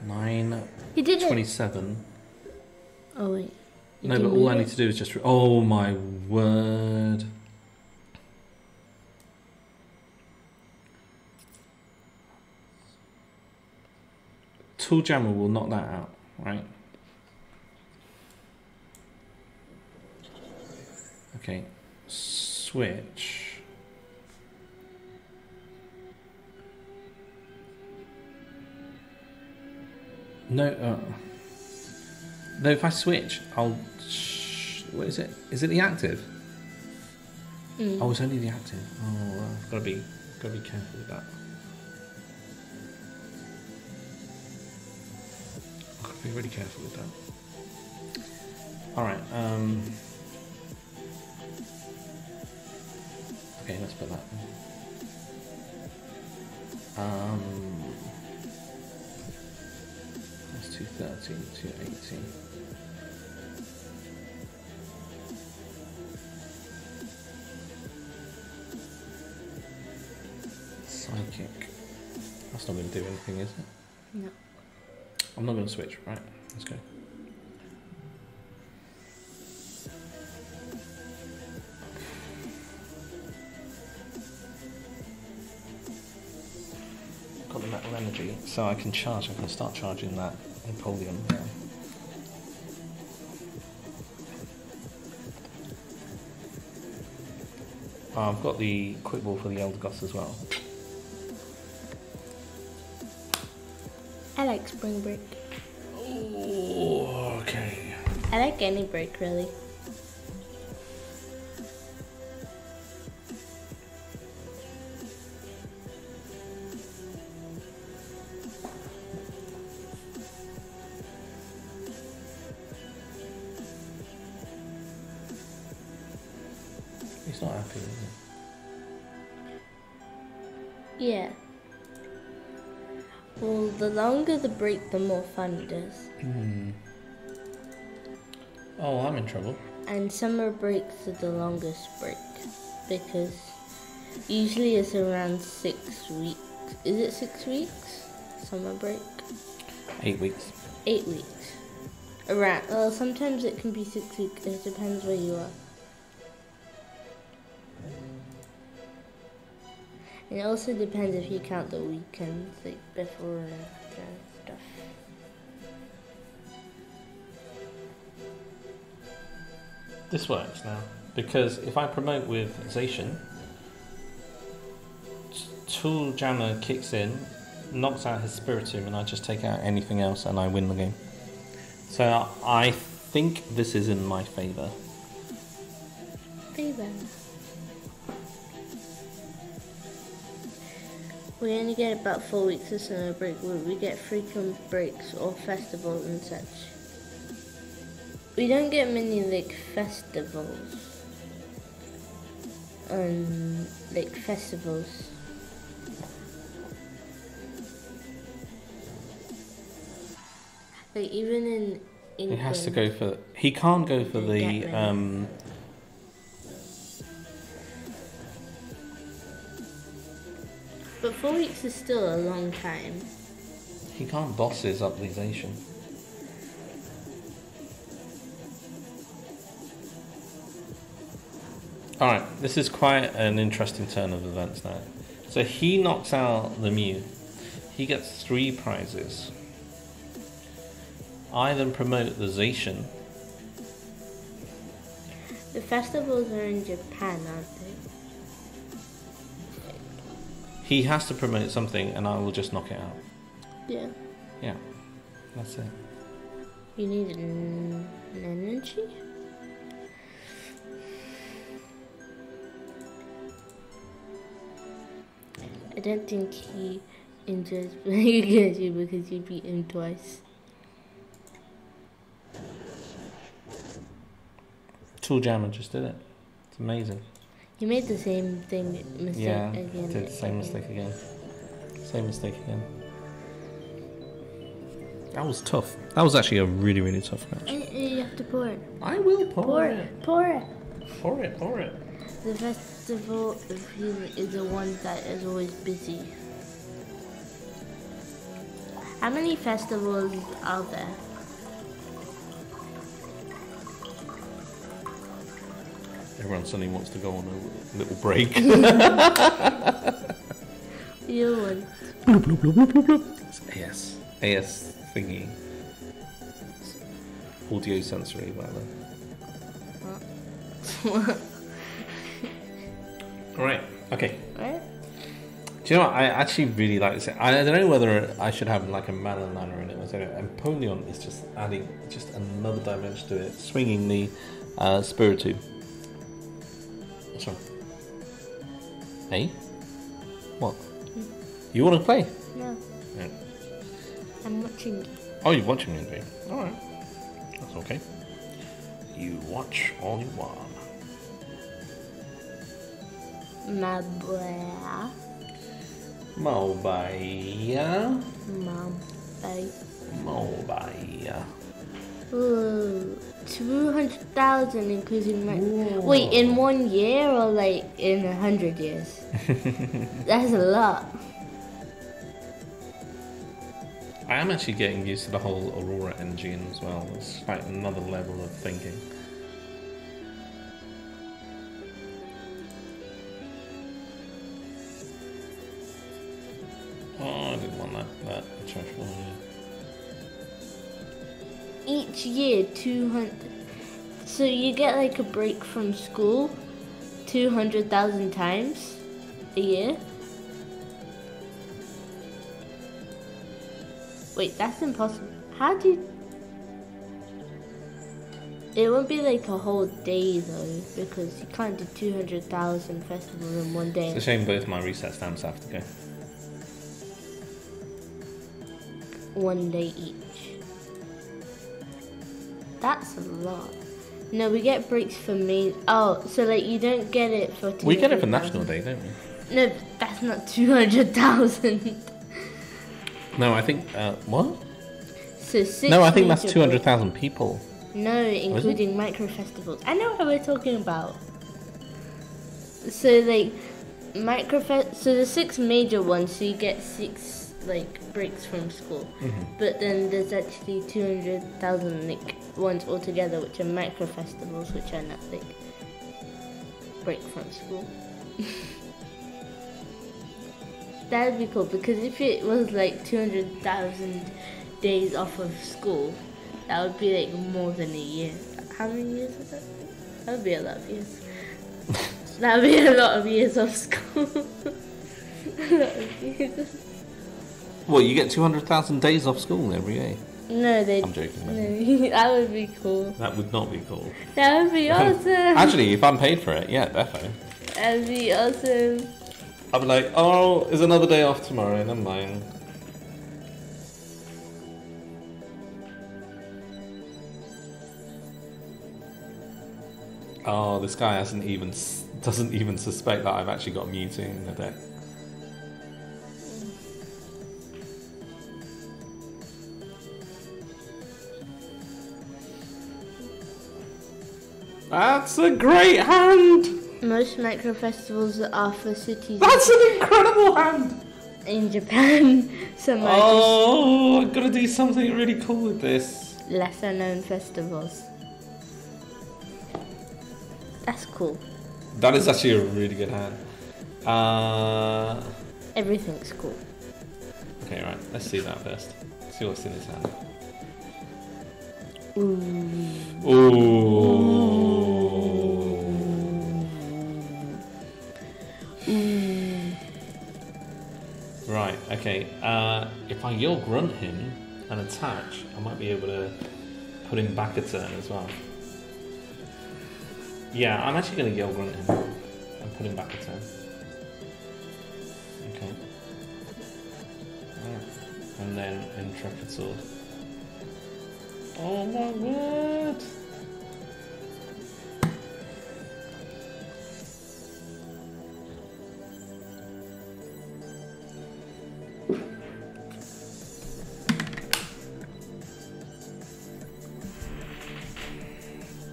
Nine, You did it. 27. Oh wait. You No, but all I it? need to do is just. Re- oh my word. Tool Jammer will knock that out, right? Okay. Switch. No, uh, no, if I switch, I'll. What is it? Is it the active? Mm. Oh, it's only the active. Oh, well, I've got to be, got to be careful with that. I've got to be really careful with that. All right. Um. Okay, let's put that. Um. That's 230, 280. Psychic. That's not going to do anything, is it? No. I'm not going to switch, right? Let's go. Got the metal energy, so I can charge. I can start charging that Empoleon. Yeah. Oh, I've got the quick ball for the Eldegoss as well. I like spring break. Oh, okay. I like any break really. Break, the more fun it is. Hmm. Oh, I'm in trouble. And summer breaks are the longest break because usually it's around six weeks. Is it six weeks? Summer break? Eight weeks. Eight weeks. Around. Well, sometimes it can be six weeks. It depends where you are. And it also depends if you count the weekends, like before and after This works now because if I promote with Zacian, Tool Jammer kicks in, knocks out his Spiritomb, and I just take out anything else and I win the game. So I think this is in my favour. Favor. We only get about four weeks of summer break where we get frequent breaks or festivals and such. We don't get many like festivals. Um, like festivals. Like even in He England. has to go for. He can't go for the. Um, weeks is still a long time. he can't boss his Uplization. Alright, this is quite an interesting turn of events now. So he knocks out the Mew. He gets three prizes. I then promote the Zacian. The festivals are in Japan, aren't He has to promote something and I will just knock it out. Yeah. Yeah, that's it. You need an, an energy? I don't think he enjoys playing against you because you beat him twice. Tool Jammer just did it. It's amazing. You made the same thing mistake Yeah, again. did the same again. mistake again. Same mistake again. That was tough. That was actually a really, really tough match. And- and You have to pour it. I will pour, Pour it. it. Pour it. Pour it, pour it. The festival is the one that is always busy. How many festivals are there? Everyone suddenly wants to go on a little break. You one. It's AS. AS thingy. Audio sensory, whatever. Alright, okay. Right? Do you know what? I actually really like this. I don't know whether I should have like a Mallow and Lana in it. or something. And Empoleon is just adding just another dimension to it, swinging the uh, Spiritomb. What's wrong? Hey? What? You want to play? No, Yeah. I'm watching. Oh, you're watching me, babe. Alright. That's okay. You watch all you want. Boy. Mobile. Mom. Bye. Mobile. Ooh, 200,000 including my. Whoa. Wait, in one year or like in a hundred years? That's a lot. I am actually getting used to the whole Aurora engine as well. It's like another level of thinking. Oh, I didn't want that. That. Each year, 200. So you get like a break from school 200,000 times a year. Wait, that's impossible. How do you... It won't be like a whole day though, because you can't do 200,000 festivals in one day. It's a shame both my reset stamps have to go. one day each. That's a lot. No, we get breaks for me. Oh, so like you don't get it for. We get it for National Day, don't we? No, that's not two hundred thousand. No, I think uh, what? So six. No, I think that's two hundred thousand people. No, including micro festivals. I know what we're talking about. So like, micro fe- So the six major ones. So you get six like breaks from school. Mm-hmm. But then there's actually 200,000 like ones altogether, which are micro festivals, which are not like break from school. That'd be cool because if it was like 200,000 days off of school, that would be like more than a year. How many years is that? That would be a lot of years. that would be a lot of years off school. a lot of years. Well, you get two hundred thousand days off school every day. No, they. I'm joking. No, that would be cool. That would not be cool. That would be awesome. Actually, if I'm paid for it, yeah, definitely. That'd be awesome. I'll be like, oh, is another day off tomorrow? Never mind. Oh, this guy hasn't even doesn't even suspect that I've actually got Mewtwo in the deck. That's a great hand. Most micro festivals are for cities That's an incredible hand. in Japan. Some Oh, I've got to do something really cool with this. lesser known festivals. That's cool. That is actually a really good hand. Uh, Everything's cool. okay, right. Let's see that first. See what's in his hand. Ooh. Ooh. Right. Okay. Uh, if I yell grunt him and attach, I might be able to put him back a turn as well. Yeah, I'm actually going to yell grunt him and put him back a turn. Okay. Alright. And then intrepid sword. Oh my word!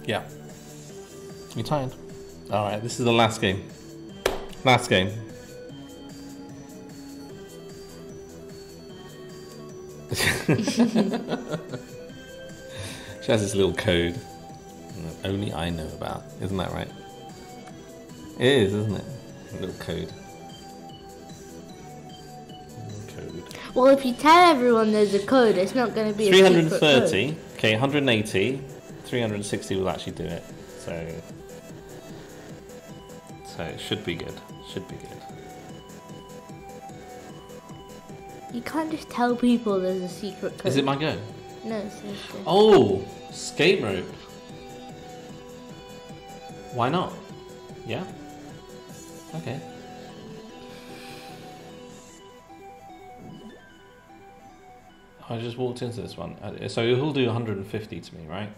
Yeah. You're tired? Alright, this is the last game. Last game. She has this little code that only I know about. Isn't that right? It is, isn't it? A little code. Code. Well, if you tell everyone there's a code, it's not going to be a code. 330. Okay, 180. 360 will actually do it. So. So it should be good. Should be good. You can't just tell people there's a secret code. Is it my go? No, seriously. Oh, Escape Rope. Why not? Yeah. Okay. I just walked into this one. Uh, So he'll do 150 to me, right?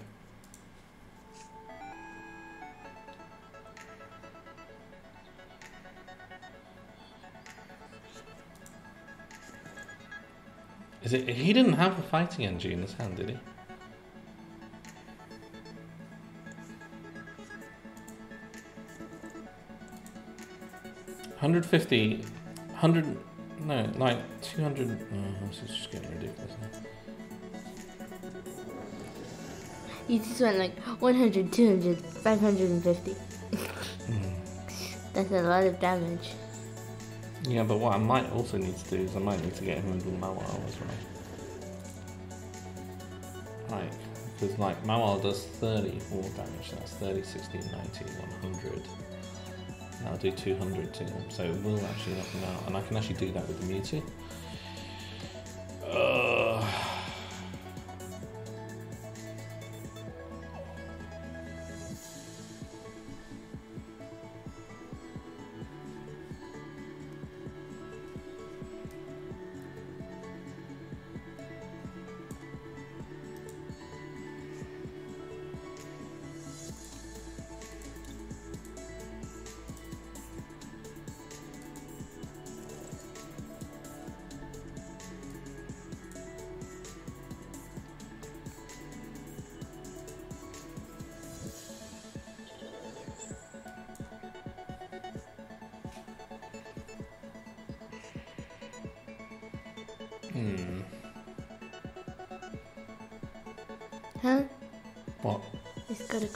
Is it? He didn't have a fighting energy in his hand, did he? Hundred fifty, hundred, no, like two hundred. Oh, this is just getting ridiculous. Now. You just went like 100, 200, 550. Hmm. That's a lot of damage. Yeah, but what I might also need to do is I might need to get him into Mawile as well. Right, because like Mawile does 34 damage, that's 30, 60, 90, 100. I'll do 200 to them. So it will actually knock them out, and I can actually do that with the Mewtwo.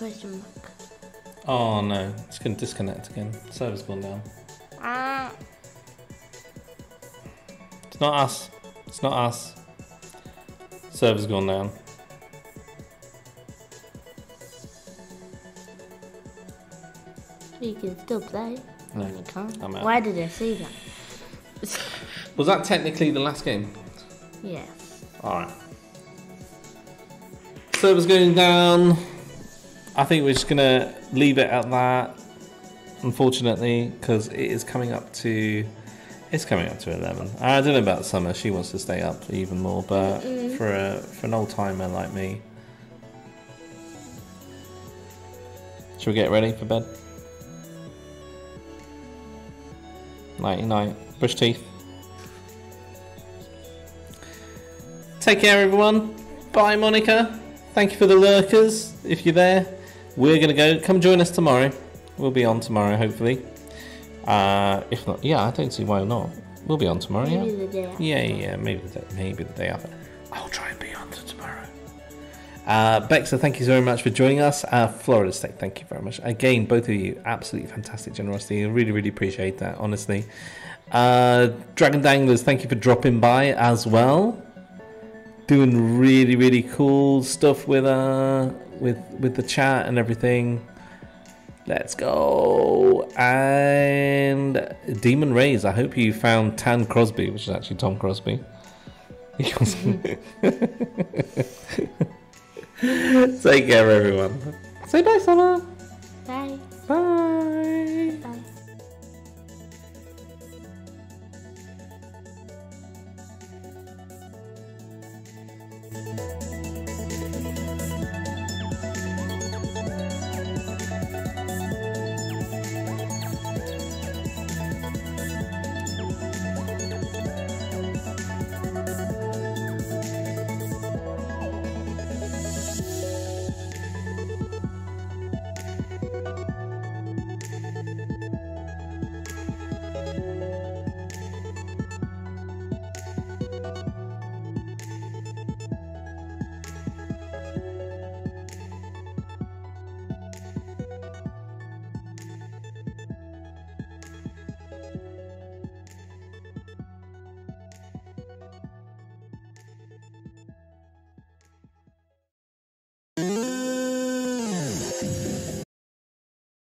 Question mark. Oh no, it's going to disconnect again. Server's gone down. Ah. It's not us. It's not us. Server's gone down. You can still play. No, You can't. I'm out. Why did I say that? Was that technically the last game? Yes. Alright. Server's going down. I think we're just going to leave it at that, unfortunately, because it is coming up to. It's coming up to 11. I don't know about Summer. She wants to stay up even more, but for, a, for an old timer like me. Should we get ready for bed? Nighty night. Brush teeth. Take care, everyone. Bye, Monica. Thank you for the lurkers. If you're there, we're gonna go. Come join us tomorrow. We'll be on tomorrow, hopefully. Uh, if not, yeah, I don't see why not. We'll be on tomorrow. Maybe Yeah. the day after. Yeah, yeah, maybe the, day, maybe the day after. I'll try and be on to tomorrow. Uh, Bexa, thank you so very much for joining us. Uh, Florida State, thank you very much. Again, both of you, absolutely fantastic generosity. I really, really appreciate that, honestly. Uh, Dragon Danglers, thank you for dropping by as well doing really really cool stuff with uh with with the chat and everything. Let's go and Demon Rays. I hope you found Tan Crosby, which is actually Tom Crosby. Take care, everyone. Say bye, Summer. Bye. Bye. bye.